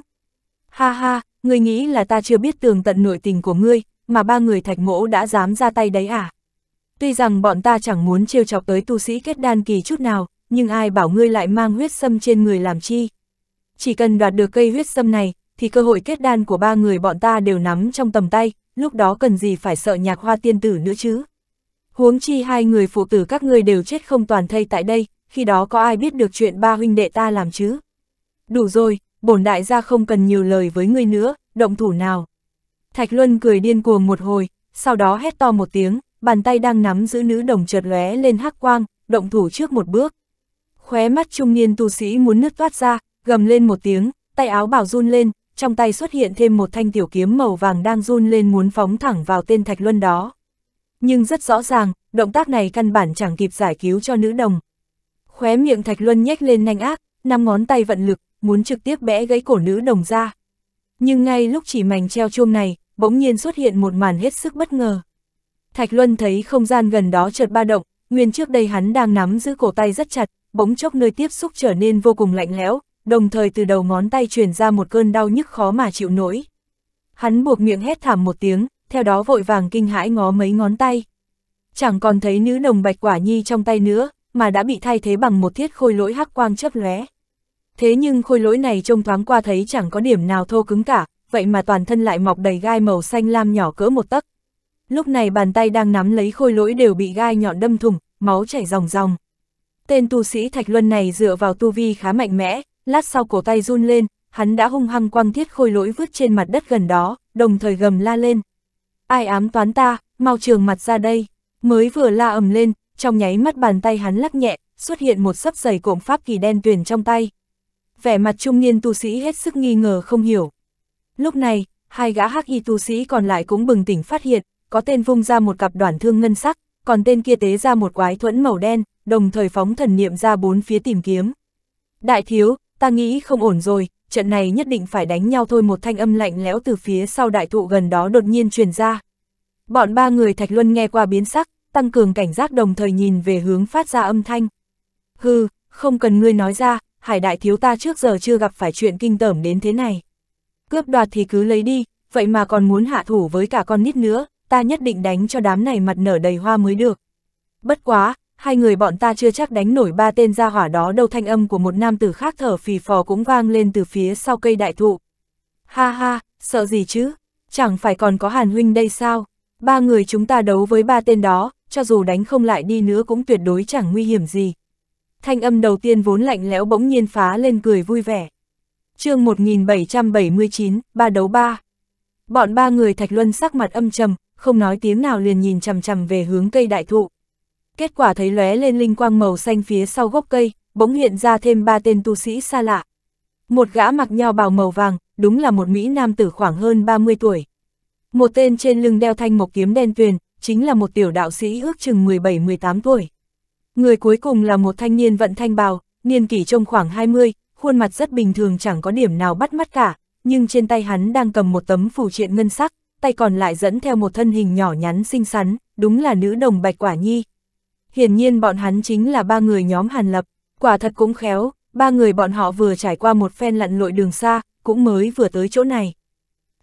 Ha ha, người nghĩ là ta chưa biết tường tận nội tình của ngươi, mà ba người thạch mỗ đã dám ra tay đấy à? Tuy rằng bọn ta chẳng muốn trêu chọc tới tu sĩ kết đan kỳ chút nào, nhưng ai bảo ngươi lại mang huyết sâm trên người làm chi? Chỉ cần đoạt được cây huyết sâm này, thì cơ hội kết đan của ba người bọn ta đều nắm trong tầm tay, lúc đó cần gì phải sợ nhạc hoa tiên tử nữa chứ? Huống chi hai người phụ tử các ngươi đều chết không toàn thây tại đây, khi đó có ai biết được chuyện ba huynh đệ ta làm chứ? Đủ rồi, bổn đại gia không cần nhiều lời với ngươi nữa, động thủ nào. Thạch Luân cười điên cuồng một hồi, sau đó hét to một tiếng, bàn tay đang nắm giữ nữ đồng chợt lóe lên hắc quang, động thủ trước một bước. Khóe mắt trung niên tu sĩ muốn nứt toát ra, gầm lên một tiếng, tay áo bảo run lên, trong tay xuất hiện thêm một thanh tiểu kiếm màu vàng đang run lên muốn phóng thẳng vào tên Thạch Luân đó. Nhưng rất rõ ràng, động tác này căn bản chẳng kịp giải cứu cho nữ đồng. Khóe miệng Thạch Luân nhếch lên nhanh ác, năm ngón tay vận lực, muốn trực tiếp bẽ gãy cổ nữ đồng ra. Nhưng ngay lúc chỉ mảnh treo chuông này, bỗng nhiên xuất hiện một màn hết sức bất ngờ. Thạch Luân thấy không gian gần đó chợt ba động, nguyên trước đây hắn đang nắm giữ cổ tay rất chặt, bỗng chốc nơi tiếp xúc trở nên vô cùng lạnh lẽo, đồng thời từ đầu ngón tay truyền ra một cơn đau nhức khó mà chịu nổi. Hắn buộc miệng hét thảm một tiếng, theo đó vội vàng kinh hãi ngó mấy ngón tay. Chẳng còn thấy nữ nồng bạch quả nhi trong tay nữa, mà đã bị thay thế bằng một thiết khôi lỗi hắc quang chấp lóe. Thế nhưng khôi lỗi này trông thoáng qua thấy chẳng có điểm nào thô cứng cả, vậy mà toàn thân lại mọc đầy gai màu xanh lam nhỏ cỡ một tấc. Lúc này bàn tay đang nắm lấy khôi lỗi đều bị gai nhọn đâm thủng, máu chảy ròng ròng. Tên tu sĩ Thạch Luân này dựa vào tu vi khá mạnh mẽ, lát sau cổ tay run lên, hắn đã hung hăng quăng thiết khôi lỗi vứt trên mặt đất gần đó, đồng thời gầm la lên. Ai ám toán ta, mau trường mặt ra đây. Mới vừa la ầm lên, trong nháy mắt bàn tay hắn lắc nhẹ, xuất hiện một sấp giày cộm pháp kỳ đen tuyền trong tay. Vẻ mặt trung niên tu sĩ hết sức nghi ngờ không hiểu. Lúc này, hai gã hắc y tu sĩ còn lại cũng bừng tỉnh phát hiện, có tên vung ra một cặp đoạn thương ngân sắc, còn tên kia tế ra một quái thuẫn màu đen, đồng thời phóng thần niệm ra bốn phía tìm kiếm. Đại thiếu, ta nghĩ không ổn rồi, trận này nhất định phải đánh nhau thôi một thanh âm lạnh lẽo từ phía sau đại thụ gần đó đột nhiên truyền ra. Bọn ba người Thạch Luân nghe qua biến sắc, tăng cường cảnh giác đồng thời nhìn về hướng phát ra âm thanh. Hừ, không cần ngươi nói ra, hải đại thiếu ta trước giờ chưa gặp phải chuyện kinh tởm đến thế này. Cướp đoạt thì cứ lấy đi, vậy mà còn muốn hạ thủ với cả con nít nữa, ta nhất định đánh cho đám này mặt nở đầy hoa mới được. Bất quá, hai người bọn ta chưa chắc đánh nổi ba tên gia hỏa đó đâu thanh âm của một nam tử khác thở phì phò cũng vang lên từ phía sau cây đại thụ. Ha ha, sợ gì chứ, chẳng phải còn có hàn huynh đây sao, ba người chúng ta đấu với ba tên đó, cho dù đánh không lại đi nữa cũng tuyệt đối chẳng nguy hiểm gì. Thanh âm đầu tiên vốn lạnh lẽo bỗng nhiên phá lên cười vui vẻ. chương 1779, ba đấu ba. Bọn ba người thạch luân sắc mặt âm trầm, không nói tiếng nào liền nhìn chằm chằm về hướng cây đại thụ. Kết quả thấy lóe lên linh quang màu xanh phía sau gốc cây, bỗng hiện ra thêm ba tên tu sĩ xa lạ. Một gã mặc nho bào màu vàng, đúng là một Mỹ nam tử khoảng hơn 30 tuổi. Một tên trên lưng đeo thanh một kiếm đen tuyền, chính là một tiểu đạo sĩ ước chừng 17-18 tuổi. Người cuối cùng là một thanh niên vận thanh bào, niên kỷ trông khoảng 20, khuôn mặt rất bình thường chẳng có điểm nào bắt mắt cả, nhưng trên tay hắn đang cầm một tấm phù triện ngân sắc, tay còn lại dẫn theo một thân hình nhỏ nhắn xinh xắn, đúng là nữ đồng bạch quả nhi. Hiển nhiên bọn hắn chính là ba người nhóm Hàn Lập, quả thật cũng khéo, ba người bọn họ vừa trải qua một phen lặn lội đường xa, cũng mới vừa tới chỗ này.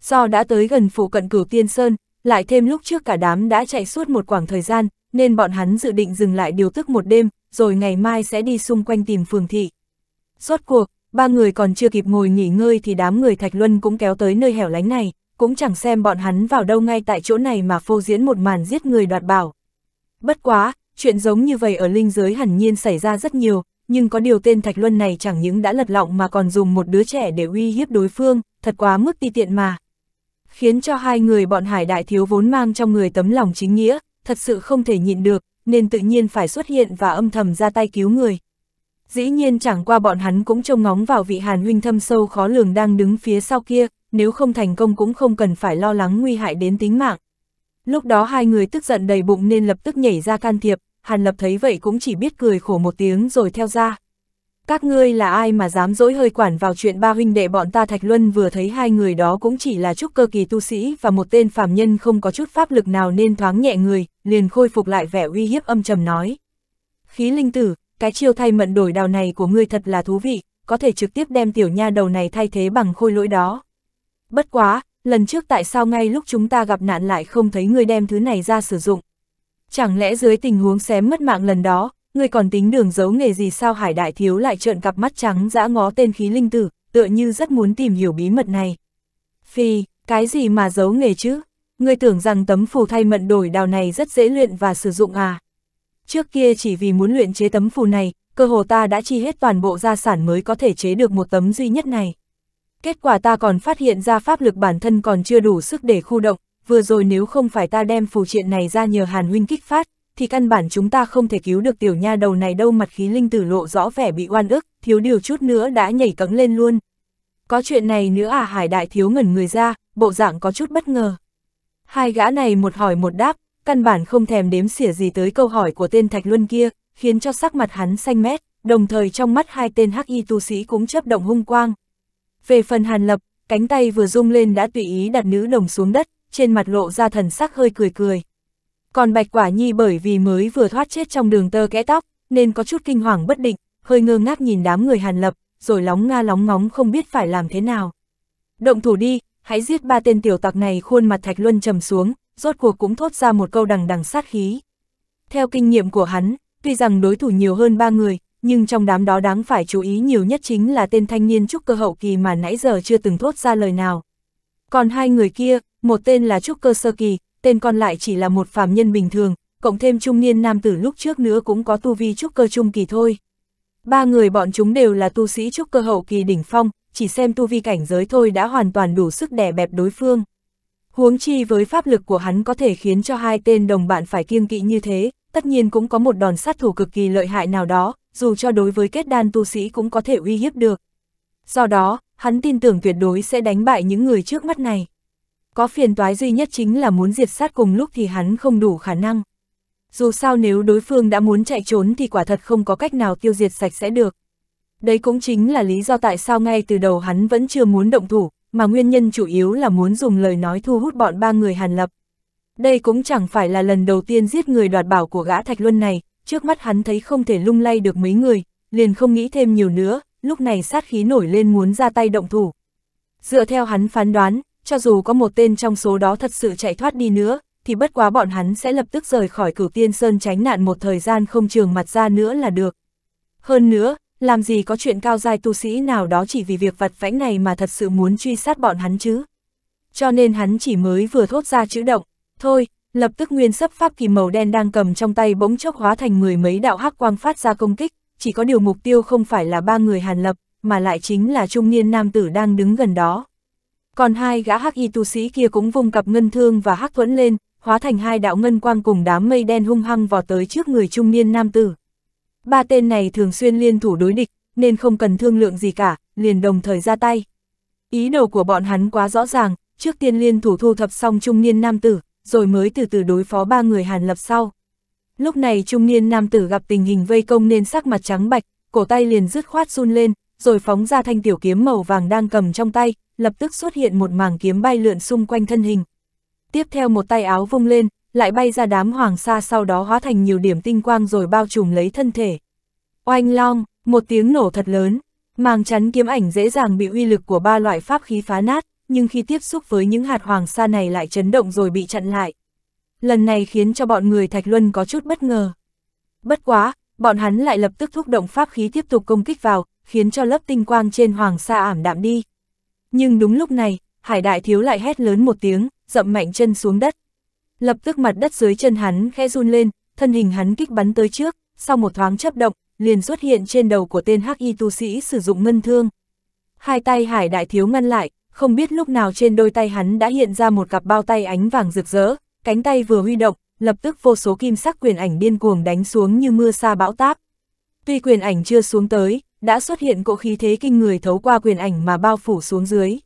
Do đã tới gần phụ cận cửu tiên sơn, lại thêm lúc trước cả đám đã chạy suốt một khoảng thời gian, nên bọn hắn dự định dừng lại điều tức một đêm, rồi ngày mai sẽ đi xung quanh tìm phường thị. Rốt cuộc, ba người còn chưa kịp ngồi nghỉ ngơi thì đám người Thạch Luân cũng kéo tới nơi hẻo lánh này, cũng chẳng xem bọn hắn vào đâu ngay tại chỗ này mà phô diễn một màn giết người đoạt bảo. Bất quá, chuyện giống như vậy ở linh giới hẳn nhiên xảy ra rất nhiều, nhưng có điều tên Thạch Luân này chẳng những đã lật lọng mà còn dùng một đứa trẻ để uy hiếp đối phương, thật quá mức ti tiện mà. Khiến cho hai người bọn hải đại thiếu vốn mang trong người tấm lòng chính nghĩa, thật sự không thể nhịn được, nên tự nhiên phải xuất hiện và âm thầm ra tay cứu người. Dĩ nhiên chẳng qua bọn hắn cũng trông ngóng vào vị hàn huynh thâm sâu khó lường đang đứng phía sau kia, nếu không thành công cũng không cần phải lo lắng nguy hại đến tính mạng. Lúc đó hai người tức giận đầy bụng nên lập tức nhảy ra can thiệp, Hàn Lập thấy vậy cũng chỉ biết cười khổ một tiếng rồi theo ra. Các ngươi là ai mà dám dỗi hơi quản vào chuyện ba huynh đệ bọn ta Thạch Luân vừa thấy hai người đó cũng chỉ là trúc cơ kỳ tu sĩ và một tên phàm nhân không có chút pháp lực nào nên thoáng nhẹ người, liền khôi phục lại vẻ uy hiếp âm trầm nói. Khí linh tử, cái chiêu thay mận đổi đào này của ngươi thật là thú vị, có thể trực tiếp đem tiểu nha đầu này thay thế bằng khôi lỗi đó. Bất quá, lần trước tại sao ngay lúc chúng ta gặp nạn lại không thấy ngươi đem thứ này ra sử dụng? Chẳng lẽ dưới tình huống xém mất mạng lần đó, người còn tính đường giấu nghề gì sao hải đại thiếu lại trợn cặp mắt trắng dã ngó tên khí linh tử, tựa như rất muốn tìm hiểu bí mật này. Phi, cái gì mà giấu nghề chứ? người tưởng rằng tấm phù thay mận đổi đào này rất dễ luyện và sử dụng à? Trước kia chỉ vì muốn luyện chế tấm phù này, cơ hồ ta đã chi hết toàn bộ gia sản mới có thể chế được một tấm duy nhất này. Kết quả ta còn phát hiện ra pháp lực bản thân còn chưa đủ sức để khu động, vừa rồi nếu không phải ta đem phù triện này ra nhờ Hàn Huynh kích phát, thì căn bản chúng ta không thể cứu được tiểu nha đầu này đâu mặt khí linh tử lộ rõ vẻ bị oan ức, thiếu điều chút nữa đã nhảy cấm lên luôn. Có chuyện này nữa à hải đại thiếu ngẩn người ra, bộ dạng có chút bất ngờ. Hai gã này một hỏi một đáp, căn bản không thèm đếm xỉa gì tới câu hỏi của tên Thạch Luân kia, khiến cho sắc mặt hắn xanh mét, đồng thời trong mắt hai tên hắc y tu sĩ cũng chấp động hung quang. Về phần Hàn Lập, cánh tay vừa rung lên đã tùy ý đặt nữ đồng xuống đất, trên mặt lộ ra thần sắc hơi cười cười. Còn Bạch Quả Nhi bởi vì mới vừa thoát chết trong đường tơ kẽ tóc, nên có chút kinh hoàng bất định, hơi ngơ ngác nhìn đám người Hàn Lập, rồi lóng nga lóng ngóng không biết phải làm thế nào. Động thủ đi, hãy giết ba tên tiểu tặc này khuôn mặt Thạch Luân trầm xuống, rốt cuộc cũng thốt ra một câu đằng đằng sát khí. Theo kinh nghiệm của hắn, tuy rằng đối thủ nhiều hơn ba người, nhưng trong đám đó đáng phải chú ý nhiều nhất chính là tên thanh niên trúc cơ hậu kỳ mà nãy giờ chưa từng thốt ra lời nào. Còn hai người kia, một tên là trúc cơ sơ kỳ, tên còn lại chỉ là một phàm nhân bình thường, cộng thêm trung niên nam tử lúc trước nữa cũng có tu vi trúc cơ trung kỳ thôi. Ba người bọn chúng đều là tu sĩ trúc cơ hậu kỳ đỉnh phong, chỉ xem tu vi cảnh giới thôi đã hoàn toàn đủ sức đè bẹp đối phương. Huống chi với pháp lực của hắn có thể khiến cho hai tên đồng bạn phải kiêng kỵ như thế, tất nhiên cũng có một đòn sát thủ cực kỳ lợi hại nào đó, dù cho đối với kết đan tu sĩ cũng có thể uy hiếp được. Do đó, hắn tin tưởng tuyệt đối sẽ đánh bại những người trước mắt này. Có phiền toái duy nhất chính là muốn diệt sát cùng lúc thì hắn không đủ khả năng. Dù sao nếu đối phương đã muốn chạy trốn thì quả thật không có cách nào tiêu diệt sạch sẽ được. Đấy cũng chính là lý do tại sao ngay từ đầu hắn vẫn chưa muốn động thủ, mà nguyên nhân chủ yếu là muốn dùng lời nói thu hút bọn ba người Hàn Lập. Đây cũng chẳng phải là lần đầu tiên giết người đoạt bảo của gã Thạch Luân này, trước mắt hắn thấy không thể lung lay được mấy người, liền không nghĩ thêm nhiều nữa, lúc này sát khí nổi lên muốn ra tay động thủ. Dựa theo hắn phán đoán, cho dù có một tên trong số đó thật sự chạy thoát đi nữa, thì bất quá bọn hắn sẽ lập tức rời khỏi cửu tiên sơn tránh nạn một thời gian không trường mặt ra nữa là được. Hơn nữa, làm gì có chuyện cao giai tu sĩ nào đó chỉ vì việc vặt vãnh này mà thật sự muốn truy sát bọn hắn chứ. Cho nên hắn chỉ mới vừa thốt ra chữ động, thôi, lập tức nguyên sấp pháp kỳ màu đen đang cầm trong tay bỗng chốc hóa thành mười mấy đạo hắc quang phát ra công kích, chỉ có điều mục tiêu không phải là ba người hàn lập, mà lại chính là trung niên nam tử đang đứng gần đó. Còn hai gã hắc y tu sĩ kia cũng vung cặp ngân thương và hắc thuẫn lên, hóa thành hai đạo ngân quang cùng đám mây đen hung hăng vọt tới trước người trung niên nam tử. Ba tên này thường xuyên liên thủ đối địch, nên không cần thương lượng gì cả, liền đồng thời ra tay. Ý đồ của bọn hắn quá rõ ràng, trước tiên liên thủ thu thập xong trung niên nam tử, rồi mới từ từ đối phó ba người hàn lập sau. Lúc này trung niên nam tử gặp tình hình vây công nên sắc mặt trắng bạch, cổ tay liền dứt khoát run lên, rồi phóng ra thanh tiểu kiếm màu vàng đang cầm trong tay, lập tức xuất hiện một màng kiếm bay lượn xung quanh thân hình. Tiếp theo một tay áo vung lên, lại bay ra đám hoàng sa sau đó hóa thành nhiều điểm tinh quang rồi bao trùm lấy thân thể. Oanh long, một tiếng nổ thật lớn, màng chắn kiếm ảnh dễ dàng bị uy lực của ba loại pháp khí phá nát, nhưng khi tiếp xúc với những hạt hoàng sa này lại chấn động rồi bị chặn lại. Lần này khiến cho bọn người Thạch Luân có chút bất ngờ. Bất quá, bọn hắn lại lập tức thúc động pháp khí tiếp tục công kích vào, khiến cho lớp tinh quang trên hoàng sa ảm đạm đi. Nhưng đúng lúc này, Hải Đại Thiếu lại hét lớn một tiếng, dậm mạnh chân xuống đất. Lập tức mặt đất dưới chân hắn khẽ run lên, thân hình hắn kích bắn tới trước, sau một thoáng chấp động, liền xuất hiện trên đầu của tên hắc y tu sĩ sử dụng ngân thương. Hai tay Hải Đại Thiếu ngăn lại, không biết lúc nào trên đôi tay hắn đã hiện ra một cặp bao tay ánh vàng rực rỡ, cánh tay vừa huy động, lập tức vô số kim sắc quyền ảnh điên cuồng đánh xuống như mưa sa bão táp. Tuy quyền ảnh chưa xuống tới, đã xuất hiện cỗ khí thế kinh người thấu qua quyền ảnh mà bao phủ xuống dưới.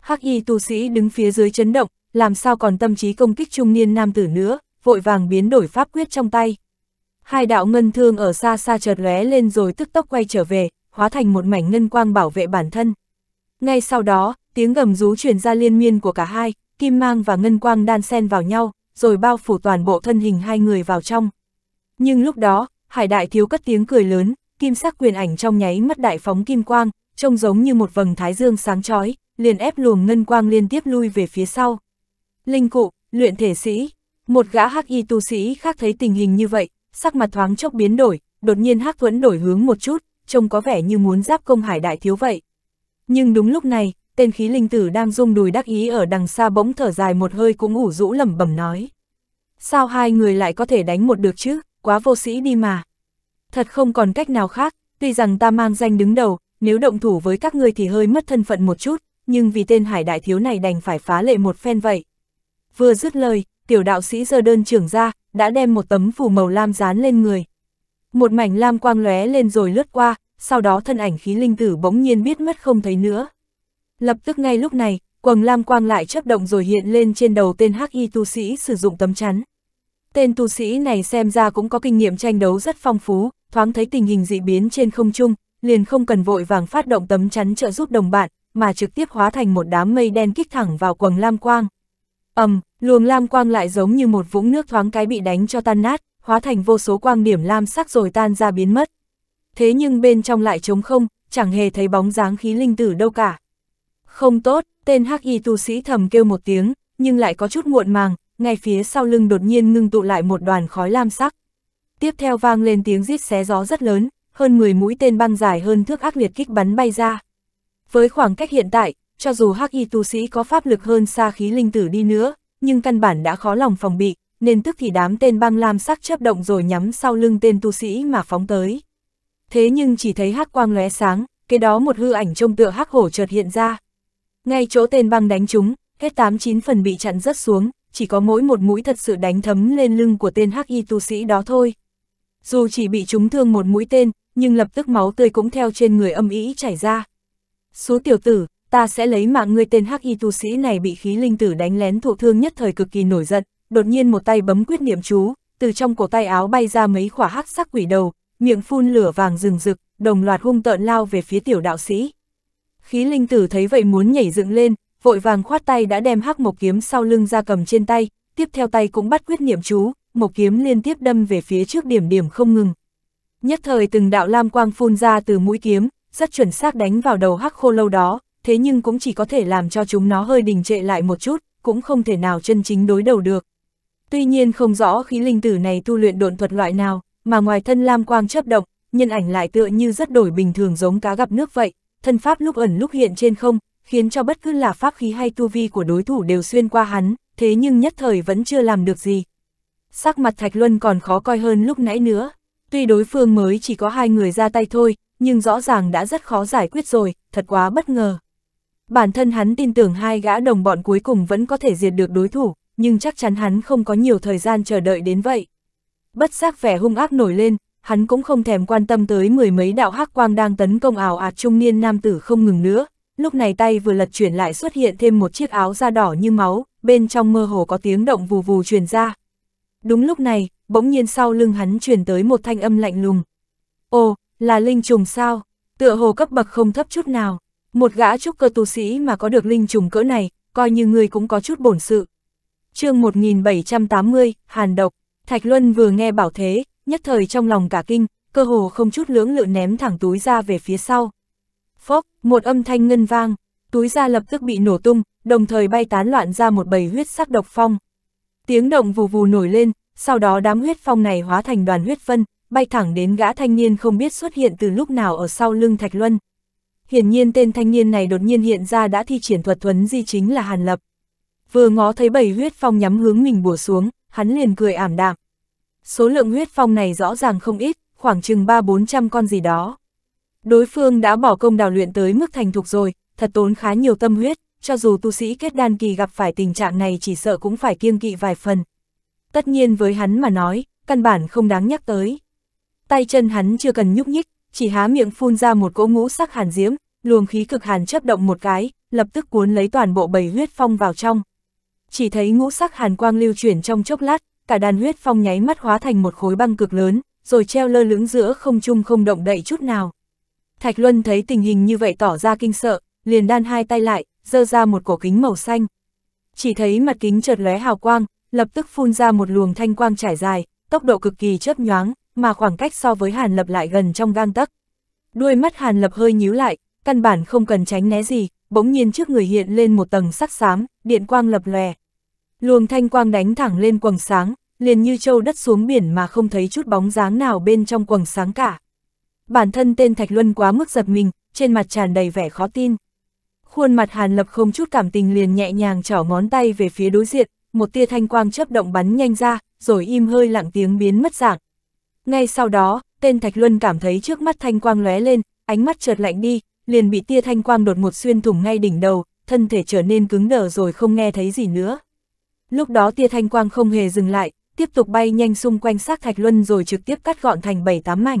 Hắc y tu sĩ đứng phía dưới chấn động, làm sao còn tâm trí công kích trung niên nam tử nữa, vội vàng biến đổi pháp quyết trong tay. Hai đạo ngân thương ở xa xa chợt lóe lên rồi tức tốc quay trở về, hóa thành một mảnh ngân quang bảo vệ bản thân. Ngay sau đó, tiếng gầm rú truyền ra liên miên của cả hai, kim mang và ngân quang đan xen vào nhau, rồi bao phủ toàn bộ thân hình hai người vào trong. Nhưng lúc đó, hải đại thiếu cất tiếng cười lớn, kim sắc quyền ảnh trong nháy mắt đại phóng kim quang, trông giống như một vầng thái dương sáng chói, liền ép luồng ngân quang liên tiếp lui về phía sau. Linh cụ, luyện thể sĩ, một gã hắc y tu sĩ khác thấy tình hình như vậy, sắc mặt thoáng chốc biến đổi, đột nhiên hắc thuẫn đổi hướng một chút, trông có vẻ như muốn giáp công hải đại thiếu vậy. Nhưng đúng lúc này, tên khí linh tử đang rung đùi đắc ý ở đằng xa bỗng thở dài một hơi cũng ủ rũ lẩm bẩm nói. Sao hai người lại có thể đánh một được chứ, quá vô sĩ đi mà. Thật không còn cách nào khác, tuy rằng ta mang danh đứng đầu, nếu động thủ với các ngươi thì hơi mất thân phận một chút, nhưng vì tên hải đại thiếu này đành phải phá lệ một phen vậy. Vừa dứt lời, tiểu đạo sĩ giơ đơn trưởng ra, đã đem một tấm phủ màu lam dán lên người. Một mảnh lam quang lóe lên rồi lướt qua, sau đó thân ảnh khí linh tử bỗng nhiên biết mất không thấy nữa. Lập tức ngay lúc này, quầng lam quang lại chấp động rồi hiện lên trên đầu tên hắc y tu sĩ sử dụng tấm chắn. Tên tu sĩ này xem ra cũng có kinh nghiệm tranh đấu rất phong phú, thoáng thấy tình hình dị biến trên không trung, liền không cần vội vàng phát động tấm chắn trợ giúp đồng bạn, mà trực tiếp hóa thành một đám mây đen kích thẳng vào quầng lam quang. ầm, um, luồng lam quang lại giống như một vũng nước thoáng cái bị đánh cho tan nát, hóa thành vô số quang điểm lam sắc rồi tan ra biến mất. Thế nhưng bên trong lại trống không, chẳng hề thấy bóng dáng khí linh tử đâu cả. Không tốt, tên hắc y tu sĩ thầm kêu một tiếng, nhưng lại có chút muộn màng, ngay phía sau lưng đột nhiên ngưng tụ lại một đoàn khói lam sắc. Tiếp theo vang lên tiếng rít xé gió rất lớn, hơn 10 mũi tên băng dài hơn thước ác liệt kích bắn bay ra. Với khoảng cách hiện tại, cho dù hắc y tu sĩ có pháp lực hơn xa khí linh tử đi nữa, nhưng căn bản đã khó lòng phòng bị, nên tức thì đám tên băng lam sắc chấp động rồi nhắm sau lưng tên tu sĩ mà phóng tới. Thế nhưng chỉ thấy hắc quang lóe sáng, cái đó một hư ảnh trông tựa hắc hổ chợt hiện ra. Ngay chỗ tên băng đánh chúng, hết 8-9 phần bị chặn rớt xuống, chỉ có mỗi một mũi thật sự đánh thấm lên lưng của tên hắc y tu sĩ đó thôi. Dù chỉ bị trúng thương một mũi tên, nhưng lập tức máu tươi cũng theo trên người âm ý chảy ra. Số tiểu tử, ta sẽ lấy mạng ngươi tên hắc y tu sĩ này bị khí linh tử đánh lén thụ thương nhất thời cực kỳ nổi giận, đột nhiên một tay bấm quyết niệm chú, từ trong cổ tay áo bay ra mấy khỏa hắc sắc quỷ đầu, miệng phun lửa vàng rừng rực, đồng loạt hung tợn lao về phía tiểu đạo sĩ. Khí linh tử thấy vậy muốn nhảy dựng lên, vội vàng khoát tay đã đem hắc một kiếm sau lưng ra cầm trên tay, tiếp theo tay cũng bắt quyết niệm chú, một kiếm liên tiếp đâm về phía trước điểm điểm không ngừng. Nhất thời từng đạo lam quang phun ra từ mũi kiếm, rất chuẩn xác đánh vào đầu hắc khô lâu đó, thế nhưng cũng chỉ có thể làm cho chúng nó hơi đình trệ lại một chút, cũng không thể nào chân chính đối đầu được. Tuy nhiên không rõ khí linh tử này tu luyện độn thuật loại nào, mà ngoài thân lam quang chấp động, nhân ảnh lại tựa như rất đổi bình thường giống cá gặp nước vậy, thân pháp lúc ẩn lúc hiện trên không, khiến cho bất cứ là pháp khí hay tu vi của đối thủ đều xuyên qua hắn, thế nhưng nhất thời vẫn chưa làm được gì. Sắc mặt Thạch Luân còn khó coi hơn lúc nãy nữa, tuy đối phương mới chỉ có hai người ra tay thôi, nhưng rõ ràng đã rất khó giải quyết rồi, thật quá bất ngờ. Bản thân hắn tin tưởng hai gã đồng bọn cuối cùng vẫn có thể diệt được đối thủ, nhưng chắc chắn hắn không có nhiều thời gian chờ đợi đến vậy. Bất giác vẻ hung ác nổi lên, hắn cũng không thèm quan tâm tới mười mấy đạo hắc quang đang tấn công ảo ạt trung niên nam tử không ngừng nữa. Lúc này tay vừa lật chuyển lại xuất hiện thêm một chiếc áo da đỏ như máu, bên trong mơ hồ có tiếng động vù vù truyền ra. Đúng lúc này, bỗng nhiên sau lưng hắn truyền tới một thanh âm lạnh lùng. Ồ, là linh trùng sao? Tựa hồ cấp bậc không thấp chút nào. Một gã trúc cơ tu sĩ mà có được linh trùng cỡ này, coi như người cũng có chút bổn sự. chương 1780, Hàn Độc, Thạch Luân vừa nghe bảo thế, nhất thời trong lòng cả kinh, cơ hồ không chút lưỡng lự ném thẳng túi ra về phía sau. Phốc, một âm thanh ngân vang, túi ra lập tức bị nổ tung, đồng thời bay tán loạn ra một bầy huyết sắc độc phong. Tiếng động vù vù nổi lên, sau đó đám huyết phong này hóa thành đoàn huyết phân, bay thẳng đến gã thanh niên không biết xuất hiện từ lúc nào ở sau lưng Thạch Luân. Hiển nhiên tên thanh niên này đột nhiên hiện ra đã thi triển thuật thuấn di chính là Hàn Lập. Vừa ngó thấy bầy huyết phong nhắm hướng mình bùa xuống, hắn liền cười ảm đạm. Số lượng huyết phong này rõ ràng không ít, khoảng chừng 3-400 con gì đó. Đối phương đã bỏ công đào luyện tới mức thành thục rồi, thật tốn khá nhiều tâm huyết, cho dù tu sĩ kết đan kỳ gặp phải tình trạng này chỉ sợ cũng phải kiêng kỵ vài phần. Tất nhiên với hắn mà nói, căn bản không đáng nhắc tới. Tay chân hắn chưa cần nhúc nhích, chỉ há miệng phun ra một cỗ ngũ sắc hàn diễm, luồng khí cực hàn chấp động một cái, lập tức cuốn lấy toàn bộ bầy huyết phong vào trong. Chỉ thấy ngũ sắc hàn quang lưu chuyển trong chốc lát, cả đàn huyết phong nháy mắt hóa thành một khối băng cực lớn, rồi treo lơ lửng giữa không trung không động đậy chút nào. Thạch Luân thấy tình hình như vậy tỏ ra kinh sợ, liền đan hai tay lại, dơ ra một cổ kính màu xanh. Chỉ thấy mặt kính chợt lóe hào quang, lập tức phun ra một luồng thanh quang trải dài, tốc độ cực kỳ chớp nhoáng, mà khoảng cách so với Hàn Lập lại gần trong gang tấc. Đuôi mắt Hàn Lập hơi nhíu lại, căn bản không cần tránh né gì, bỗng nhiên trước người hiện lên một tầng sắc xám, điện quang lập lòe. Luồng thanh quang đánh thẳng lên quầng sáng, liền như châu đất xuống biển mà không thấy chút bóng dáng nào bên trong quầng sáng cả. Bản thân tên Thạch Luân quá mức giật mình, trên mặt tràn đầy vẻ khó tin. Khuôn mặt Hàn Lập không chút cảm tình liền nhẹ nhàng trỏ ngón tay về phía đối diện, một tia thanh quang chớp động bắn nhanh ra, rồi im hơi lặng tiếng biến mất dạng. Ngay sau đó, tên Thạch Luân cảm thấy trước mắt thanh quang lóe lên, ánh mắt chợt lạnh đi, liền bị tia thanh quang đột ngột xuyên thủng ngay đỉnh đầu, thân thể trở nên cứng đờ rồi không nghe thấy gì nữa. Lúc đó tia thanh quang không hề dừng lại, tiếp tục bay nhanh xung quanh xác Thạch Luân rồi trực tiếp cắt gọn thành 7-8 mảnh.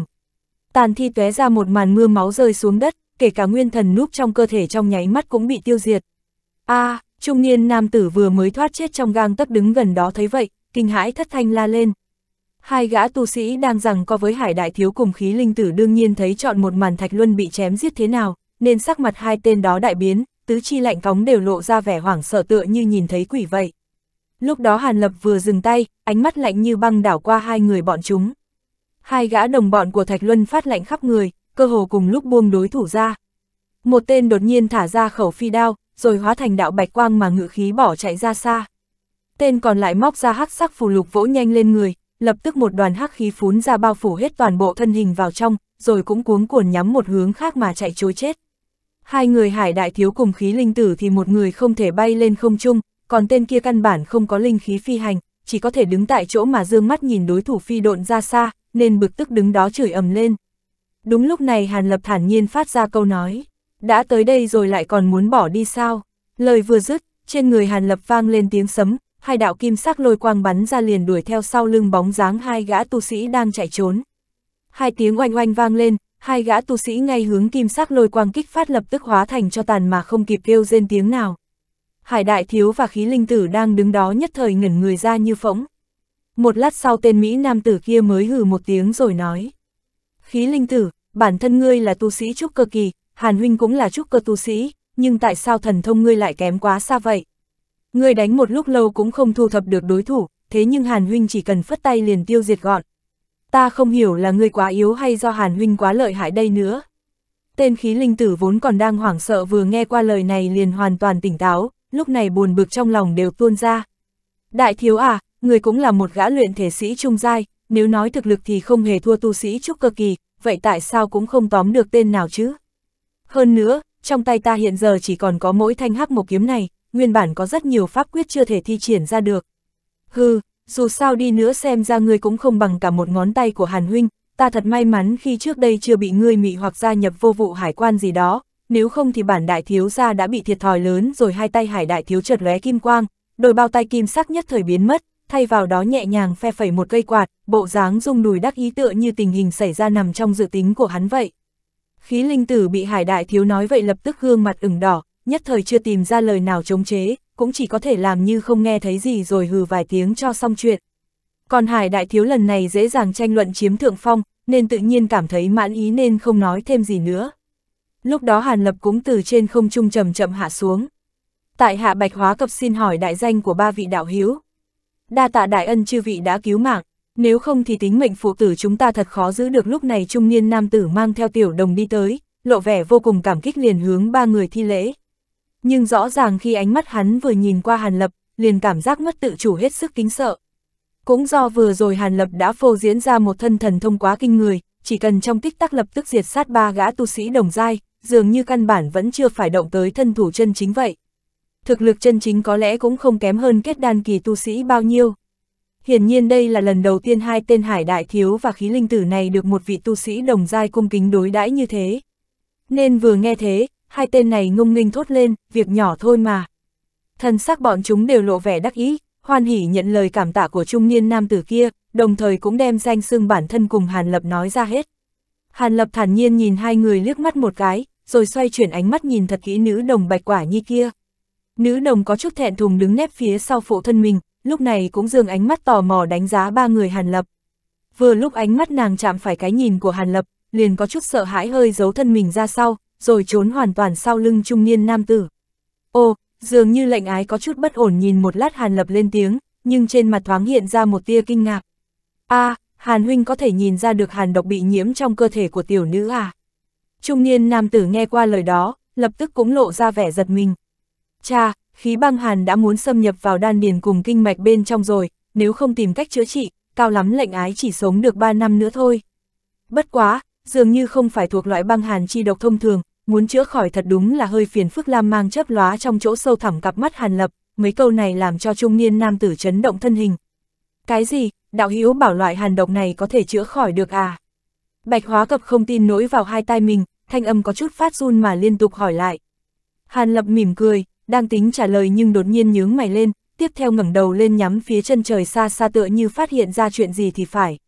Tàn thi tóe ra một màn mưa máu rơi xuống đất, kể cả nguyên thần núp trong cơ thể trong nháy mắt cũng bị tiêu diệt. A, trung niên nam tử vừa mới thoát chết trong gang tấc đứng gần đó thấy vậy, kinh hãi thất thanh la lên. Hai gã tu sĩ đang rằng co với hải đại thiếu cùng khí linh tử đương nhiên thấy chọn một màn thạch luân bị chém giết thế nào, nên sắc mặt hai tên đó đại biến, tứ chi lạnh cóng đều lộ ra vẻ hoảng sợ tựa như nhìn thấy quỷ vậy. Lúc đó Hàn Lập vừa dừng tay, ánh mắt lạnh như băng đảo qua hai người bọn chúng. Hai gã đồng bọn của Thạch Luân phát lạnh khắp người, cơ hồ cùng lúc buông đối thủ ra. Một tên đột nhiên thả ra khẩu phi đao, rồi hóa thành đạo bạch quang mà ngự khí bỏ chạy ra xa. Tên còn lại móc ra hắc sắc phù lục vỗ nhanh lên người, lập tức một đoàn hắc khí phún ra bao phủ hết toàn bộ thân hình vào trong, rồi cũng cuống cuồn nhắm một hướng khác mà chạy trối chết. Hai người hải đại thiếu cùng khí linh tử thì một người không thể bay lên không trung, còn tên kia căn bản không có linh khí phi hành, chỉ có thể đứng tại chỗ mà dương mắt nhìn đối thủ phi độn ra xa, nên bực tức đứng đó chửi ầm lên. Đúng lúc này Hàn Lập thản nhiên phát ra câu nói, đã tới đây rồi lại còn muốn bỏ đi sao? Lời vừa dứt, trên người Hàn Lập vang lên tiếng sấm, hai đạo kim sắc lôi quang bắn ra liền đuổi theo sau lưng bóng dáng hai gã tu sĩ đang chạy trốn. Hai tiếng oanh oanh vang lên, hai gã tu sĩ ngay hướng kim sắc lôi quang kích phát lập tức hóa thành cho tàn mà không kịp kêu rên tiếng nào. Hải đại thiếu và khí linh tử đang đứng đó nhất thời ngẩn người ra như phỗng. Một lát sau tên Mỹ nam tử kia mới hừ một tiếng rồi nói. Khí linh tử, bản thân ngươi là tu sĩ trúc cơ kỳ, Hàn huynh cũng là trúc cơ tu sĩ, nhưng tại sao thần thông ngươi lại kém quá xa vậy? ngươi đánh một lúc lâu cũng không thu thập được đối thủ, thế nhưng Hàn Huynh chỉ cần phất tay liền tiêu diệt gọn. Ta không hiểu là ngươi quá yếu hay do Hàn Huynh quá lợi hại đây nữa. Tên khí linh tử vốn còn đang hoảng sợ vừa nghe qua lời này liền hoàn toàn tỉnh táo, lúc này buồn bực trong lòng đều tuôn ra. Đại thiếu à, người cũng là một gã luyện thể sĩ trung giai, nếu nói thực lực thì không hề thua tu sĩ trúc cơ kỳ, vậy tại sao cũng không tóm được tên nào chứ? Hơn nữa, trong tay ta hiện giờ chỉ còn có mỗi thanh hắc một kiếm này, nguyên bản có rất nhiều pháp quyết chưa thể thi triển ra được. Hừ, dù sao đi nữa xem ra ngươi cũng không bằng cả một ngón tay của Hàn Huynh, ta thật may mắn khi trước đây chưa bị ngươi mị hoặc gia nhập vô vụ hải quan gì đó, nếu không thì bản đại thiếu gia đã bị thiệt thòi lớn rồi hai tay hải đại thiếu chợt lóe kim quang, đôi bao tay kim sắc nhất thời biến mất, thay vào đó nhẹ nhàng phe phẩy một cây quạt, bộ dáng rung đùi đắc ý tựa như tình hình xảy ra nằm trong dự tính của hắn vậy. Khí linh tử bị hải đại thiếu nói vậy lập tức gương mặt ửng đỏ, nhất thời chưa tìm ra lời nào chống chế, cũng chỉ có thể làm như không nghe thấy gì rồi hừ vài tiếng cho xong chuyện. Còn hải đại thiếu lần này dễ dàng tranh luận chiếm thượng phong, nên tự nhiên cảm thấy mãn ý nên không nói thêm gì nữa. Lúc đó Hàn Lập cũng từ trên không trung chậm chậm hạ xuống. Tại hạ bạch hóa cập xin hỏi đại danh của ba vị đạo hiếu. Đa tạ đại ân chư vị đã cứu mạng, nếu không thì tính mệnh phụ tử chúng ta thật khó giữ được lúc này trung niên nam tử mang theo tiểu đồng đi tới, lộ vẻ vô cùng cảm kích liền hướng ba người thi lễ. Nhưng rõ ràng khi ánh mắt hắn vừa nhìn qua Hàn Lập, liền cảm giác mất tự chủ hết sức kính sợ. Cũng do vừa rồi Hàn Lập đã phô diễn ra một thân thần thông quá kinh người, chỉ cần trong tích tắc lập tức diệt sát ba gã tu sĩ đồng giai, dường như căn bản vẫn chưa phải động tới thân thủ chân chính vậy. Thực lực chân chính có lẽ cũng không kém hơn kết đan kỳ tu sĩ bao nhiêu. Hiển nhiên đây là lần đầu tiên hai tên hải đại thiếu và khí linh tử này được một vị tu sĩ đồng giai cung kính đối đãi như thế. Nên vừa nghe thế, hai tên này ngông nghênh thốt lên, việc nhỏ thôi mà. Thân sắc bọn chúng đều lộ vẻ đắc ý, hoan hỉ nhận lời cảm tạ của trung niên nam tử kia, đồng thời cũng đem danh xưng bản thân cùng Hàn Lập nói ra hết. Hàn Lập thản nhiên nhìn hai người liếc mắt một cái, rồi xoay chuyển ánh mắt nhìn thật kỹ nữ đồng bạch quả nhi kia. Nữ đồng có chút thẹn thùng đứng nép phía sau phụ thân mình, lúc này cũng dường ánh mắt tò mò đánh giá ba người Hàn Lập. Vừa lúc ánh mắt nàng chạm phải cái nhìn của Hàn Lập, liền có chút sợ hãi hơi giấu thân mình ra sau, rồi trốn hoàn toàn sau lưng trung niên nam tử. Ô, dường như lệnh ái có chút bất ổn nhìn một lát Hàn Lập lên tiếng, nhưng trên mặt thoáng hiện ra một tia kinh ngạc. a Hàn Huynh có thể nhìn ra được Hàn độc bị nhiễm trong cơ thể của tiểu nữ à? Trung niên nam tử nghe qua lời đó, lập tức cũng lộ ra vẻ giật mình. Cha, khí băng hàn đã muốn xâm nhập vào đan điền cùng kinh mạch bên trong rồi, nếu không tìm cách chữa trị, cao lắm lệnh ái chỉ sống được 3 năm nữa thôi. Bất quá, dường như không phải thuộc loại băng hàn chi độc thông thường, muốn chữa khỏi thật đúng là hơi phiền phức lam mang chớp lóa trong chỗ sâu thẳm cặp mắt hàn lập, mấy câu này làm cho trung niên nam tử chấn động thân hình. Cái gì, đạo hữu bảo loại hàn độc này có thể chữa khỏi được à? Bạch hóa cập không tin nỗi vào hai tai mình, thanh âm có chút phát run mà liên tục hỏi lại. Hàn lập mỉm cười, đang tính trả lời nhưng đột nhiên nhướng mày lên, tiếp theo ngẩng đầu lên nhắm phía chân trời xa xa tựa như phát hiện ra chuyện gì thì phải.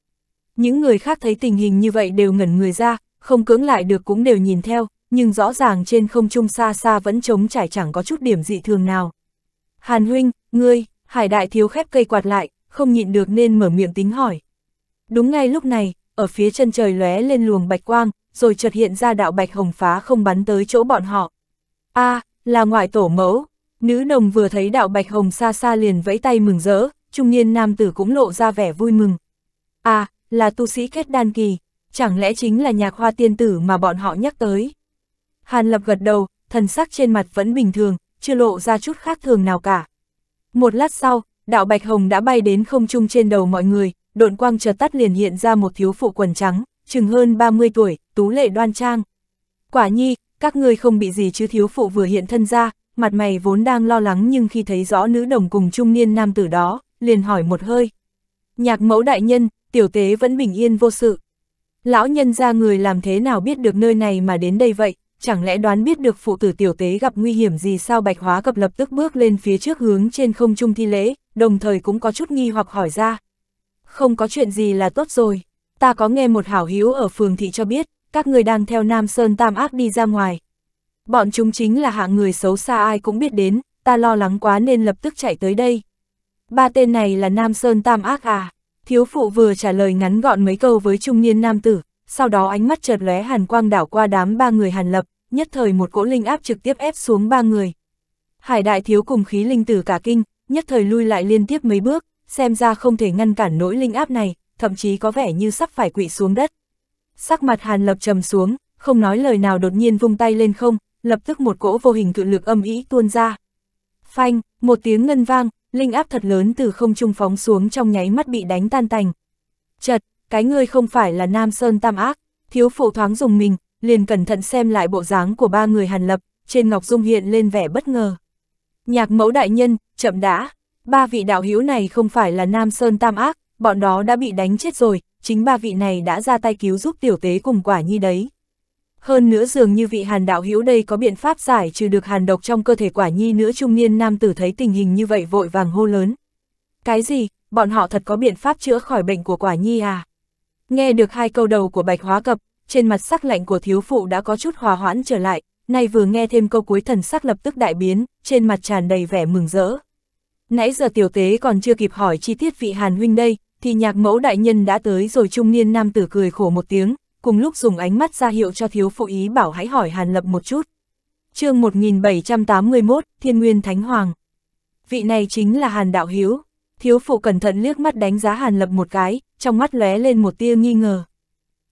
Những người khác thấy tình hình như vậy đều ngẩn người ra, không cưỡng lại được cũng đều nhìn theo, nhưng rõ ràng trên không trung xa xa vẫn trống trải chẳng có chút điểm dị thường nào. Hàn huynh, ngươi, hải đại thiếu khép cây quạt lại, không nhịn được nên mở miệng tính hỏi. Đúng ngay lúc này, ở phía chân trời lóe lên luồng bạch quang, rồi chợt hiện ra đạo bạch hồng phá không bắn tới chỗ bọn họ. a là ngoại tổ mẫu. Nữ nồng vừa thấy đạo bạch hồng xa xa liền vẫy tay mừng rỡ, trung niên nam tử cũng lộ ra vẻ vui mừng. À, là tu sĩ kết đan kỳ, chẳng lẽ chính là nhạc hoa tiên tử mà bọn họ nhắc tới. Hàn lập gật đầu, thần sắc trên mặt vẫn bình thường, chưa lộ ra chút khác thường nào cả. Một lát sau, đạo bạch hồng đã bay đến không trung trên đầu mọi người, độn quang chợt tắt liền hiện ra một thiếu phụ quần trắng, chừng hơn 30 tuổi, tú lệ đoan trang. Quả nhi, các ngươi không bị gì chứ thiếu phụ vừa hiện thân ra, mặt mày vốn đang lo lắng nhưng khi thấy rõ nữ đồng cùng trung niên nam tử đó, liền hỏi một hơi. Nhạc mẫu đại nhân, tiểu tế vẫn bình yên vô sự. Lão nhân ra người làm thế nào biết được nơi này mà đến đây vậy, chẳng lẽ đoán biết được phụ tử tiểu tế gặp nguy hiểm gì sao bạch hóa cập lập tức bước lên phía trước hướng trên không trung thi lễ, đồng thời cũng có chút nghi hoặc hỏi ra. Không có chuyện gì là tốt rồi, ta có nghe một hảo hữu ở phường thị cho biết, các người đang theo Nam Sơn Tam Ác đi ra ngoài. Bọn chúng chính là hạng người xấu xa ai cũng biết đến, ta lo lắng quá nên lập tức chạy tới đây. Ba tên này là Nam Sơn Tam Ác à? Thiếu phụ vừa trả lời ngắn gọn mấy câu với trung niên nam tử, sau đó ánh mắt chợt lóe hàn quang đảo qua đám ba người hàn lập, nhất thời một cỗ linh áp trực tiếp ép xuống ba người. Hải đại thiếu cùng khí linh tử cả kinh, nhất thời lui lại liên tiếp mấy bước, xem ra không thể ngăn cản nỗi linh áp này, thậm chí có vẻ như sắp phải quỵ xuống đất. Sắc mặt Hàn Lập trầm xuống, không nói lời nào đột nhiên vung tay lên không, lập tức một cỗ vô hình cự lực âm ý tuôn ra. Phanh, một tiếng ngân vang, linh áp thật lớn từ không trung phóng xuống trong nháy mắt bị đánh tan tành. Chật, cái ngươi không phải là Nam Sơn Tam Ác, thiếu phụ thoáng dùng mình, liền cẩn thận xem lại bộ dáng của ba người Hàn Lập, trên Ngọc Dung hiện lên vẻ bất ngờ. Nhạc mẫu đại nhân, chậm đã, ba vị đạo hữu này không phải là Nam Sơn Tam Ác, bọn đó đã bị đánh chết rồi, chính ba vị này đã ra tay cứu giúp tiểu tế cùng quả nhi đấy. Hơn nữa dường như vị hàn đạo hữu đây có biện pháp giải trừ được hàn độc trong cơ thể quả nhi nữa trung niên nam tử thấy tình hình như vậy vội vàng hô lớn. Cái gì, bọn họ thật có biện pháp chữa khỏi bệnh của quả nhi à? Nghe được hai câu đầu của bạch hóa cập, trên mặt sắc lạnh của thiếu phụ đã có chút hòa hoãn trở lại, nay vừa nghe thêm câu cuối thần sắc lập tức đại biến, trên mặt tràn đầy vẻ mừng rỡ. Nãy giờ tiểu tế còn chưa kịp hỏi chi tiết vị hàn huynh đây, thì nhạc mẫu đại nhân đã tới rồi trung niên nam tử cười khổ một tiếng, cùng lúc dùng ánh mắt ra hiệu cho thiếu phụ ý bảo hãy hỏi hàn lập một chút. chương 1781, Thiên Nguyên Thánh Hoàng. Vị này chính là hàn đạo hiếu. Thiếu phụ cẩn thận liếc mắt đánh giá hàn lập một cái, trong mắt lóe lên một tia nghi ngờ.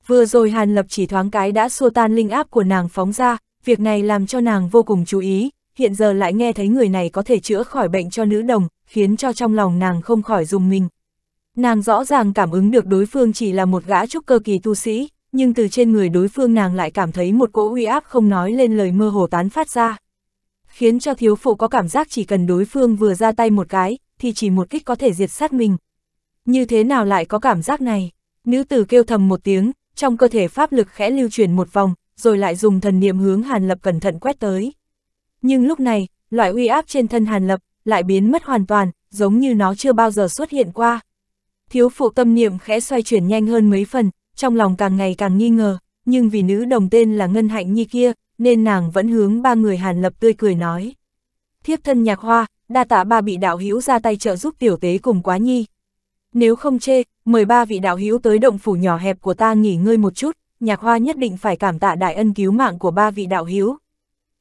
Vừa rồi hàn lập chỉ thoáng cái đã xua tan linh áp của nàng phóng ra, việc này làm cho nàng vô cùng chú ý, hiện giờ lại nghe thấy người này có thể chữa khỏi bệnh cho nữ đồng, khiến cho trong lòng nàng không khỏi dùng mình. Nàng rõ ràng cảm ứng được đối phương chỉ là một gã trúc cơ kỳ tu sĩ, nhưng từ trên người đối phương nàng lại cảm thấy một cỗ uy áp không nói lên lời mơ hồ tán phát ra. Khiến cho thiếu phụ có cảm giác chỉ cần đối phương vừa ra tay một cái, thì chỉ một kích có thể diệt sát mình. Như thế nào lại có cảm giác này? Nữ tử kêu thầm một tiếng, trong cơ thể pháp lực khẽ lưu chuyển một vòng, rồi lại dùng thần niệm hướng Hàn Lập cẩn thận quét tới. Nhưng lúc này, loại uy áp trên thân Hàn Lập lại biến mất hoàn toàn, giống như nó chưa bao giờ xuất hiện qua. Thiếu phụ tâm niệm khẽ xoay chuyển nhanh hơn mấy phần, trong lòng càng ngày càng nghi ngờ, nhưng vì nữ đồng tên là Ngân Hạnh Nhi kia, nên nàng vẫn hướng ba người Hàn Lập tươi cười nói. Thiếp thân nhạc hoa, đa tạ ba vị đạo hữu ra tay trợ giúp tiểu tế cùng quá nhi. Nếu không chê, mời ba vị đạo hữu tới động phủ nhỏ hẹp của ta nghỉ ngơi một chút, nhạc hoa nhất định phải cảm tạ đại ân cứu mạng của ba vị đạo hữu.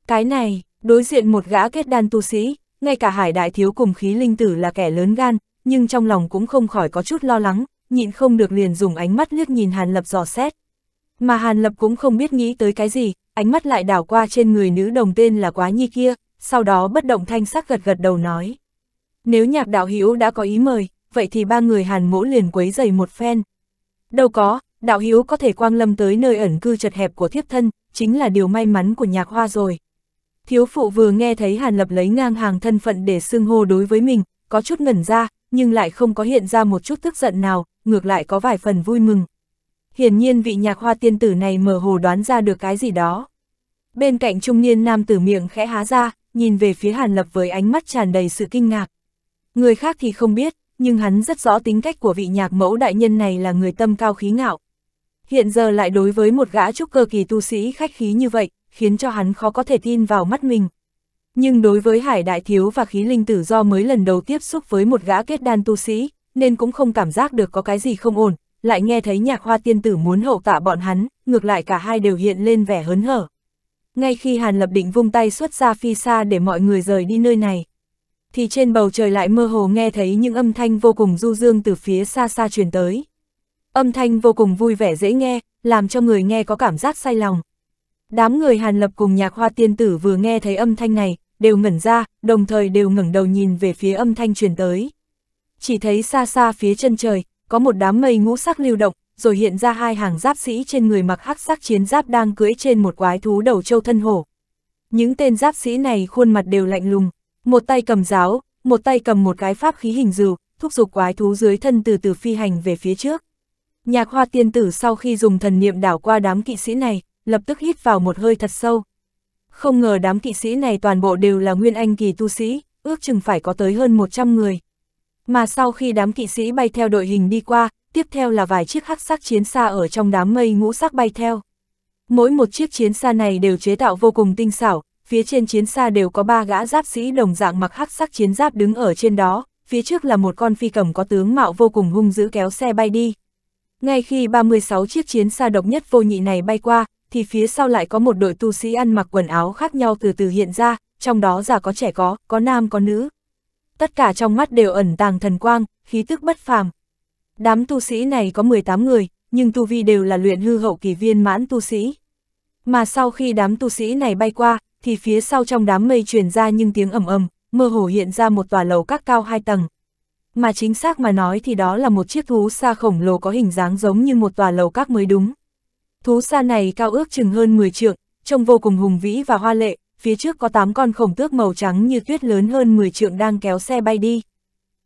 Cái này, đối diện một gã kết đan tu sĩ, ngay cả hải đại thiếu cùng khí linh tử là kẻ lớn gan, nhưng trong lòng cũng không khỏi có chút lo lắng, nhịn không được liền dùng ánh mắt liếc nhìn Hàn Lập dò xét. Mà Hàn Lập cũng không biết nghĩ tới cái gì, ánh mắt lại đảo qua trên người nữ đồng tên là Quá Nhi kia, sau đó bất động thanh sắc gật gật đầu nói. Nếu nhạc đạo hữu đã có ý mời, vậy thì ba người Hàn mỗ liền quấy giày một phen. Đâu có, đạo hữu có thể quang lâm tới nơi ẩn cư chật hẹp của thiếp thân, chính là điều may mắn của nhạc hoa rồi. Thiếu phụ vừa nghe thấy Hàn Lập lấy ngang hàng thân phận để xưng hô đối với mình, có chút ngẩn ra, nhưng lại không có hiện ra một chút tức giận nào, ngược lại có vài phần vui mừng. Hiển nhiên vị nhạc hoa tiên tử này mờ hồ đoán ra được cái gì đó. Bên cạnh trung niên nam tử miệng khẽ há ra, nhìn về phía Hàn Lập với ánh mắt tràn đầy sự kinh ngạc. Người khác thì không biết, nhưng hắn rất rõ tính cách của vị nhạc mẫu đại nhân này là người tâm cao khí ngạo. Hiện giờ lại đối với một gã trúc cơ kỳ tu sĩ khách khí như vậy, khiến cho hắn khó có thể tin vào mắt mình. Nhưng đối với Hải Đại Thiếu và khí linh tử do mới lần đầu tiếp xúc với một gã kết đan tu sĩ, nên cũng không cảm giác được có cái gì không ổn, lại nghe thấy nhạc hoa tiên tử muốn hậu tạ bọn hắn, ngược lại cả hai đều hiện lên vẻ hớn hở. Ngay khi Hàn Lập định vung tay xuất ra phi xa để mọi người rời đi nơi này, thì trên bầu trời lại mơ hồ nghe thấy những âm thanh vô cùng du dương từ phía xa xa truyền tới. Âm thanh vô cùng vui vẻ dễ nghe, làm cho người nghe có cảm giác say lòng. Đám người Hàn Lập cùng nhạc hoa tiên tử vừa nghe thấy âm thanh này, đều ngẩn ra, đồng thời đều ngẩng đầu nhìn về phía âm thanh truyền tới. Chỉ thấy xa xa phía chân trời, có một đám mây ngũ sắc lưu động, rồi hiện ra hai hàng giáp sĩ trên người mặc hắc sắc chiến giáp đang cưỡi trên một quái thú đầu châu thân hổ. Những tên giáp sĩ này khuôn mặt đều lạnh lùng, một tay cầm giáo, một tay cầm một cái pháp khí hình dùu, thúc giục quái thú dưới thân từ từ phi hành về phía trước. Nhạc hoa tiên tử sau khi dùng thần niệm đảo qua đám kỵ sĩ này, lập tức hít vào một hơi thật sâu. Không ngờ đám kỵ sĩ này toàn bộ đều là nguyên anh kỳ tu sĩ, ước chừng phải có tới hơn 100 người. Mà sau khi đám kỵ sĩ bay theo đội hình đi qua, tiếp theo là vài chiếc hắc sắc chiến xa ở trong đám mây ngũ sắc bay theo. Mỗi một chiếc chiến xa này đều chế tạo vô cùng tinh xảo, phía trên chiến xa đều có ba gã giáp sĩ đồng dạng mặc hắc sắc chiến giáp đứng ở trên đó, phía trước là một con phi cầm có tướng mạo vô cùng hung dữ kéo xe bay đi. Ngay khi 36 chiếc chiến xa độc nhất vô nhị này bay qua, thì phía sau lại có một đội tu sĩ ăn mặc quần áo khác nhau từ từ hiện ra, trong đó già có trẻ có, có nam có nữ. Tất cả trong mắt đều ẩn tàng thần quang, khí tức bất phàm. Đám tu sĩ này có 18 người, nhưng tu vi đều là luyện hư hậu kỳ viên mãn tu sĩ. Mà sau khi đám tu sĩ này bay qua, thì phía sau trong đám mây truyền ra những tiếng ầm ầm, mơ hồ hiện ra một tòa lầu các cao hai tầng. Mà chính xác mà nói thì đó là một chiếc thú xa khổng lồ có hình dáng giống như một tòa lầu các mới đúng. Thú xa này cao ước chừng hơn 10 trượng, trông vô cùng hùng vĩ và hoa lệ, phía trước có 8 con khổng tước màu trắng như tuyết lớn hơn 10 trượng đang kéo xe bay đi.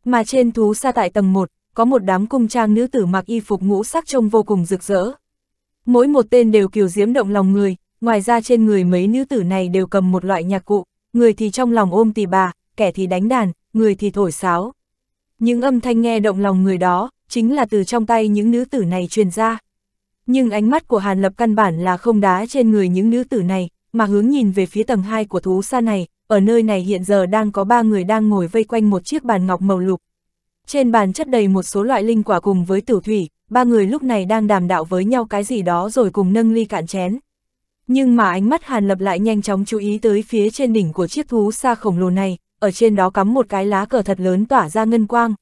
Mà trên thú xa tại tầng 1, có một đám cung trang nữ tử mặc y phục ngũ sắc trông vô cùng rực rỡ. Mỗi một tên đều kiều diễm động lòng người, ngoài ra trên người mấy nữ tử này đều cầm một loại nhạc cụ, người thì trong lòng ôm tỳ bà, kẻ thì đánh đàn, người thì thổi sáo. Những âm thanh nghe động lòng người đó, chính là từ trong tay những nữ tử này truyền ra. Nhưng ánh mắt của Hàn Lập căn bản là không đá trên người những nữ tử này, mà hướng nhìn về phía tầng 2 của thú xa này, ở nơi này hiện giờ đang có ba người đang ngồi vây quanh một chiếc bàn ngọc màu lục. Trên bàn chất đầy một số loại linh quả cùng với tử thủy, ba người lúc này đang đàm đạo với nhau cái gì đó rồi cùng nâng ly cạn chén. Nhưng mà ánh mắt Hàn Lập lại nhanh chóng chú ý tới phía trên đỉnh của chiếc thú xa khổng lồ này, ở trên đó cắm một cái lá cờ thật lớn tỏa ra ngân quang.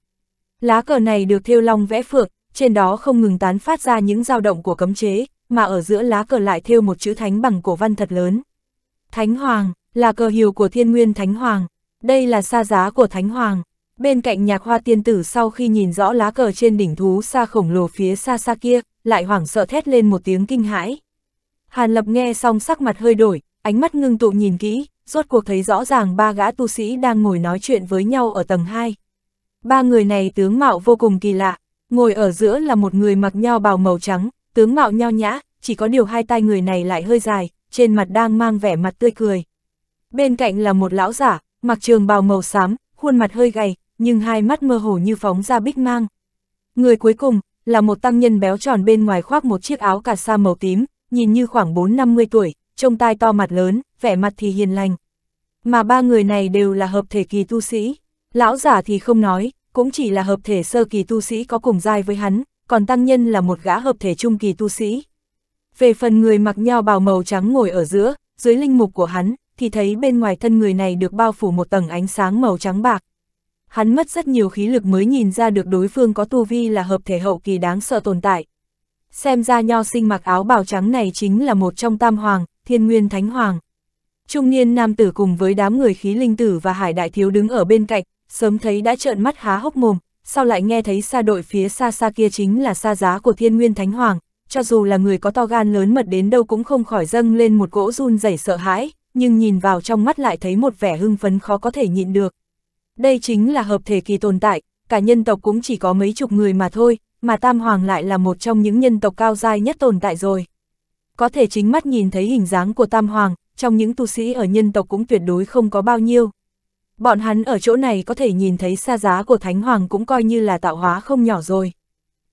Lá cờ này được thêu long vẽ phượng, trên đó không ngừng tán phát ra những dao động của cấm chế, mà ở giữa lá cờ lại thêu một chữ thánh bằng cổ văn thật lớn. Thánh Hoàng, là cờ hiệu của thiên nguyên Thánh Hoàng, đây là sa giá của Thánh Hoàng. Bên cạnh nhạc hoa tiên tử sau khi nhìn rõ lá cờ trên đỉnh thú xa khổng lồ phía xa xa kia, lại hoảng sợ thét lên một tiếng kinh hãi. Hàn Lập nghe xong sắc mặt hơi đổi, ánh mắt ngưng tụ nhìn kỹ, rốt cuộc thấy rõ ràng ba gã tu sĩ đang ngồi nói chuyện với nhau ở tầng 2. Ba người này tướng mạo vô cùng kỳ lạ, ngồi ở giữa là một người mặc nho bào màu trắng, tướng mạo nho nhã, chỉ có điều hai tay người này lại hơi dài, trên mặt đang mang vẻ mặt tươi cười. Bên cạnh là một lão giả, mặc trường bào màu xám, khuôn mặt hơi gầy, nhưng hai mắt mơ hồ như phóng ra bích mang. Người cuối cùng, là một tăng nhân béo tròn bên ngoài khoác một chiếc áo cà sa màu tím, nhìn như khoảng 4-50 tuổi, trông tai to mặt lớn, vẻ mặt thì hiền lành. Mà ba người này đều là hợp thể kỳ tu sĩ. Lão giả thì không nói, cũng chỉ là hợp thể sơ kỳ tu sĩ có cùng giai với hắn, còn tăng nhân là một gã hợp thể trung kỳ tu sĩ. Về phần người mặc nhau bào màu trắng ngồi ở giữa, dưới linh mục của hắn, thì thấy bên ngoài thân người này được bao phủ một tầng ánh sáng màu trắng bạc. Hắn mất rất nhiều khí lực mới nhìn ra được đối phương có tu vi là hợp thể hậu kỳ đáng sợ tồn tại. Xem ra nho sinh mặc áo bào trắng này chính là một trong tam hoàng, thiên nguyên thánh hoàng. Trung niên nam tử cùng với đám người khí linh tử và hải đại thiếu đứng ở bên cạnh, sớm thấy đã trợn mắt há hốc mồm, sau lại nghe thấy xa đội phía xa xa kia chính là xa giá của thiên nguyên thánh hoàng, cho dù là người có to gan lớn mật đến đâu cũng không khỏi dâng lên một cỗ run rẩy sợ hãi, nhưng nhìn vào trong mắt lại thấy một vẻ hưng phấn khó có thể nhịn được. Đây chính là hợp thể kỳ tồn tại, cả nhân tộc cũng chỉ có mấy chục người mà thôi, mà Tam Hoàng lại là một trong những nhân tộc cao dai nhất tồn tại rồi. Có thể chính mắt nhìn thấy hình dáng của Tam Hoàng, trong những tu sĩ ở nhân tộc cũng tuyệt đối không có bao nhiêu. Bọn hắn ở chỗ này có thể nhìn thấy xa giá của Thánh Hoàng cũng coi như là tạo hóa không nhỏ rồi.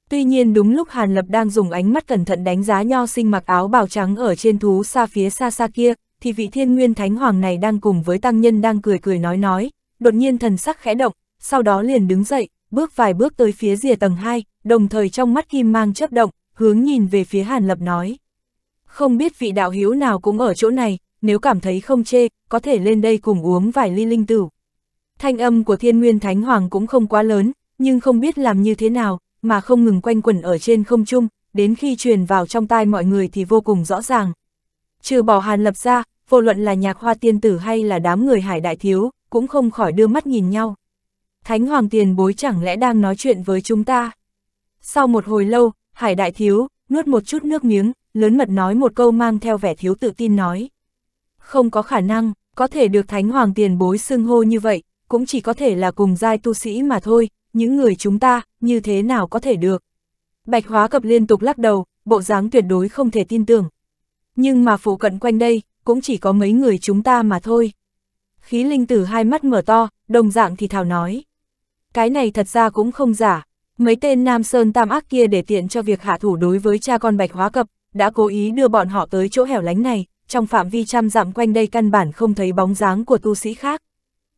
Tuy nhiên đúng lúc Hàn Lập đang dùng ánh mắt cẩn thận đánh giá nho sinh mặc áo bào trắng ở trên thú xa phía xa xa kia, thì vị thiên nguyên thánh hoàng này đang cùng với tăng nhân đang cười cười nói nói, đột nhiên thần sắc khẽ động, sau đó liền đứng dậy, bước vài bước tới phía rìa tầng 2, đồng thời trong mắt kim mang chớp động, hướng nhìn về phía Hàn Lập nói. Không biết vị đạo hiếu nào cũng ở chỗ này, nếu cảm thấy không chê, có thể lên đây cùng uống vài ly linh tử. Thanh âm của thiên nguyên thánh hoàng cũng không quá lớn, nhưng không biết làm như thế nào, mà không ngừng quanh quẩn ở trên không trung, đến khi truyền vào trong tai mọi người thì vô cùng rõ ràng. Trừ bỏ hàn lập ra, vô luận là nhạc hoa tiên tử hay là đám người hải đại thiếu, cũng không khỏi đưa mắt nhìn nhau. Thánh hoàng tiền bối chẳng lẽ đang nói chuyện với chúng ta? Sau một hồi lâu, hải đại thiếu, nuốt một chút nước miếng, lớn mật nói một câu mang theo vẻ thiếu tự tin nói. Không có khả năng, có thể được thánh hoàng tiền bối xưng hô như vậy, cũng chỉ có thể là cùng giai tu sĩ mà thôi, những người chúng ta, như thế nào có thể được. Bạch hóa cập liên tục lắc đầu, bộ dáng tuyệt đối không thể tin tưởng. Nhưng mà phụ cận quanh đây, cũng chỉ có mấy người chúng ta mà thôi. Khí linh tử hai mắt mở to, đồng dạng thì thảo nói. Cái này thật ra cũng không giả, mấy tên Nam Sơn Tam Ác kia để tiện cho việc hạ thủ đối với cha con Bạch Hóa Cập, đã cố ý đưa bọn họ tới chỗ hẻo lánh này, trong phạm vi trăm dặm quanh đây căn bản không thấy bóng dáng của tu sĩ khác.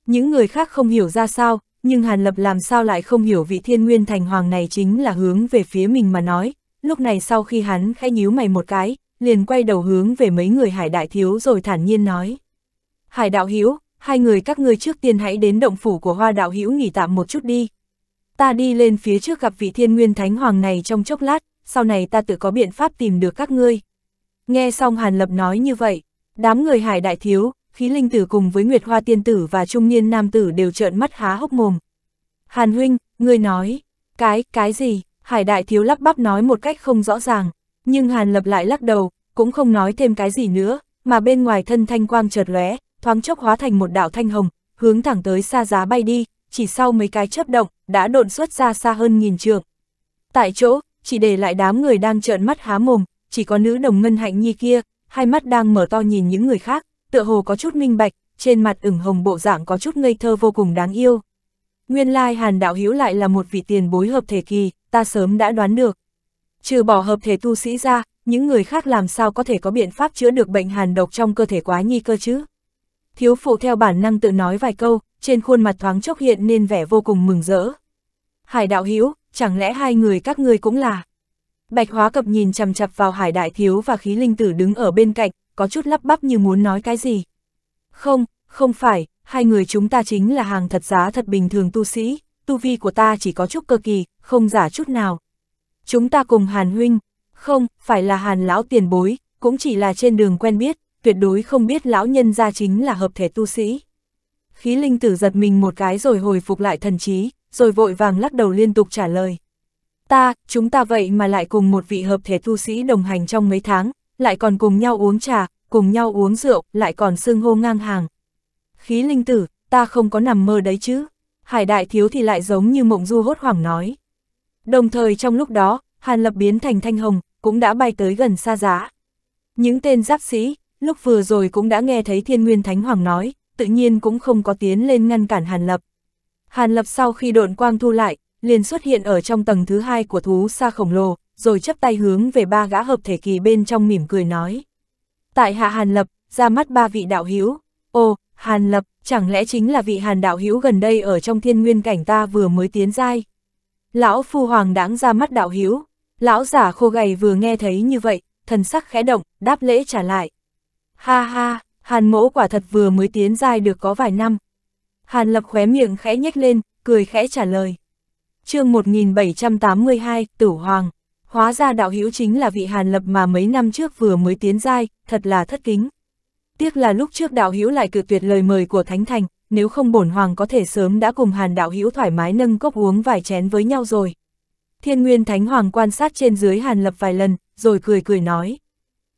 Những người khác không hiểu ra sao, nhưng Hàn Lập làm sao lại không hiểu vị thiên nguyên thành hoàng này chính là hướng về phía mình mà nói, lúc này sau khi hắn khẽ nhíu mày một cái, liền quay đầu hướng về mấy người hải đại thiếu rồi thản nhiên nói. Hải đạo hiếu, hai người các ngươi trước tiên hãy đến động phủ của hoa đạo hữu nghỉ tạm một chút đi. Ta đi lên phía trước gặp vị thiên nguyên thánh hoàng này trong chốc lát, sau này ta tự có biện pháp tìm được các ngươi. Nghe xong Hàn Lập nói như vậy, đám người hải đại thiếu, khí linh tử cùng với Nguyệt Hoa tiên tử và trung niên nam tử đều trợn mắt há hốc mồm. Hàn huynh, ngươi nói, cái, cái gì, hải đại thiếu lắp bắp nói một cách không rõ ràng, nhưng Hàn Lập lại lắc đầu, cũng không nói thêm cái gì nữa, mà bên ngoài thân thanh quang chợt lóe, thoáng chốc hóa thành một đạo thanh hồng, hướng thẳng tới xa giá bay đi, chỉ sau mấy cái chớp động, đã độn xuất ra xa hơn nghìn trường. Tại chỗ, chỉ để lại đám người đang trợn mắt há mồm, chỉ có nữ đồng ngân hạnh nhi kia, hai mắt đang mở to nhìn những người khác, tựa hồ có chút minh bạch, trên mặt ửng hồng bộ dạng có chút ngây thơ vô cùng đáng yêu. Nguyên lai hàn đạo hữu lại là một vị tiền bối hợp thể kỳ, ta sớm đã đoán được. Trừ bỏ hợp thể tu sĩ ra, những người khác làm sao có thể có biện pháp chữa được bệnh hàn độc trong cơ thể quá nhi cơ chứ? Thiếu phụ theo bản năng tự nói vài câu, trên khuôn mặt thoáng chốc hiện nên vẻ vô cùng mừng rỡ. Hải đạo hữu chẳng lẽ hai người các ngươi cũng là? Bạch hóa cập nhìn chằm chặp vào hải đại thiếu và khí linh tử đứng ở bên cạnh, có chút lắp bắp như muốn nói cái gì. Không, không phải, hai người chúng ta chính là hàng thật giá thật bình thường tu sĩ, tu vi của ta chỉ có chút cơ kỳ, không giả chút nào. Chúng ta cùng hàn huynh, không, phải là hàn lão tiền bối, cũng chỉ là trên đường quen biết, tuyệt đối không biết lão nhân gia chính là hợp thể tu sĩ. Khí linh tử giật mình một cái rồi hồi phục lại thần trí, rồi vội vàng lắc đầu liên tục trả lời. Ta, chúng ta vậy mà lại cùng một vị hợp thể tu sĩ đồng hành trong mấy tháng, lại còn cùng nhau uống trà, cùng nhau uống rượu, lại còn xưng hô ngang hàng. Khí linh tử, ta không có nằm mơ đấy chứ. Hải đại thiếu thì lại giống như mộng du hốt hoảng nói. Đồng thời trong lúc đó, Hàn Lập biến thành thanh hồng, cũng đã bay tới gần xa giá. Những tên giáp sĩ, lúc vừa rồi cũng đã nghe thấy Thiên Nguyên Thánh Hoàng nói, tự nhiên cũng không có tiến lên ngăn cản Hàn Lập. Hàn Lập sau khi độn quang thu lại, liền xuất hiện ở trong tầng thứ hai của thú xa khổng lồ, rồi chấp tay hướng về ba gã hợp thể kỳ bên trong mỉm cười nói. Tại hạ Hàn Lập, ra mắt ba vị đạo hữu Ồ, Hàn Lập, chẳng lẽ chính là vị Hàn đạo hữu gần đây ở trong thiên nguyên cảnh ta vừa mới tiến giai? Lão Phu Hoàng đáng ra mắt đạo hữu Lão giả khô gầy vừa nghe thấy như vậy, thần sắc khẽ động, đáp lễ trả lại. Ha ha, Hàn mỗ quả thật vừa mới tiến giai được có vài năm. Hàn lập khóe miệng khẽ nhếch lên, cười khẽ trả lời. chương 1782, Tử Hoàng. Hóa ra đạo hữu chính là vị Hàn lập mà mấy năm trước vừa mới tiến giai, thật là thất kính. Tiếc là lúc trước đạo hữu lại cự tuyệt lời mời của Thánh Thành, nếu không bổn hoàng có thể sớm đã cùng Hàn đạo hữu thoải mái nâng cốc uống vài chén với nhau rồi. Thiên Nguyên Thánh Hoàng quan sát trên dưới Hàn Lập vài lần, rồi cười cười nói.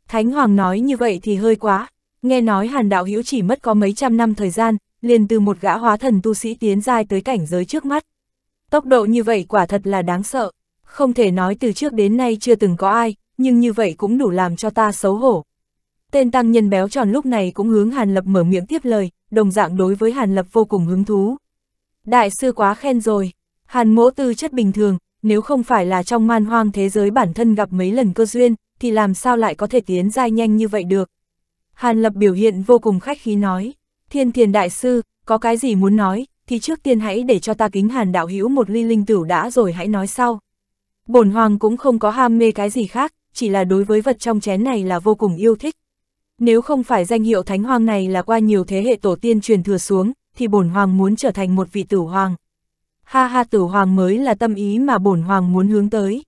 Thánh Hoàng nói như vậy thì hơi quá, nghe nói Hàn Đạo Hữu chỉ mất có mấy trăm năm thời gian, liền từ một gã hóa thần tu sĩ tiến giai tới cảnh giới trước mắt. Tốc độ như vậy quả thật là đáng sợ, không thể nói từ trước đến nay chưa từng có ai, nhưng như vậy cũng đủ làm cho ta xấu hổ. Tên tăng nhân béo tròn lúc này cũng hướng Hàn Lập mở miệng tiếp lời, đồng dạng đối với Hàn Lập vô cùng hứng thú. Đại sư quá khen rồi, Hàn mỗ tư chất bình thường, nếu không phải là trong man hoang thế giới bản thân gặp mấy lần cơ duyên, thì làm sao lại có thể tiến dai nhanh như vậy được. Hàn Lập biểu hiện vô cùng khách khí nói, thiên thiền đại sư, có cái gì muốn nói, thì trước tiên hãy để cho ta kính hàn đạo hữu một ly linh tửu đã rồi hãy nói sau. Bổn hoàng cũng không có ham mê cái gì khác, chỉ là đối với vật trong chén này là vô cùng yêu thích. Nếu không phải danh hiệu thánh hoàng này là qua nhiều thế hệ tổ tiên truyền thừa xuống, thì bổn hoàng muốn trở thành một vị tử hoàng ha ha tử hoàng mới là tâm ý mà bổn hoàng muốn hướng tới.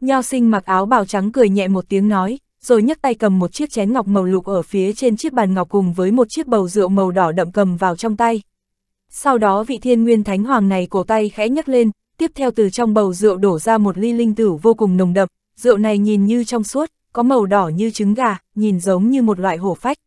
Nho sinh mặc áo bào trắng cười nhẹ một tiếng nói, rồi nhấc tay cầm một chiếc chén ngọc màu lục ở phía trên chiếc bàn ngọc cùng với một chiếc bầu rượu màu đỏ đậm cầm vào trong tay. Sau đó vị thiên nguyên thánh hoàng này cổ tay khẽ nhấc lên, tiếp theo từ trong bầu rượu đổ ra một ly linh tử vô cùng nồng đậm, rượu này nhìn như trong suốt, có màu đỏ như trứng gà, nhìn giống như một loại hổ phách.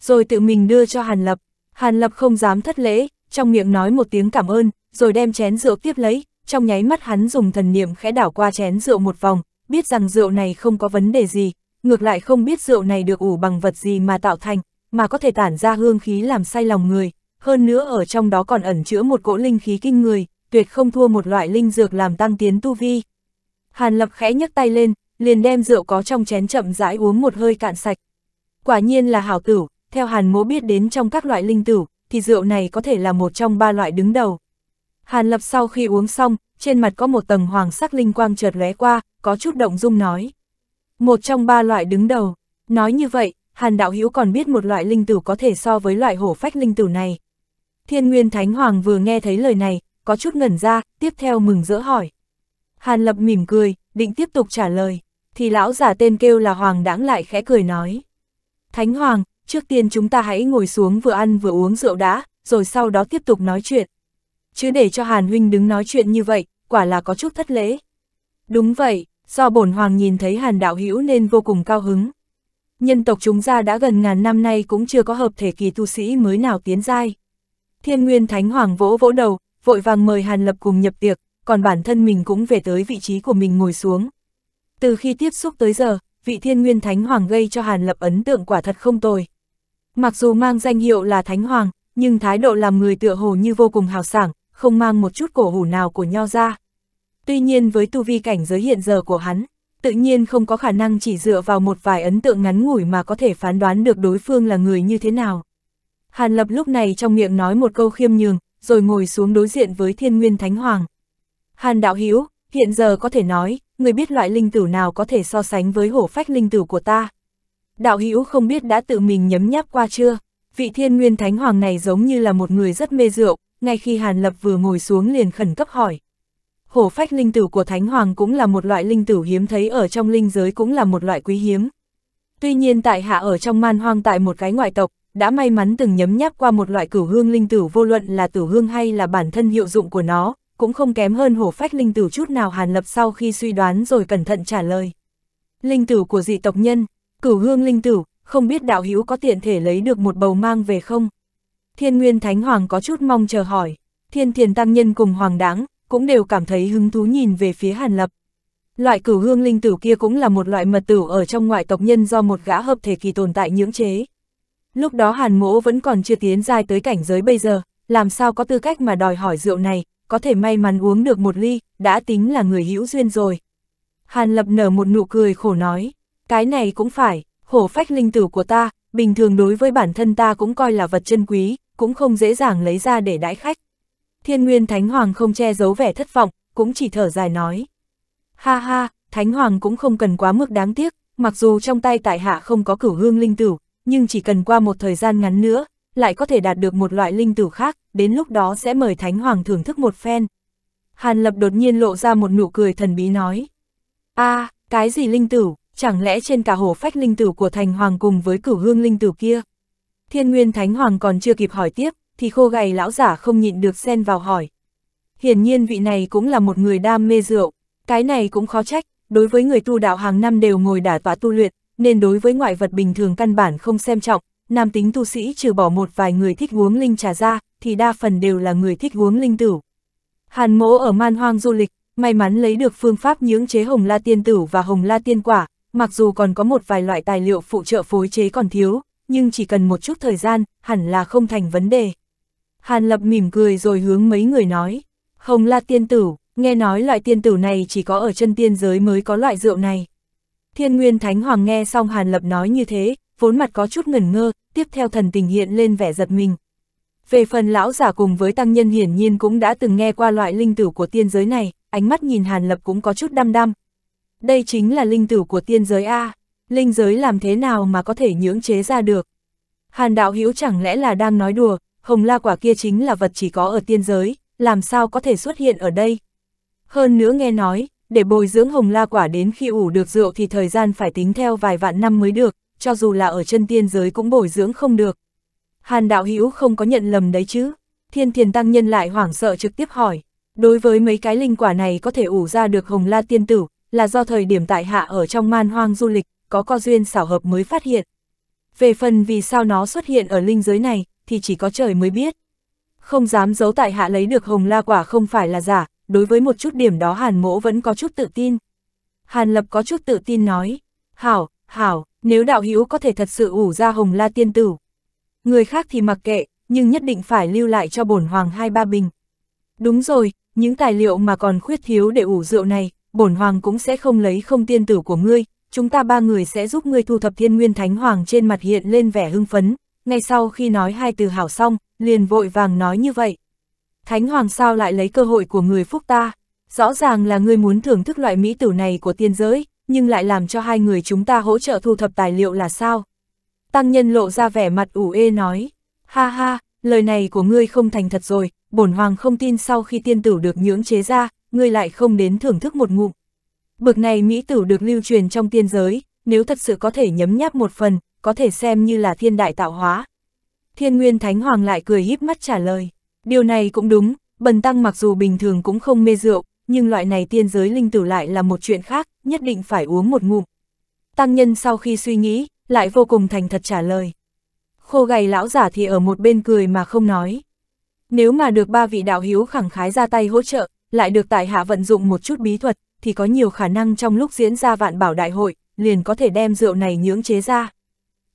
Rồi tự mình đưa cho Hàn Lập, Hàn Lập không dám thất lễ, trong miệng nói một tiếng cảm ơn, rồi đem chén rượu tiếp lấy, trong nháy mắt hắn dùng thần niệm khẽ đảo qua chén rượu một vòng, biết rằng rượu này không có vấn đề gì, ngược lại không biết rượu này được ủ bằng vật gì mà tạo thành, mà có thể tản ra hương khí làm say lòng người, hơn nữa ở trong đó còn ẩn chứa một cỗ linh khí kinh người, tuyệt không thua một loại linh dược làm tăng tiến tu vi. Hàn Lập khẽ nhấc tay lên, liền đem rượu có trong chén chậm rãi uống một hơi cạn sạch. Quả nhiên là hảo tử, theo Hàn Mỗ biết đến trong các loại linh tử, thì rượu này có thể là một trong ba loại đứng đầu. Hàn Lập sau khi uống xong, trên mặt có một tầng hoàng sắc linh quang chợt lóe qua, có chút động dung nói. Một trong ba loại đứng đầu, nói như vậy, Hàn đạo hữu còn biết một loại linh tử có thể so với loại hổ phách linh tử này. Thiên Nguyên Thánh Hoàng vừa nghe thấy lời này, có chút ngẩn ra, tiếp theo mừng rỡ hỏi. Hàn Lập mỉm cười, định tiếp tục trả lời, thì lão giả tên kêu là Hoàng đãng lại khẽ cười nói. Thánh Hoàng, trước tiên chúng ta hãy ngồi xuống vừa ăn vừa uống rượu đã, rồi sau đó tiếp tục nói chuyện. Chứ để cho Hàn Huynh đứng nói chuyện như vậy, quả là có chút thất lễ. Đúng vậy, do bổn Hoàng nhìn thấy Hàn Đạo Hữu nên vô cùng cao hứng. Nhân tộc chúng ta đã gần ngàn năm nay cũng chưa có hợp thể kỳ tu sĩ mới nào tiến giai. Thiên Nguyên Thánh Hoàng vỗ vỗ đầu, vội vàng mời Hàn Lập cùng nhập tiệc, còn bản thân mình cũng về tới vị trí của mình ngồi xuống. Từ khi tiếp xúc tới giờ, vị Thiên Nguyên Thánh Hoàng gây cho Hàn Lập ấn tượng quả thật không tồi. Mặc dù mang danh hiệu là Thánh Hoàng, nhưng thái độ làm người tựa hồ như vô cùng hào sảng, không mang một chút cổ hủ nào của nho ra. Tuy nhiên với tu vi cảnh giới hiện giờ của hắn, tự nhiên không có khả năng chỉ dựa vào một vài ấn tượng ngắn ngủi mà có thể phán đoán được đối phương là người như thế nào. Hàn Lập lúc này trong miệng nói một câu khiêm nhường, rồi ngồi xuống đối diện với thiên nguyên thánh hoàng. Hàn đạo hiếu, hiện giờ có thể nói, người biết loại linh tử nào có thể so sánh với hổ phách linh tử của ta. Đạo hữu không biết đã tự mình nhấm nháp qua chưa, vị thiên nguyên thánh hoàng này giống như là một người rất mê rượu, ngay khi Hàn Lập vừa ngồi xuống liền khẩn cấp hỏi. Hổ phách linh tử của thánh hoàng cũng là một loại linh tử hiếm thấy ở trong linh giới cũng là một loại quý hiếm. Tuy nhiên tại hạ ở trong man hoang tại một cái ngoại tộc, đã may mắn từng nhấm nháp qua một loại cửu hương linh tử vô luận là tử hương hay là bản thân hiệu dụng của nó, cũng không kém hơn hổ phách linh tử chút nào Hàn Lập sau khi suy đoán rồi cẩn thận trả lời. Linh tử của dị tộc nhân, cửu hương linh tử, không biết đạo hữu có tiện thể lấy được một bầu mang về không? Thiên Nguyên Thánh Hoàng có chút mong chờ hỏi, Thiên Thiền Tăng Nhân cùng Hoàng Đáng, cũng đều cảm thấy hứng thú nhìn về phía Hàn Lập. Loại cửu hương linh tử kia cũng là một loại mật tử ở trong ngoại tộc nhân do một gã hợp thể kỳ tồn tại nhưỡng chế. Lúc đó Hàn Mỗ vẫn còn chưa tiến dài tới cảnh giới bây giờ, làm sao có tư cách mà đòi hỏi rượu này, có thể may mắn uống được một ly, đã tính là người hữu duyên rồi. Hàn Lập nở một nụ cười khổ nói, cái này cũng phải, hổ phách linh tử của ta, bình thường đối với bản thân ta cũng coi là vật chân quý, cũng không dễ dàng lấy ra để đãi khách. Thiên Nguyên Thánh Hoàng không che giấu vẻ thất vọng, cũng chỉ thở dài nói. Ha ha, Thánh Hoàng cũng không cần quá mức đáng tiếc, mặc dù trong tay tại hạ không có cửu hương linh tử, nhưng chỉ cần qua một thời gian ngắn nữa, lại có thể đạt được một loại linh tử khác, đến lúc đó sẽ mời Thánh Hoàng thưởng thức một phen. Hàn Lập đột nhiên lộ ra một nụ cười thần bí nói. a cái gì linh tử, chẳng lẽ trên cả hồ phách linh tử của Thành Hoàng cùng với cửu hương linh tử kia? Thiên Nguyên Thánh Hoàng còn chưa kịp hỏi tiếp, thì khô gầy lão giả không nhịn được xen vào hỏi. Hiển nhiên vị này cũng là một người đam mê rượu, cái này cũng khó trách, đối với người tu đạo hàng năm đều ngồi đả tọa tu luyện, nên đối với ngoại vật bình thường căn bản không xem trọng, nam tính tu sĩ trừ bỏ một vài người thích uống linh trà ra, thì đa phần đều là người thích uống linh tử. Hàn mỗ ở man hoang du lịch, may mắn lấy được phương pháp nhưỡng chế hồng la tiên tử và hồng la tiên quả, mặc dù còn có một vài loại tài liệu phụ trợ phối chế còn thiếu, nhưng chỉ cần một chút thời gian, hẳn là không thành vấn đề. Hàn Lập mỉm cười rồi hướng mấy người nói, Hồng La tiên tử, nghe nói loại tiên tử này chỉ có ở chân tiên giới mới có loại rượu này. Thiên Nguyên Thánh Hoàng nghe xong Hàn Lập nói như thế, vốn mặt có chút ngẩn ngơ, tiếp theo thần tình hiện lên vẻ giật mình. Về phần lão giả cùng với tăng nhân hiển nhiên cũng đã từng nghe qua loại linh tử của tiên giới này, ánh mắt nhìn Hàn Lập cũng có chút đăm đăm. Đây chính là linh tử của tiên giới A, linh giới làm thế nào mà có thể nhưỡng chế ra được. Hàn đạo hữu chẳng lẽ là đang nói đùa, hồng la quả kia chính là vật chỉ có ở tiên giới, làm sao có thể xuất hiện ở đây. Hơn nữa nghe nói, để bồi dưỡng hồng la quả đến khi ủ được rượu thì thời gian phải tính theo vài vạn năm mới được, cho dù là ở chân tiên giới cũng bồi dưỡng không được. Hàn đạo hữu không có nhận lầm đấy chứ. Thiên thiền tăng nhân lại hoảng sợ trực tiếp hỏi. Đối với mấy cái linh quả này có thể ủ ra được hồng la tiên tử, là do thời điểm tại hạ ở trong man hoang du lịch, có co duyên xảo hợp mới phát hiện. Về phần vì sao nó xuất hiện ở linh giới này, thì chỉ có trời mới biết. Không dám giấu tại hạ lấy được hồng la quả không phải là giả, đối với một chút điểm đó hàn mỗ vẫn có chút tự tin. Hàn lập có chút tự tin nói, hảo, hảo, nếu đạo hữu có thể thật sự ủ ra hồng la tiên tử. Người khác thì mặc kệ, nhưng nhất định phải lưu lại cho bổn hoàng hai ba bình. Đúng rồi, những tài liệu mà còn khuyết thiếu để ủ rượu này, bổn hoàng cũng sẽ không lấy không tiên tử của ngươi, chúng ta ba người sẽ giúp ngươi thu thập thiên nguyên thánh hoàng trên mặt hiện lên vẻ hưng phấn, ngay sau khi nói hai từ hảo xong, liền vội vàng nói như vậy. Thánh hoàng sao lại lấy cơ hội của người phúc ta, rõ ràng là ngươi muốn thưởng thức loại mỹ tử này của tiên giới, nhưng lại làm cho hai người chúng ta hỗ trợ thu thập tài liệu là sao? Tăng nhân lộ ra vẻ mặt ủ ê nói, ha ha, lời này của ngươi không thành thật rồi, bổn hoàng không tin sau khi tiên tử được nhưỡng chế ra, ngươi lại không đến thưởng thức một ngụm. Bực này Mỹ tử được lưu truyền trong tiên giới, nếu thật sự có thể nhấm nháp một phần, có thể xem như là thiên đại tạo hóa. Thiên Nguyên Thánh Hoàng lại cười híp mắt trả lời, điều này cũng đúng, bần tăng mặc dù bình thường cũng không mê rượu, nhưng loại này tiên giới linh tử lại là một chuyện khác, nhất định phải uống một ngụm. Tăng nhân sau khi suy nghĩ, lại vô cùng thành thật trả lời. Khô gầy lão giả thì ở một bên cười mà không nói. Nếu mà được ba vị đạo hiếu khẳng khái ra tay hỗ trợ, lại được tại hạ vận dụng một chút bí thuật, thì có nhiều khả năng trong lúc diễn ra vạn bảo đại hội, liền có thể đem rượu này nhưỡng chế ra.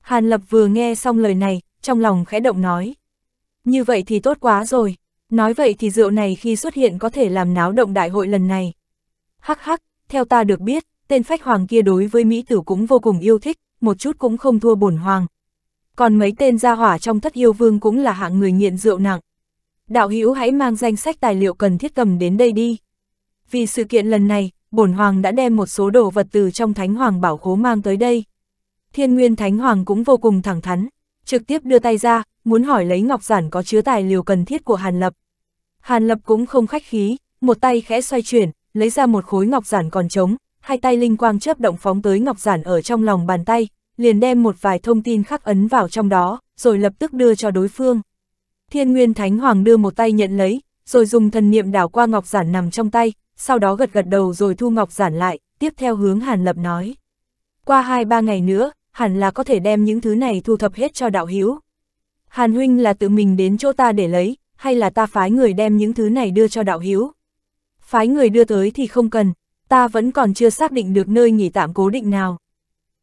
Hàn Lập vừa nghe xong lời này, trong lòng khẽ động nói. Như vậy thì tốt quá rồi, nói vậy thì rượu này khi xuất hiện có thể làm náo động đại hội lần này. Hắc hắc, theo ta được biết, tên phách hoàng kia đối với Mỹ tử cũng vô cùng yêu thích, một chút cũng không thua bổn hoàng. Còn mấy tên gia hỏa trong thất yêu vương cũng là hạng người nghiện rượu nặng. Đạo hữu hãy mang danh sách tài liệu cần thiết cầm đến đây đi. Vì sự kiện lần này, bổn hoàng đã đem một số đồ vật từ trong thánh hoàng bảo khố mang tới đây. Thiên nguyên thánh hoàng cũng vô cùng thẳng thắn, trực tiếp đưa tay ra, muốn hỏi lấy ngọc giản có chứa tài liệu cần thiết của Hàn Lập. Hàn Lập cũng không khách khí, một tay khẽ xoay chuyển, lấy ra một khối ngọc giản còn trống, hai tay linh quang chớp động phóng tới ngọc giản ở trong lòng bàn tay, liền đem một vài thông tin khắc ấn vào trong đó, rồi lập tức đưa cho đối phương. Thiên Nguyên Thánh Hoàng đưa một tay nhận lấy, rồi dùng thần niệm đảo qua ngọc giản nằm trong tay, sau đó gật gật đầu rồi thu ngọc giản lại, tiếp theo hướng Hàn Lập nói. Qua 2-3 ngày nữa, hẳn là có thể đem những thứ này thu thập hết cho đạo hiếu. Hàn huynh là tự mình đến chỗ ta để lấy, hay là ta phái người đem những thứ này đưa cho đạo hiếu? Phái người đưa tới thì không cần, ta vẫn còn chưa xác định được nơi nghỉ tạm cố định nào.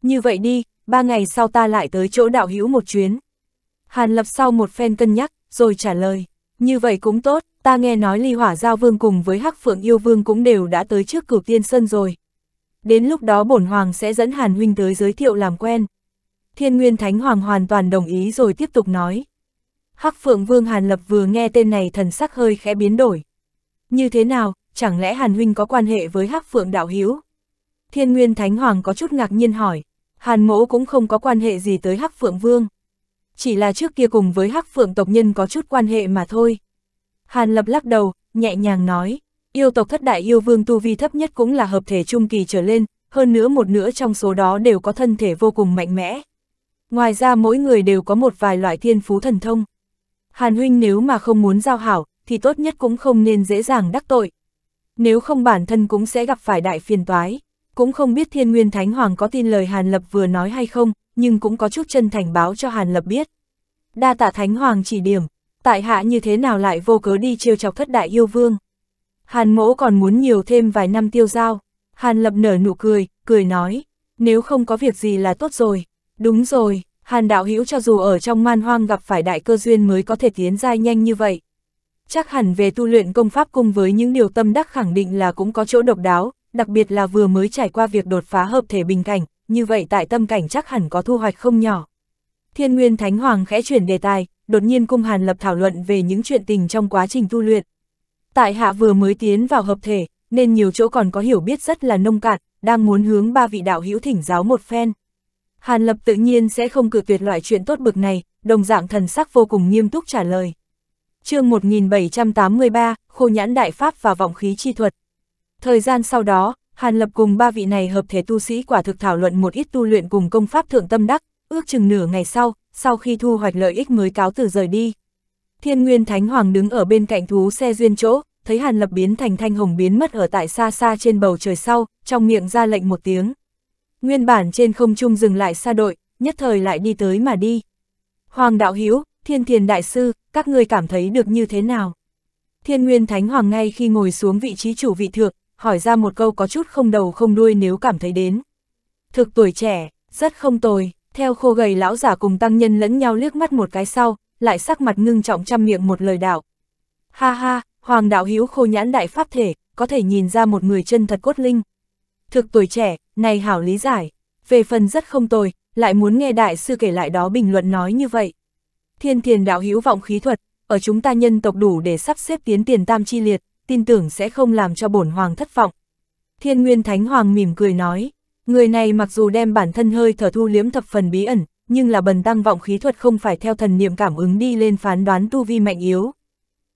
Như vậy đi, ba ngày sau ta lại tới chỗ đạo hữu một chuyến. Hàn lập sau một phen cân nhắc, rồi trả lời, như vậy cũng tốt, ta nghe nói ly hỏa giao vương cùng với hắc phượng yêu vương cũng đều đã tới trước cửu tiên sân rồi. Đến lúc đó bổn hoàng sẽ dẫn Hàn huynh tới giới thiệu làm quen. Thiên Nguyên Thánh Hoàng hoàn toàn đồng ý rồi tiếp tục nói. Hắc Phượng Vương Hàn Lập vừa nghe tên này thần sắc hơi khẽ biến đổi. Như thế nào, chẳng lẽ Hàn huynh có quan hệ với Hắc Phượng đạo hiếu? Thiên Nguyên Thánh Hoàng có chút ngạc nhiên hỏi. Hàn mỗ cũng không có quan hệ gì tới Hắc Phượng Vương. Chỉ là trước kia cùng với Hắc Phượng tộc nhân có chút quan hệ mà thôi. Hàn Lập lắc đầu, nhẹ nhàng nói, yêu tộc thất đại yêu vương tu vi thấp nhất cũng là hợp thể trung kỳ trở lên, hơn nữa một nửa trong số đó đều có thân thể vô cùng mạnh mẽ. Ngoài ra mỗi người đều có một vài loại thiên phú thần thông. Hàn huynh nếu mà không muốn giao hảo, thì tốt nhất cũng không nên dễ dàng đắc tội. Nếu không bản thân cũng sẽ gặp phải đại phiền toái. Cũng không biết thiên nguyên thánh hoàng có tin lời Hàn Lập vừa nói hay không, nhưng cũng có chút chân thành báo cho Hàn Lập biết. Đa tạ thánh hoàng chỉ điểm, tại hạ như thế nào lại vô cớ đi trêu chọc thất đại yêu vương. Hàn mỗ còn muốn nhiều thêm vài năm tiêu giao. Hàn Lập nở nụ cười, cười nói, nếu không có việc gì là tốt rồi. Đúng rồi, Hàn đạo hữu cho dù ở trong man hoang gặp phải đại cơ duyên mới có thể tiến giai nhanh như vậy. Chắc hẳn về tu luyện công pháp cùng với những điều tâm đắc khẳng định là cũng có chỗ độc đáo, đặc biệt là vừa mới trải qua việc đột phá hợp thể bình cảnh, như vậy tại tâm cảnh chắc hẳn có thu hoạch không nhỏ. Thiên Nguyên Thánh Hoàng khẽ chuyển đề tài, đột nhiên cung Hàn Lập thảo luận về những chuyện tình trong quá trình tu luyện. Tại hạ vừa mới tiến vào hợp thể, nên nhiều chỗ còn có hiểu biết rất là nông cạn, đang muốn hướng ba vị đạo hữu thỉnh giáo một phen. Hàn Lập tự nhiên sẽ không cự tuyệt loại chuyện tốt bực này, đồng dạng thần sắc vô cùng nghiêm túc trả lời. chương 1783, Khô Nhãn Đại Pháp và Vọng Khí Chi Thuật. Thời gian sau đó, Hàn Lập cùng ba vị này hợp thể tu sĩ quả thực thảo luận một ít tu luyện cùng công pháp thượng tâm đắc, ước chừng nửa ngày sau, sau khi thu hoạch lợi ích mới cáo từ rời đi. Thiên Nguyên Thánh Hoàng đứng ở bên cạnh thú xe duyên chỗ, thấy Hàn Lập biến thành thanh hồng biến mất ở tại xa xa trên bầu trời sau, trong miệng ra lệnh một tiếng. Nguyên bản trên không trung dừng lại xa đội, nhất thời lại đi tới mà đi. Hoàng đạo hiếu, thiên thiền đại sư, các ngươi cảm thấy được như thế nào? Thiên Nguyên Thánh Hoàng ngay khi ngồi xuống vị trí chủ vị thượng, hỏi ra một câu có chút không đầu không đuôi nếu cảm thấy đến. Thực tuổi trẻ, rất không tồi, theo khô gầy lão giả cùng tăng nhân lẫn nhau liếc mắt một cái sau, lại sắc mặt ngưng trọng trăm miệng một lời đạo. Ha ha, Hoàng đạo hiếu khô nhãn đại pháp thể, có thể nhìn ra một người chân thật cốt linh. Thực tuổi trẻ, này hảo lý giải, về phần rất không tồi, lại muốn nghe đại sư kể lại đó bình luận nói như vậy. Thiên thiền đạo hữu vọng khí thuật, ở chúng ta nhân tộc đủ để sắp xếp tiến tiền tam chi liệt, tin tưởng sẽ không làm cho bổn hoàng thất vọng. Thiên Nguyên Thánh Hoàng mỉm cười nói, người này mặc dù đem bản thân hơi thở thu liếm thập phần bí ẩn, nhưng là bần tăng vọng khí thuật không phải theo thần niệm cảm ứng đi lên phán đoán tu vi mạnh yếu.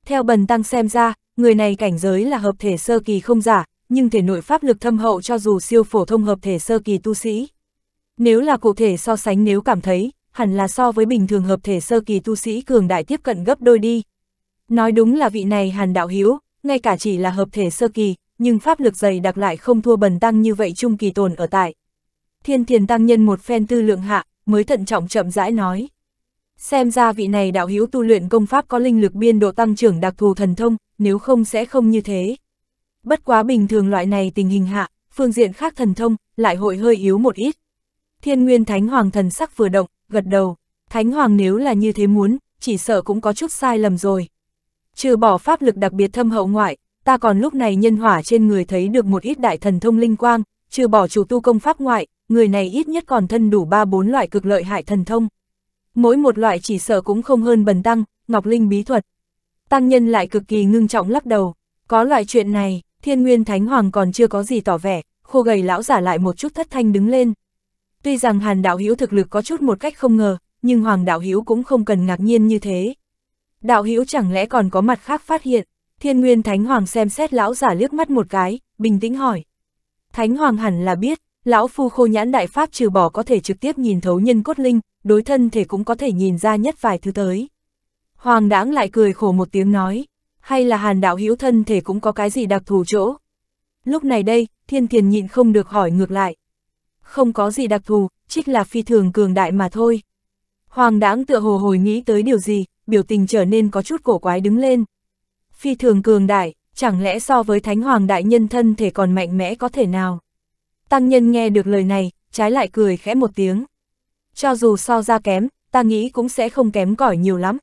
Theo bần tăng xem ra, người này cảnh giới là hợp thể sơ kỳ không giả, nhưng thể nội pháp lực thâm hậu cho dù siêu phổ thông hợp thể sơ kỳ tu sĩ. Nếu là cụ thể so sánh nếu cảm thấy, hẳn là so với bình thường hợp thể sơ kỳ tu sĩ cường đại tiếp cận gấp đôi đi. Nói đúng là vị này hàn đạo hiếu, ngay cả chỉ là hợp thể sơ kỳ, nhưng pháp lực dày đặc lại không thua bần tăng như vậy trung kỳ tồn ở tại. Thiên thiền tăng nhân một phen tư lượng hạ, mới thận trọng chậm rãi nói. Xem ra vị này đạo hiếu tu luyện công pháp có linh lực biên độ tăng trưởng đặc thù thần thông, nếu không sẽ không như thế. Bất quá bình thường loại này tình hình hạ, phương diện khác thần thông, lại hội hơi yếu một ít. Thiên nguyên thánh hoàng thần sắc vừa động, gật đầu, thánh hoàng nếu là như thế muốn, chỉ sợ cũng có chút sai lầm rồi. Trừ bỏ pháp lực đặc biệt thâm hậu ngoại, ta còn lúc này nhân hỏa trên người thấy được một ít đại thần thông linh quang, trừ bỏ chủ tu công pháp ngoại, người này ít nhất còn thân đủ 3-4 loại cực lợi hại thần thông. Mỗi một loại chỉ sợ cũng không hơn bần tăng, ngọc linh bí thuật. Tăng nhân lại cực kỳ ngưng trọng lắc đầu, có loại chuyện này, thiên nguyên thánh hoàng còn chưa có gì tỏ vẻ, khô gầy lão giả lại một chút thất thanh đứng lên. Tuy rằng hàn đạo hữu thực lực có chút một cách không ngờ, nhưng hoàng đạo hữu cũng không cần ngạc nhiên như thế. Đạo hữu chẳng lẽ còn có mặt khác phát hiện, thiên nguyên thánh hoàng xem xét lão giả liếc mắt một cái, bình tĩnh hỏi. Thánh hoàng hẳn là biết, lão phu khô nhãn đại pháp trừ bỏ có thể trực tiếp nhìn thấu nhân cốt linh, đối thân thể cũng có thể nhìn ra nhất vài thứ tới. Hoàng đãng lại cười khổ một tiếng nói, hay là hàn đạo hữu thân thể cũng có cái gì đặc thù chỗ. Lúc này đây, thiên thiền nhịn không được hỏi ngược lại. Không có gì đặc thù, trích là phi thường cường đại mà thôi. Hoàng đãng tựa hồ hồi nghĩ tới điều gì, biểu tình trở nên có chút cổ quái đứng lên. Phi thường cường đại, chẳng lẽ so với thánh hoàng đại nhân thân thể còn mạnh mẽ có thể nào? Tăng nhân nghe được lời này, trái lại cười khẽ một tiếng. Cho dù so ra kém, ta nghĩ cũng sẽ không kém cỏi nhiều lắm.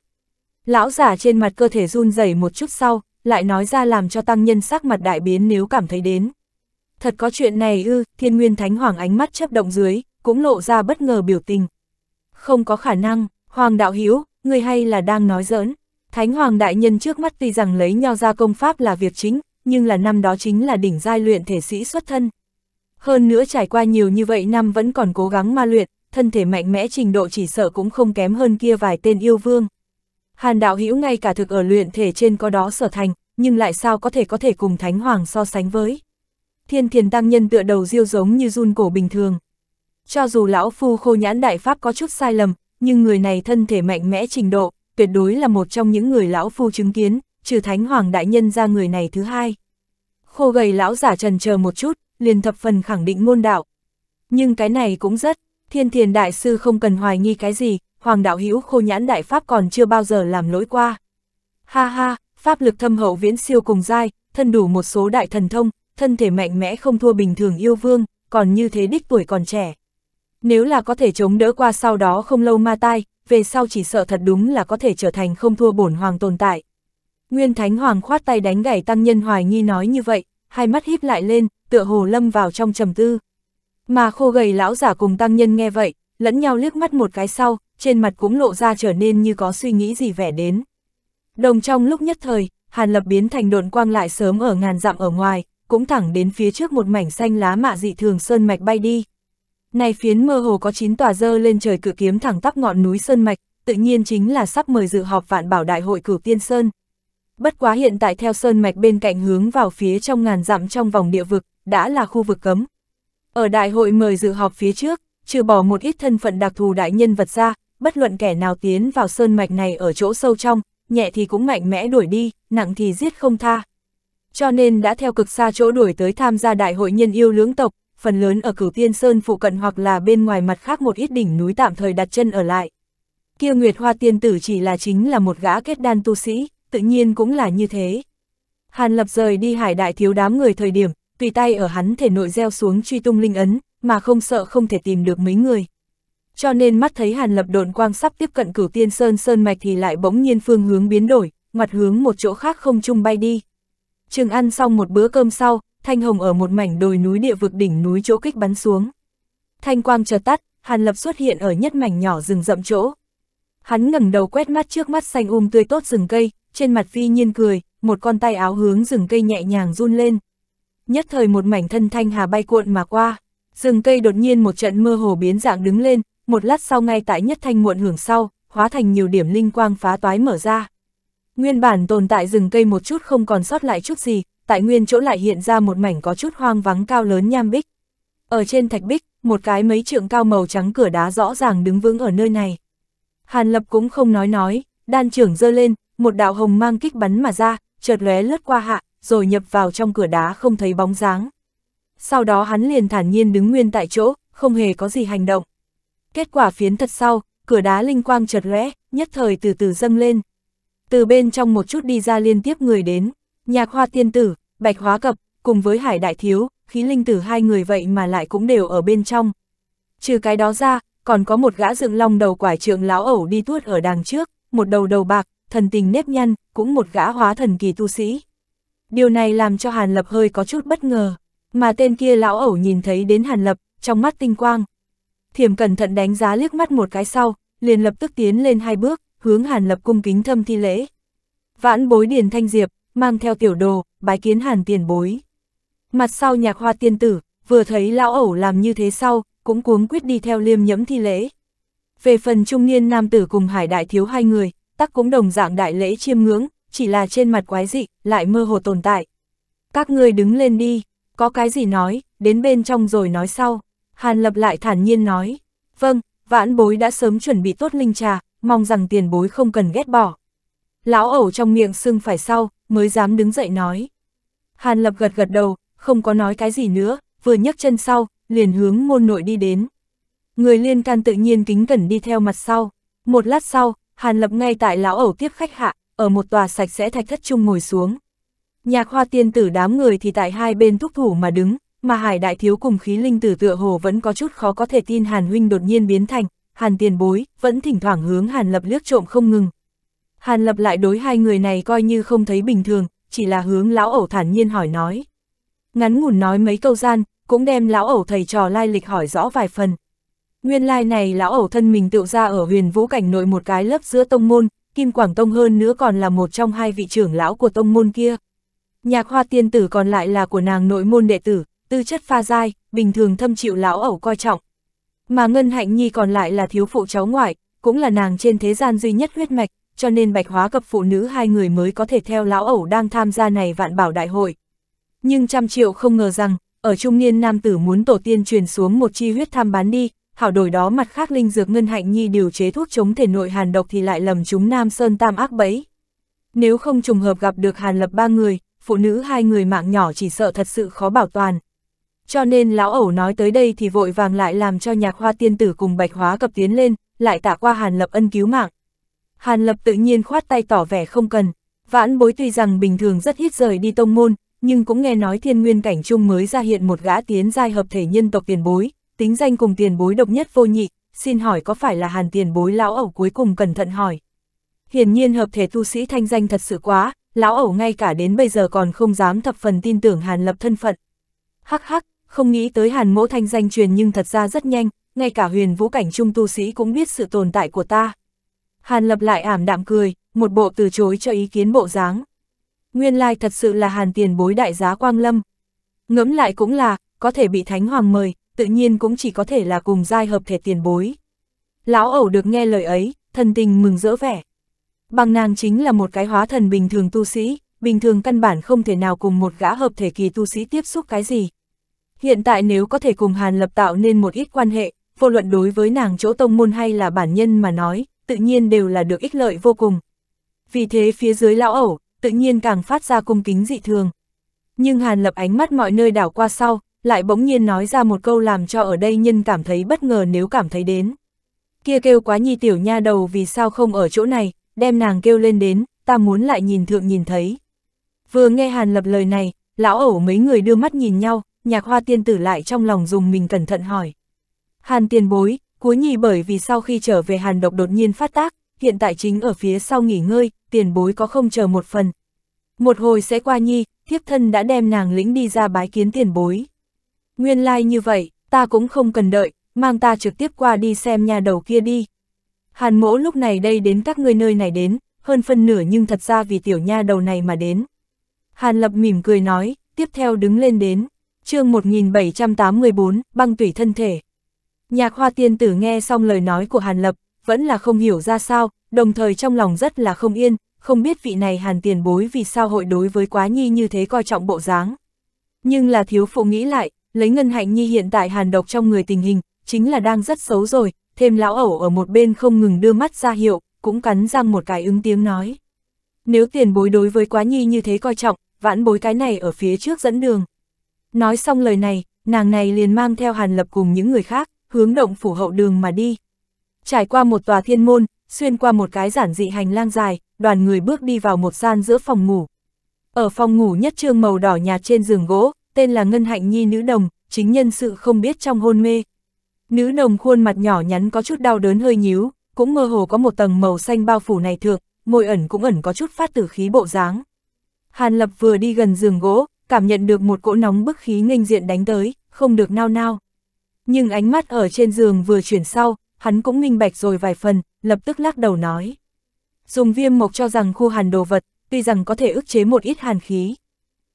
Lão giả trên mặt cơ thể run rẩy một chút sau, lại nói ra làm cho tăng nhân sắc mặt đại biến nếu cảm thấy đến. Thật có chuyện này ư, thiên nguyên thánh hoàng ánh mắt chấp động dưới, cũng lộ ra bất ngờ biểu tình. Không có khả năng, hoàng đạo hiếu, người hay là đang nói giỡn. Thánh hoàng đại nhân trước mắt tuy rằng lấy nho ra công pháp là việc chính, nhưng là năm đó chính là đỉnh giai luyện thể sĩ xuất thân. Hơn nữa trải qua nhiều như vậy năm vẫn còn cố gắng ma luyện, thân thể mạnh mẽ trình độ chỉ sợ cũng không kém hơn kia vài tên yêu vương. Hàn đạo hữu ngay cả thực ở luyện thể trên có đó sở thành, nhưng lại sao có thể có thể cùng Thánh Hoàng so sánh với. Thiên thiền tăng nhân tựa đầu diêu giống như run cổ bình thường. Cho dù lão phu khô nhãn đại pháp có chút sai lầm, nhưng người này thân thể mạnh mẽ trình độ, tuyệt đối là một trong những người lão phu chứng kiến, trừ Thánh Hoàng đại nhân ra người này thứ hai. Khô gầy lão giả trần chờ một chút, liền thập phần khẳng định môn đạo. Nhưng cái này cũng rất, thiên thiền đại sư không cần hoài nghi cái gì, hoàng đạo hữu khô nhãn đại pháp còn chưa bao giờ làm lỗi qua. Ha ha, pháp lực thâm hậu viễn siêu cùng dai, thân đủ một số đại thần thông, thân thể mạnh mẽ không thua bình thường yêu vương, còn như thế đích tuổi còn trẻ. Nếu là có thể chống đỡ qua sau đó không lâu ma tai, về sau chỉ sợ thật đúng là có thể trở thành không thua bổn hoàng tồn tại. Nguyên Thánh Hoàng khoát tay đánh gãy tăng nhân hoài nghi nói như vậy, hai mắt híp lại lên, tựa hồ lâm vào trong trầm tư. Mà khô gầy lão giả cùng tăng nhân nghe vậy, lẫn nhau liếc mắt một cái sau, trên mặt cũng lộ ra trở nên như có suy nghĩ gì vẻ đến. Đồng trong lúc nhất thời, Hàn Lập biến thành độn quang lại sớm ở ngàn dặm ở ngoài, cũng thẳng đến phía trước một mảnh xanh lá mạ dị thường sơn mạch bay đi. Này phiến mơ hồ có chín tòa dơ lên trời cự kiếm thẳng tắp ngọn núi sơn mạch, tự nhiên chính là sắp mời dự họp vạn bảo đại hội cửu tiên sơn. Bất quá hiện tại theo sơn mạch bên cạnh hướng vào phía trong ngàn dặm trong vòng địa vực, đã là khu vực cấm. Ở đại hội mời dự họp phía trước, trừ bỏ một ít thân phận đặc thù đại nhân vật ra, bất luận kẻ nào tiến vào sơn mạch này ở chỗ sâu trong, nhẹ thì cũng mạnh mẽ đuổi đi, nặng thì giết không tha. Cho nên đã theo cực xa chỗ đuổi tới tham gia đại hội nhân yêu lưỡng tộc, phần lớn ở cửu tiên sơn phụ cận hoặc là bên ngoài mặt khác một ít đỉnh núi tạm thời đặt chân ở lại. Kia Nguyệt Hoa Tiên Tử chỉ là chính là một gã kết đan tu sĩ, tự nhiên cũng là như thế. Hàn Lập rời đi hải đại thiếu đám người thời điểm, tùy tay ở hắn thể nội gieo xuống truy tung linh ấn, mà không sợ không thể tìm được mấy người. Cho nên mắt thấy Hàn Lập độn quang sắp tiếp cận cửu tiên sơn sơn mạch thì lại bỗng nhiên phương hướng biến đổi, ngoặt hướng một chỗ khác không chung bay đi. Trường ăn xong một bữa cơm sau, Thanh Hồng ở một mảnh đồi núi địa vực đỉnh núi chỗ kích bắn xuống. Thanh quang chợt tắt, Hàn Lập xuất hiện ở nhất mảnh nhỏ rừng rậm chỗ. Hắn ngẩng đầu quét mắt trước mắt xanh um tươi tốt rừng cây, trên mặt phi nhiên cười, một con tay áo hướng rừng cây nhẹ nhàng run lên. Nhất thời một mảnh thân thanh hà bay cuộn mà qua, rừng cây đột nhiên một trận mơ hồ biến dạng đứng lên, một lát sau ngay tại nhất thanh muộn hưởng sau, hóa thành nhiều điểm linh quang phá toái mở ra. Nguyên bản tồn tại rừng cây một chút không còn sót lại chút gì, tại nguyên chỗ lại hiện ra một mảnh có chút hoang vắng cao lớn nham bích. Ở trên thạch bích, một cái mấy trượng cao màu trắng cửa đá rõ ràng đứng vững ở nơi này. Hàn Lập cũng không nói nói, đan trưởng giơ lên, một đạo hồng mang kích bắn mà ra, chợt lóe lướt qua hạ, rồi nhập vào trong cửa đá không thấy bóng dáng. Sau đó hắn liền thản nhiên đứng nguyên tại chỗ, không hề có gì hành động. Kết quả phiến thật sau, cửa đá linh quang chợt lóe, nhất thời từ từ dâng lên. Từ bên trong một chút đi ra liên tiếp người đến, nhạc hoa tiên tử, bạch hóa cập, cùng với hải đại thiếu, khí linh tử hai người vậy mà lại cũng đều ở bên trong. Trừ cái đó ra, còn có một gã dựng long đầu quải trượng lão ẩu đi tuốt ở đằng trước, một đầu đầu bạc, thần tình nếp nhăn, cũng một gã hóa thần kỳ tu sĩ. Điều này làm cho Hàn Lập hơi có chút bất ngờ, mà tên kia lão ẩu nhìn thấy đến Hàn Lập, trong mắt tinh quang. Thiểm cẩn thận đánh giá liếc mắt một cái sau, liền lập tức tiến lên hai bước, hướng Hàn Lập cung kính thâm thi lễ. Vãn bối Điền Thanh Diệp, mang theo tiểu đồ, bái kiến Hàn tiền bối. Mặt sau nhạc hoa tiên tử, vừa thấy lão ẩu làm như thế sau, cũng cuống quyết đi theo liêm nhẫm thi lễ. Về phần trung niên nam tử cùng hải đại thiếu hai người, tắc cũng đồng dạng đại lễ chiêm ngưỡng, chỉ là trên mặt quái dị, lại mơ hồ tồn tại. Các ngươi đứng lên đi, có cái gì nói, đến bên trong rồi nói sau. Hàn lập lại thản nhiên nói, vâng, vãn bối đã sớm chuẩn bị tốt linh trà, mong rằng tiền bối không cần ghét bỏ. Lão ẩu trong miệng sưng phải sau, mới dám đứng dậy nói. Hàn lập gật gật đầu, không có nói cái gì nữa, vừa nhấc chân sau, liền hướng môn nội đi đến. Người liên can tự nhiên kính cẩn đi theo mặt sau. Một lát sau, Hàn Lập ngay tại lão ẩu tiếp khách hạ, ở một tòa sạch sẽ thạch thất chung ngồi xuống. Nhạc hoa tiên tử đám người thì tại hai bên thúc thủ mà đứng, mà hải đại thiếu cùng khí linh tử tựa hồ vẫn có chút khó có thể tin Hàn huynh đột nhiên biến thành, Hàn tiền bối, vẫn thỉnh thoảng hướng Hàn Lập liếc trộm không ngừng. Hàn Lập lại đối hai người này coi như không thấy bình thường, chỉ là hướng lão ẩu thản nhiên hỏi nói. Ngắn ngủn nói mấy câu gian, cũng đem lão ẩu thầy trò lai lịch hỏi rõ vài phần. Nguyên lai này lão ẩu thân mình tự ra ở huyền vũ cảnh nội một cái lớp giữa tông môn, Kim Quảng Tông hơn nữa còn là một trong hai vị trưởng lão của tông môn kia. Nhạc hoa tiên tử còn lại là của nàng nội môn đệ tử, tư chất pha dai, bình thường thâm chịu lão ẩu coi trọng. Mà Ngân Hạnh Nhi còn lại là thiếu phụ cháu ngoại, cũng là nàng trên thế gian duy nhất huyết mạch, cho nên bạch hóa cập phụ nữ hai người mới có thể theo lão ẩu đang tham gia này vạn bảo đại hội. Nhưng trăm triệu không ngờ rằng, ở trung niên nam tử muốn tổ tiên truyền xuống một chi huyết tham bán đi, hảo đổi đó mặt khác linh dược ngân hạnh nhi điều chế thuốc chống thể nội hàn độc thì lại lầm chúng nam sơn tam ác bẫy. Nếu không trùng hợp gặp được hàn lập ba người, phụ nữ hai người mạng nhỏ chỉ sợ thật sự khó bảo toàn. Cho nên lão ẩu nói tới đây thì vội vàng lại làm cho nhạc hoa tiên tử cùng bạch hóa cập tiến lên, lại tạ qua hàn lập ân cứu mạng. Hàn lập tự nhiên khoát tay tỏ vẻ không cần, vãn bối tuy rằng bình thường rất ít rời đi tông môn, nhưng cũng nghe nói thiên nguyên cảnh trung mới ra hiện một gã tiến giai hợp thể nhân tộc tiền bối, tính danh cùng tiền bối độc nhất vô nhị, xin hỏi có phải là hàn tiền bối lão ẩu cuối cùng cẩn thận hỏi. Hiển nhiên hợp thể tu sĩ thanh danh thật sự quá, lão ẩu ngay cả đến bây giờ còn không dám thập phần tin tưởng hàn lập thân phận. Hắc hắc, không nghĩ tới hàn mỗ thanh danh truyền nhưng thật ra rất nhanh, ngay cả huyền vũ cảnh trung tu sĩ cũng biết sự tồn tại của ta. Hàn lập lại ảm đạm cười, một bộ từ chối cho ý kiến bộ dáng. Nguyên lai thật sự là hàn tiền bối đại giá quang lâm. Ngẫm lại cũng là, có thể bị thánh hoàng mời, tự nhiên cũng chỉ có thể là cùng giai hợp thể tiền bối. Lão ẩu được nghe lời ấy, thần tình mừng rỡ vẻ. Bằng nàng chính là một cái hóa thần bình thường tu sĩ, bình thường căn bản không thể nào cùng một gã hợp thể kỳ tu sĩ tiếp xúc cái gì. Hiện tại nếu có thể cùng Hàn Lập tạo nên một ít quan hệ, vô luận đối với nàng chỗ tông môn hay là bản nhân mà nói, tự nhiên đều là được ích lợi vô cùng. Vì thế phía dưới lão ẩu, tự nhiên càng phát ra cung kính dị thường. Nhưng Hàn Lập ánh mắt mọi nơi đảo qua sau, lại bỗng nhiên nói ra một câu làm cho ở đây nhân cảm thấy bất ngờ nếu cảm thấy đến. Kia kêu quá nhi tiểu nha đầu vì sao không ở chỗ này, đem nàng kêu lên đến, ta muốn lại nhìn thượng nhìn thấy. Vừa nghe Hàn Lập lời này, lão ẩu mấy người đưa mắt nhìn nhau, nhạc hoa tiên tử lại trong lòng dùng mình cẩn thận hỏi. Hàn tiền bối, cuối nhì bởi vì sau khi trở về Hàn độc đột nhiên phát tác, hiện tại chính ở phía sau nghỉ ngơi, tiền bối có không chờ một phần. Một hồi sẽ qua nhi, thiếp thân đã đem nàng lĩnh đi ra bái kiến tiền bối. Nguyên lai like như vậy, ta cũng không cần đợi, mang ta trực tiếp qua đi xem nhà đầu kia đi. Hàn mỗ lúc này đây đến các ngươi nơi này đến, hơn phân nửa nhưng thật ra vì tiểu nha đầu này mà đến. Hàn lập mỉm cười nói, tiếp theo đứng lên đến, chương 1784, băng tủy thân thể. Nhạc hoa tiên tử nghe xong lời nói của Hàn Lập, vẫn là không hiểu ra sao, đồng thời trong lòng rất là không yên, không biết vị này Hàn tiền bối vì sao hội đối với quá nhi như thế coi trọng bộ dáng. Nhưng là thiếu phụ nghĩ lại, lấy ngân hạnh nhi hiện tại Hàn độc trong người tình hình, chính là đang rất xấu rồi, thêm lão ẩu ở một bên không ngừng đưa mắt ra hiệu, cũng cắn răng một cái ứng tiếng nói. Nếu tiền bối đối với quá nhi như thế coi trọng, vãn bối cái này ở phía trước dẫn đường. Nói xong lời này, nàng này liền mang theo Hàn Lập cùng những người khác, hướng động phủ hậu đường mà đi. Trải qua một tòa thiên môn, xuyên qua một cái giản dị hành lang dài, đoàn người bước đi vào một gian giữa phòng ngủ. Ở phòng ngủ nhất trương màu đỏ nhạt trên giường gỗ, tên là Ngân Hạnh Nhi nữ đồng, chính nhân sự không biết trong hôn mê. Nữ đồng khuôn mặt nhỏ nhắn có chút đau đớn hơi nhíu, cũng mơ hồ có một tầng màu xanh bao phủ này thượng, môi ẩn cũng ẩn có chút phát tử khí bộ dáng. Hàn Lập vừa đi gần giường gỗ, cảm nhận được một cỗ nóng bức khí nghênh diện đánh tới, không được nao nao. Nhưng ánh mắt ở trên giường vừa chuyển sau, hắn cũng minh bạch rồi vài phần, lập tức lắc đầu nói. Dùng viêm mộc cho rằng khu hàn đồ vật, tuy rằng có thể ức chế một ít hàn khí.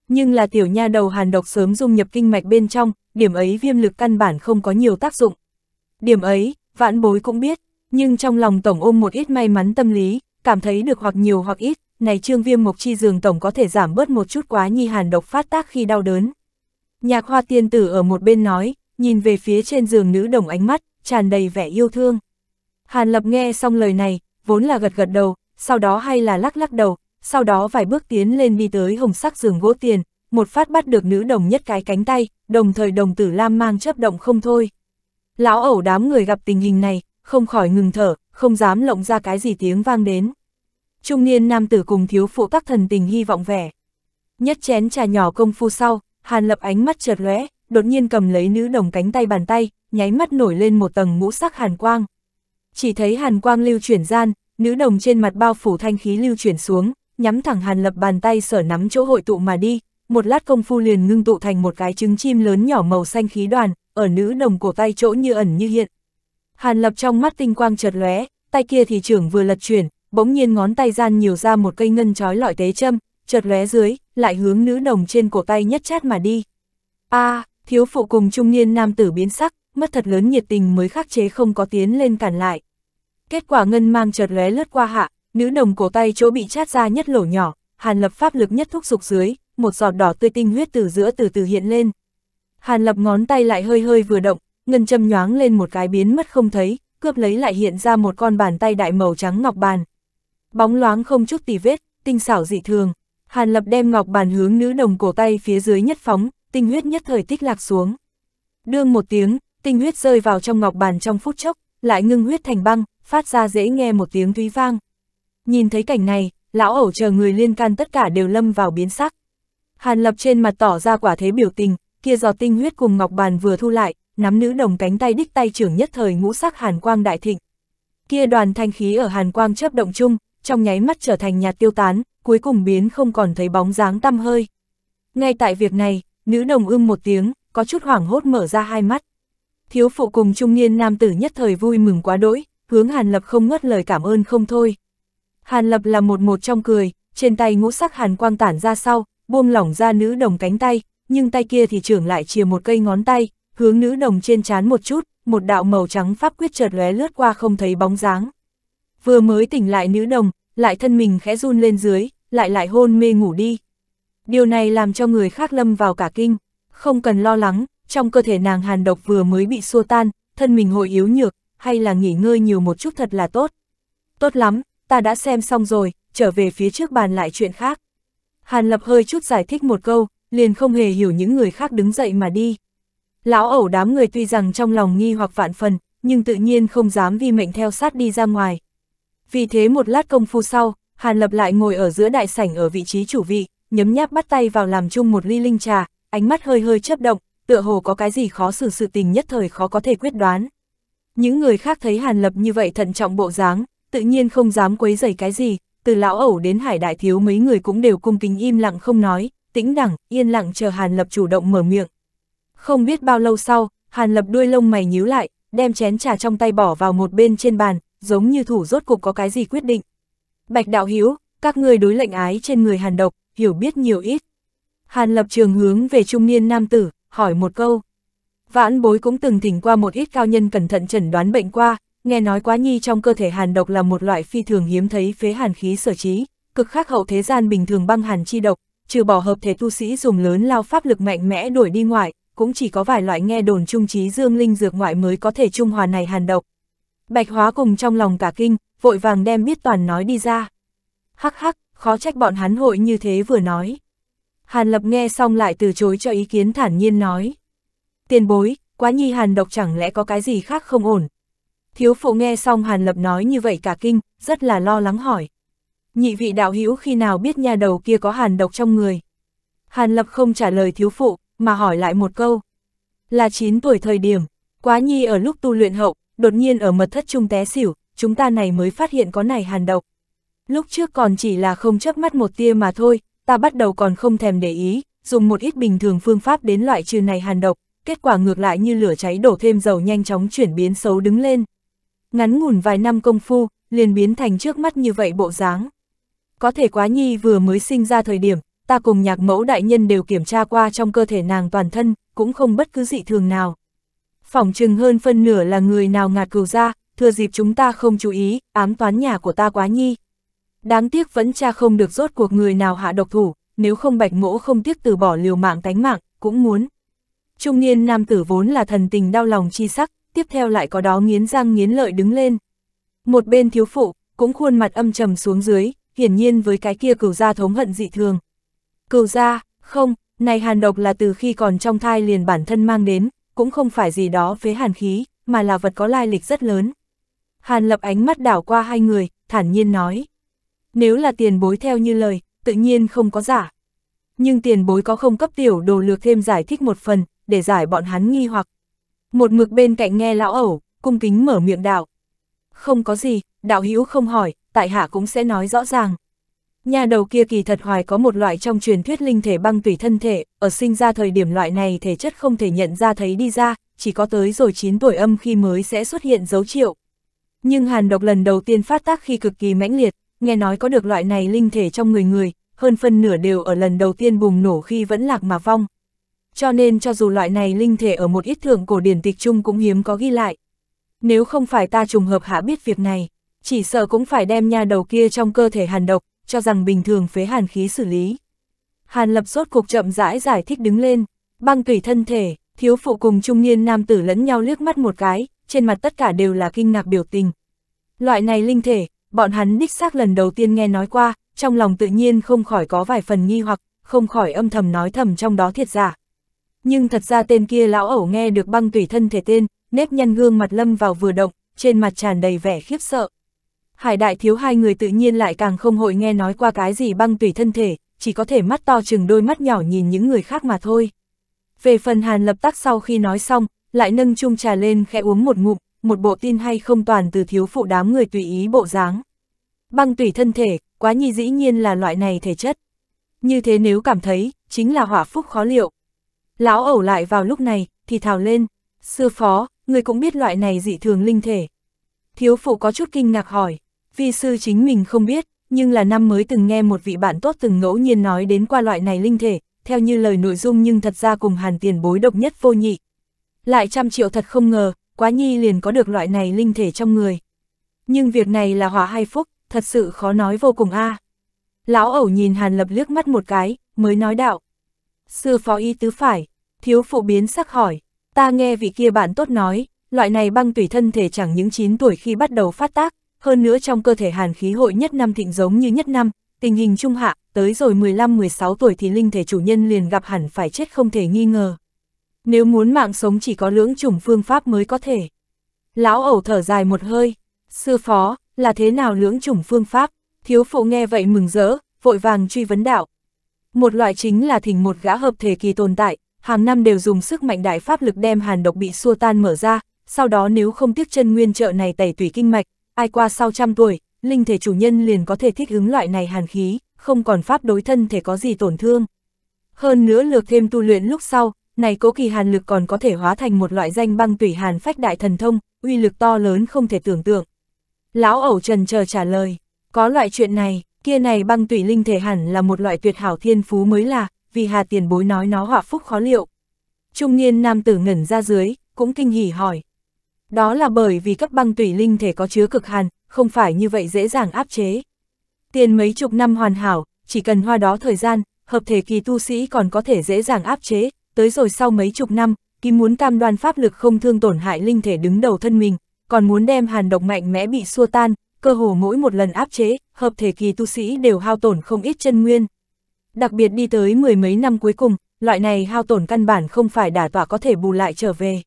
Nhưng là tiểu nha đầu hàn độc sớm dung nhập kinh mạch bên trong, điểm ấy viêm lực căn bản không có nhiều tác dụng. Điểm ấy, vãn bối cũng biết, nhưng trong lòng tổng ôm một ít may mắn tâm lý, cảm thấy được hoặc nhiều hoặc ít, này trương viêm mộc chi giường tổng có thể giảm bớt một chút quá nhi hàn độc phát tác khi đau đớn. Nhạc hoa tiên tử ở một bên nói, nhìn về phía trên giường nữ đồng ánh mắt, tràn đầy vẻ yêu thương. Hàn lập nghe xong lời này, vốn là gật gật đầu, sau đó hay là lắc lắc đầu, sau đó vài bước tiến lên đi tới hồng sắc giường gỗ tiền, một phát bắt được nữ đồng nhất cái cánh tay, đồng thời đồng tử lam mang chấp động không thôi. Lão ẩu đám người gặp tình hình này, không khỏi ngừng thở, không dám lộng ra cái gì tiếng vang đến. Trung niên nam tử cùng thiếu phụ các thần tình hy vọng vẻ. Nhất chén trà nhỏ công phu sau, Hàn lập ánh mắt chợt lóe, đột nhiên cầm lấy nữ đồng cánh tay bàn tay, nháy mắt nổi lên một tầng ngũ sắc hàn quang. Chỉ thấy hàn quang lưu chuyển gian, nữ đồng trên mặt bao phủ thanh khí lưu chuyển xuống, nhắm thẳng hàn lập bàn tay sở nắm chỗ hội tụ mà đi, một lát công phu liền ngưng tụ thành một cái trứng chim lớn nhỏ màu xanh khí đoàn, ở nữ đồng cổ tay chỗ như ẩn như hiện. Hàn lập trong mắt tinh quang chợt lóe, tay kia thì trưởng vừa lật chuyển, bỗng nhiên ngón tay gian nhiều ra một cây ngân chói lọi tế châm, chợt lóe dưới, lại hướng nữ đồng trên cổ tay nhất chát mà đi. A, thiếu phụ cùng trung niên nam tử biến sắc, mất thật lớn nhiệt tình mới khắc chế không có tiến lên cản lại. Kết quả ngân mang chợt lóe lướt qua hạ, nữ đồng cổ tay chỗ bị chát ra nhất lỗ nhỏ, Hàn Lập pháp lực nhất thúc dục dưới, một giọt đỏ tươi tinh huyết từ giữa từ từ hiện lên. Hàn Lập ngón tay lại hơi hơi vừa động, ngân châm nhoáng lên một cái biến mất không thấy, cướp lấy lại hiện ra một con bàn tay đại màu trắng ngọc bàn. Bóng loáng không chút tì vết, tinh xảo dị thường. Hàn Lập đem ngọc bàn hướng nữ đồng cổ tay phía dưới nhất phóng, tinh huyết nhất thời tích lạc xuống. Đương một tiếng, tinh huyết rơi vào trong ngọc bàn trong phút chốc, lại ngưng huyết thành băng, phát ra dễ nghe một tiếng thúy vang. Nhìn thấy cảnh này, lão ẩu chờ người liên can tất cả đều lâm vào biến sắc. Hàn lập trên mặt tỏ ra quả thế biểu tình, kia giọt tinh huyết cùng ngọc bàn vừa thu lại, nắm nữ đồng cánh tay đích tay trưởng nhất thời ngũ sắc hàn quang đại thịnh. Kia đoàn thanh khí ở hàn quang chớp động chung, trong nháy mắt trở thành nhạt tiêu tán, cuối cùng biến không còn thấy bóng dáng tăm hơi. Ngay tại việc này, nữ đồng ưng một tiếng, có chút hoảng hốt mở ra hai mắt. Thiếu phụ cùng trung niên nam tử nhất thời vui mừng quá đỗi, hướng Hàn Lập không ngớt lời cảm ơn không thôi. Hàn Lập là một một trong cười, trên tay ngũ sắc hàn quang tản ra sau, buông lỏng ra nữ đồng cánh tay, nhưng tay kia thì trưởng lại chìa một cây ngón tay, hướng nữ đồng trên chán một chút, một đạo màu trắng pháp quyết chợt lóe lướt qua không thấy bóng dáng. Vừa mới tỉnh lại nữ đồng, lại thân mình khẽ run lên dưới, lại lại hôn mê ngủ đi. Điều này làm cho người khác lâm vào cả kinh, không cần lo lắng, trong cơ thể nàng hàn độc vừa mới bị xua tan, thân mình hồi yếu nhược, hay là nghỉ ngơi nhiều một chút thật là tốt. Tốt lắm, ta đã xem xong rồi, trở về phía trước bàn lại chuyện khác. Hàn Lập hơi chút giải thích một câu, liền không hề hiểu những người khác đứng dậy mà đi. Lão ẩu đám người tuy rằng trong lòng nghi hoặc vạn phần, nhưng tự nhiên không dám vi mệnh theo sát đi ra ngoài. Vì thế một lát công phu sau, Hàn Lập lại ngồi ở giữa đại sảnh ở vị trí chủ vị, nhấm nháp bắt tay vào làm chung một ly linh trà, ánh mắt hơi hơi chấp động, tựa hồ có cái gì khó xử sự tình nhất thời khó có thể quyết đoán. Những người khác thấy Hàn Lập như vậy thận trọng bộ dáng, tự nhiên không dám quấy rầy cái gì, từ lão ẩu đến hải đại thiếu mấy người cũng đều cung kính im lặng không nói, tĩnh đẳng, yên lặng chờ Hàn Lập chủ động mở miệng. Không biết bao lâu sau, Hàn Lập đuôi lông mày nhíu lại, đem chén trà trong tay bỏ vào một bên trên bàn, giống như thủ rốt cục có cái gì quyết định. Bạch đạo hiếu, các ngươi đối lệnh ái trên người Hàn độc, hiểu biết nhiều ít. Hàn Lập trường hướng về trung niên nam tử, hỏi một câu. Vãn bối cũng từng thỉnh qua một ít cao nhân cẩn thận chẩn đoán bệnh qua, nghe nói quá nhi trong cơ thể hàn độc là một loại phi thường hiếm thấy phế hàn khí sở trí, cực khác hậu thế gian bình thường băng hàn chi độc, trừ bỏ hợp thể tu sĩ dùng lớn lao pháp lực mạnh mẽ đuổi đi ngoại, cũng chỉ có vài loại nghe đồn trung trí dương linh dược ngoại mới có thể trung hòa này hàn độc. Bạch hóa cùng trong lòng cả kinh, vội vàng đem biết toàn nói đi ra. Hắc hắc, khó trách bọn hắn hội như thế vừa nói. Hàn lập nghe xong lại từ chối cho ý kiến thản nhiên nói. Tiền bối, quá nhi hàn độc chẳng lẽ có cái gì khác không ổn. Thiếu phụ nghe xong hàn lập nói như vậy cả kinh, rất là lo lắng hỏi. Nhị vị đạo hữu khi nào biết nhà đầu kia có hàn độc trong người. Hàn lập không trả lời thiếu phụ, mà hỏi lại một câu. Là 9 tuổi thời điểm, quá nhi ở lúc tu luyện hậu, đột nhiên ở mật thất trung té xỉu, chúng ta này mới phát hiện có này hàn độc. Lúc trước còn chỉ là không chớp mắt một tia mà thôi, ta bắt đầu còn không thèm để ý, dùng một ít bình thường phương pháp đến loại trừ này hàn độc, kết quả ngược lại như lửa cháy đổ thêm dầu nhanh chóng chuyển biến xấu đứng lên. Ngắn ngủn vài năm công phu, liền biến thành trước mắt như vậy bộ dáng. Có thể quá nhi vừa mới sinh ra thời điểm, ta cùng nhạc mẫu đại nhân đều kiểm tra qua trong cơ thể nàng toàn thân, cũng không bất cứ dị thường nào. Phỏng chừng hơn phân nửa là người nào ngạt cừu ra, thừa dịp chúng ta không chú ý, ám toán nhà của ta quá nhi. Đáng tiếc vẫn cha không được rốt cuộc người nào hạ độc thủ, nếu không bạch mỗ không tiếc từ bỏ liều mạng tánh mạng, cũng muốn. Trung niên nam tử vốn là thần tình đau lòng chi sắc, tiếp theo lại có đó nghiến răng nghiến lợi đứng lên. Một bên thiếu phụ, cũng khuôn mặt âm trầm xuống dưới, hiển nhiên với cái kia cửu gia thống hận dị thường. Cửu gia, không, này hàn độc là từ khi còn trong thai liền bản thân mang đến, cũng không phải gì đó phế hàn khí, mà là vật có lai lịch rất lớn. Hàn lập ánh mắt đảo qua hai người, thản nhiên nói. Nếu là tiền bối theo như lời, tự nhiên không có giả. Nhưng tiền bối có không cấp tiểu đồ lược thêm giải thích một phần, để giải bọn hắn nghi hoặc. Một mực bên cạnh nghe lão ẩu, cung kính mở miệng đạo. Không có gì, đạo hữu không hỏi, tại hạ cũng sẽ nói rõ ràng. Nhà đầu kia kỳ thật hoài có một loại trong truyền thuyết linh thể băng tùy thân thể, ở sinh ra thời điểm loại này thể chất không thể nhận ra thấy đi ra, chỉ có tới rồi 9 tuổi âm khi mới sẽ xuất hiện dấu triệu. Nhưng hàn độc lần đầu tiên phát tác khi cực kỳ mãnh liệt, nghe nói có được loại này linh thể trong người người, hơn phân nửa đều ở lần đầu tiên bùng nổ khi vẫn lạc mà vong. Cho nên cho dù loại này linh thể ở một ít thượng cổ điển tịch chung cũng hiếm có ghi lại. Nếu không phải ta trùng hợp hạ biết việc này, chỉ sợ cũng phải đem nha đầu kia trong cơ thể hàn độc, cho rằng bình thường phế hàn khí xử lý. Hàn lập sốt cục chậm rãi giải thích đứng lên, băng tùy thân thể, thiếu phụ cùng trung niên nam tử lẫn nhau liếc mắt một cái, trên mặt tất cả đều là kinh ngạc biểu tình. Loại này linh thể, bọn hắn đích xác lần đầu tiên nghe nói qua, trong lòng tự nhiên không khỏi có vài phần nghi hoặc, không khỏi âm thầm nói thầm trong đó thiệt giả. Nhưng thật ra tên kia lão ẩu nghe được băng tùy thân thể tên, nếp nhăn gương mặt lâm vào vừa động, trên mặt tràn đầy vẻ khiếp sợ. Hải đại thiếu hai người tự nhiên lại càng không hội nghe nói qua cái gì băng tùy thân thể, chỉ có thể mắt to chừng đôi mắt nhỏ nhìn những người khác mà thôi. Về phần hàn lập tắc sau khi nói xong, lại nâng chung trà lên khẽ uống một ngụm, một bộ tin hay không toàn từ thiếu phụ đám người tùy ý bộ dáng. Băng tùy thân thể, quá nhi dĩ nhiên là loại này thể chất. Như thế nếu cảm thấy, chính là hỏa phúc khó liệu. Lão ẩu lại vào lúc này, thì thào lên, sư phó, người cũng biết loại này dị thường linh thể. Thiếu phụ có chút kinh ngạc hỏi, vi sư chính mình không biết, nhưng là năm mới từng nghe một vị bạn tốt từng ngẫu nhiên nói đến qua loại này linh thể, theo như lời nội dung nhưng thật ra cùng hàn tiền bối độc nhất vô nhị. Lại trăm triệu thật không ngờ, quá nhi liền có được loại này linh thể trong người. Nhưng việc này là hỏa hay phúc, thật sự khó nói vô cùng a. Lão ẩu nhìn hàn lập liếc mắt một cái, mới nói đạo. Sư phó y tứ phải, thiếu phụ biến sắc hỏi, ta nghe vị kia bạn tốt nói, loại này băng tùy thân thể chẳng những 9 tuổi khi bắt đầu phát tác, hơn nữa trong cơ thể hàn khí hội nhất năm thịnh giống như nhất năm, tình hình trung hạ, tới rồi 15-16 tuổi thì linh thể chủ nhân liền gặp hẳn phải chết không thể nghi ngờ. Nếu muốn mạng sống chỉ có lưỡng chủng phương pháp mới có thể. Lão ẩu thở dài một hơi, sư phó, là thế nào lưỡng chủng phương pháp, thiếu phụ nghe vậy mừng rỡ, vội vàng truy vấn đạo. Một loại chính là thỉnh một gã hợp thể kỳ tồn tại, hàng năm đều dùng sức mạnh đại pháp lực đem hàn độc bị xua tan mở ra, sau đó nếu không tiếc chân nguyên trợ này tẩy tủy kinh mạch, ai qua sau trăm tuổi, linh thể chủ nhân liền có thể thích ứng loại này hàn khí, không còn pháp đối thân thể có gì tổn thương. Hơn nữa lược thêm tu luyện lúc sau, này cố kỳ hàn lực còn có thể hóa thành một loại danh băng tủy hàn phách đại thần thông, uy lực to lớn không thể tưởng tượng. Lão ẩu trần chờ trả lời, có loại chuyện này, kia này băng tủy linh thể hẳn là một loại tuyệt hảo thiên phú mới là, vì hà tiền bối nói nó họa phúc khó liệu. Trung niên nam tử ngẩn ra dưới, cũng kinh hỉ hỏi. Đó là bởi vì các băng tủy linh thể có chứa cực hàn, không phải như vậy dễ dàng áp chế. Tiền mấy chục năm hoàn hảo, chỉ cần hoa đó thời gian, hợp thể kỳ tu sĩ còn có thể dễ dàng áp chế, tới rồi sau mấy chục năm, kim muốn cam đoan pháp lực không thương tổn hại linh thể đứng đầu thân mình, còn muốn đem hàn độc mạnh mẽ bị xua tan, cơ hồ mỗi một lần áp chế, hợp thể kỳ tu sĩ đều hao tổn không ít chân nguyên. Đặc biệt đi tới mười mấy năm cuối cùng, loại này hao tổn căn bản không phải đả tỏa có thể bù lại trở về.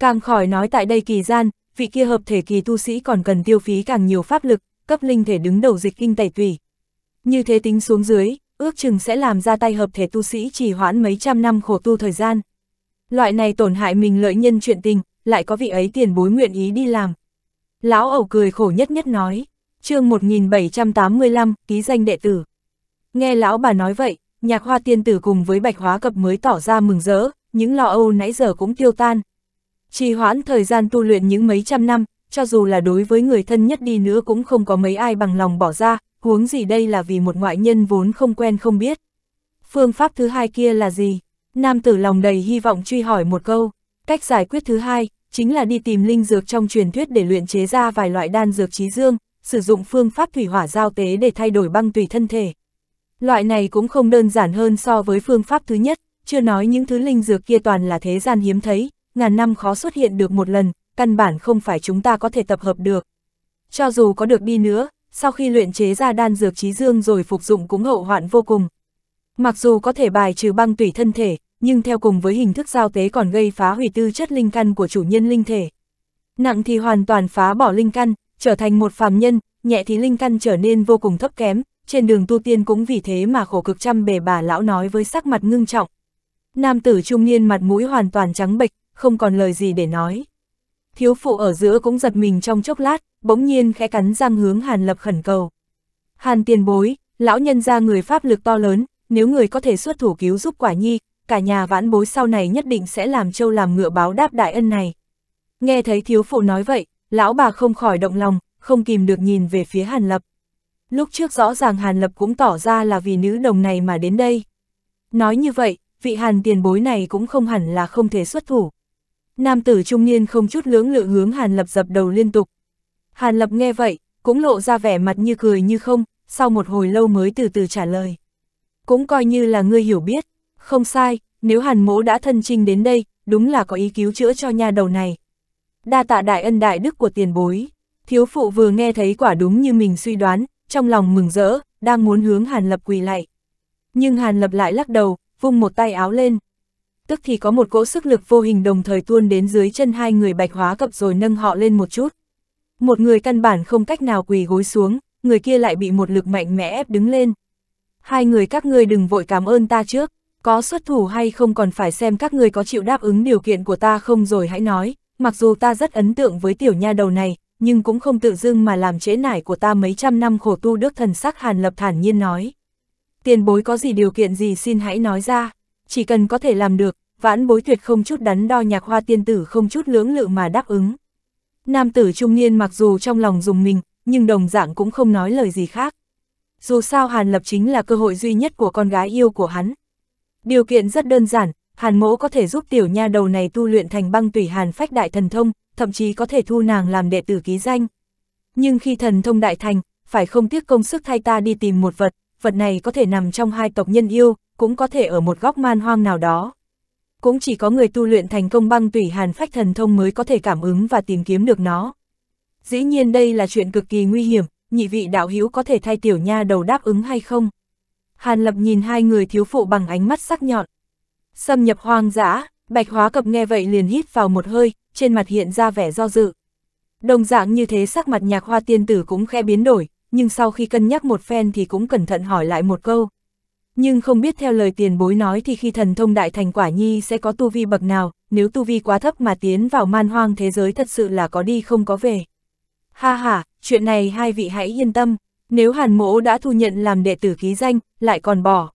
Càng khỏi nói tại đây kỳ gian, vị kia hợp thể kỳ tu sĩ còn cần tiêu phí càng nhiều pháp lực, cấp linh thể đứng đầu dịch kinh tẩy tùy. Như thế tính xuống dưới, ước chừng sẽ làm ra tay hợp thể tu sĩ trì hoãn mấy trăm năm khổ tu thời gian. Loại này tổn hại mình lợi nhân chuyện tình, lại có vị ấy tiền bối nguyện ý đi làm. Lão ẩu cười khổ nhất nhất nói, chương 1785, ký danh đệ tử. Nghe lão bà nói vậy, nhạc hoa tiên tử cùng với bạch hóa cập mới tỏ ra mừng rỡ, những lo âu nãy giờ cũng tiêu tan. Trì hoãn thời gian tu luyện những mấy trăm năm, cho dù là đối với người thân nhất đi nữa cũng không có mấy ai bằng lòng bỏ ra, huống gì đây là vì một ngoại nhân vốn không quen không biết. Phương pháp thứ hai kia là gì? Nam tử lòng đầy hy vọng truy hỏi một câu. Cách giải quyết thứ hai, chính là đi tìm linh dược trong truyền thuyết để luyện chế ra vài loại đan dược trí dương, sử dụng phương pháp thủy hỏa giao tế để thay đổi băng tùy thân thể. Loại này cũng không đơn giản hơn so với phương pháp thứ nhất, chưa nói những thứ linh dược kia toàn là thế gian hiếm thấy, ngàn năm khó xuất hiện được một lần, căn bản không phải chúng ta có thể tập hợp được. Cho dù có được đi nữa, sau khi luyện chế ra đan dược trí dương rồi phục dụng cũng hậu hoạn vô cùng. Mặc dù có thể bài trừ băng tủy thân thể, nhưng theo cùng với hình thức giao tế còn gây phá hủy tư chất linh căn của chủ nhân linh thể. Nặng thì hoàn toàn phá bỏ linh căn, trở thành một phàm nhân, nhẹ thì linh căn trở nên vô cùng thấp kém, trên đường tu tiên cũng vì thế mà khổ cực trăm bề bà lão nói với sắc mặt ngưng trọng. Nam tử trung niên mặt mũi hoàn toàn trắng bệch, không còn lời gì để nói. Thiếu phụ ở giữa cũng giật mình trong chốc lát, bỗng nhiên khẽ cắn răng hướng Hàn Lập khẩn cầu. Hàn tiền bối, lão nhân ra người pháp lực to lớn, nếu người có thể xuất thủ cứu giúp quả nhi, cả nhà vãn bối sau này nhất định sẽ làm châu làm ngựa báo đáp đại ân này. Nghe thấy thiếu phụ nói vậy, lão bà không khỏi động lòng, không kìm được nhìn về phía Hàn Lập. Lúc trước rõ ràng Hàn Lập cũng tỏ ra là vì nữ đồng này mà đến đây. Nói như vậy, vị Hàn tiền bối này cũng không hẳn là không thể xuất thủ. Nam tử trung niên không chút lưỡng lự hướng Hàn Lập dập đầu liên tục. Hàn Lập nghe vậy, cũng lộ ra vẻ mặt như cười như không, sau một hồi lâu mới từ từ trả lời. Cũng coi như là ngươi hiểu biết, không sai, nếu Hàn mỗ đã thân trinh đến đây, đúng là có ý cứu chữa cho nha đầu này. Đa tạ đại ân đại đức của tiền bối. Thiếu phụ vừa nghe thấy quả đúng như mình suy đoán, trong lòng mừng rỡ, đang muốn hướng Hàn Lập quỳ lại. Nhưng Hàn Lập lại lắc đầu, vung một tay áo lên. Tức thì có một cỗ sức lực vô hình đồng thời tuôn đến dưới chân hai người bạch hóa cập rồi nâng họ lên một chút. Một người căn bản không cách nào quỳ gối xuống, người kia lại bị một lực mạnh mẽ ép đứng lên. Hai người các ngươi đừng vội cảm ơn ta trước, có xuất thủ hay không còn phải xem các ngươi có chịu đáp ứng điều kiện của ta không rồi hãy nói, mặc dù ta rất ấn tượng với tiểu nha đầu này, nhưng cũng không tự dưng mà làm trễ nải của ta mấy trăm năm khổ tu đức thần sắc hàn lập thản nhiên nói. Tiền bối có gì điều kiện gì xin hãy nói ra, chỉ cần có thể làm được, vãn bối tuyệt không chút đắn đo nhạc hoa tiên tử không chút lưỡng lự mà đáp ứng. Nam tử trung niên mặc dù trong lòng dùng mình, nhưng đồng dạng cũng không nói lời gì khác. Dù sao Hàn Lập chính là cơ hội duy nhất của con gái yêu của hắn. Điều kiện rất đơn giản, Hàn mỗ có thể giúp tiểu nha đầu này tu luyện thành băng tủy Hàn phách đại thần thông, thậm chí có thể thu nàng làm đệ tử ký danh. Nhưng khi thần thông đại thành, phải không tiếc công sức thay ta đi tìm một vật, vật này có thể nằm trong hai tộc nhân yêu, cũng có thể ở một góc man hoang nào đó. Cũng chỉ có người tu luyện thành công băng tủy hàn phách thần thông mới có thể cảm ứng và tìm kiếm được nó. Dĩ nhiên đây là chuyện cực kỳ nguy hiểm, nhị vị đạo hữu có thể thay tiểu nha đầu đáp ứng hay không? Hàn Lập nhìn hai người thiếu phụ bằng ánh mắt sắc nhọn. Xâm nhập hoang dã, bạch hóa cập nghe vậy liền hít vào một hơi, trên mặt hiện ra vẻ do dự. Đồng dạng như thế sắc mặt nhạc hoa tiên tử cũng khẽ biến đổi, nhưng sau khi cân nhắc một phen thì cũng cẩn thận hỏi lại một câu. Nhưng không biết theo lời tiền bối nói thì khi thần thông đại thành quả nhi sẽ có tu vi bậc nào, nếu tu vi quá thấp mà tiến vào man hoang thế giới thật sự là có đi không có về. Ha ha, chuyện này hai vị hãy yên tâm, nếu hàn mỗ đã thu nhận làm đệ tử ký danh, lại còn bỏ.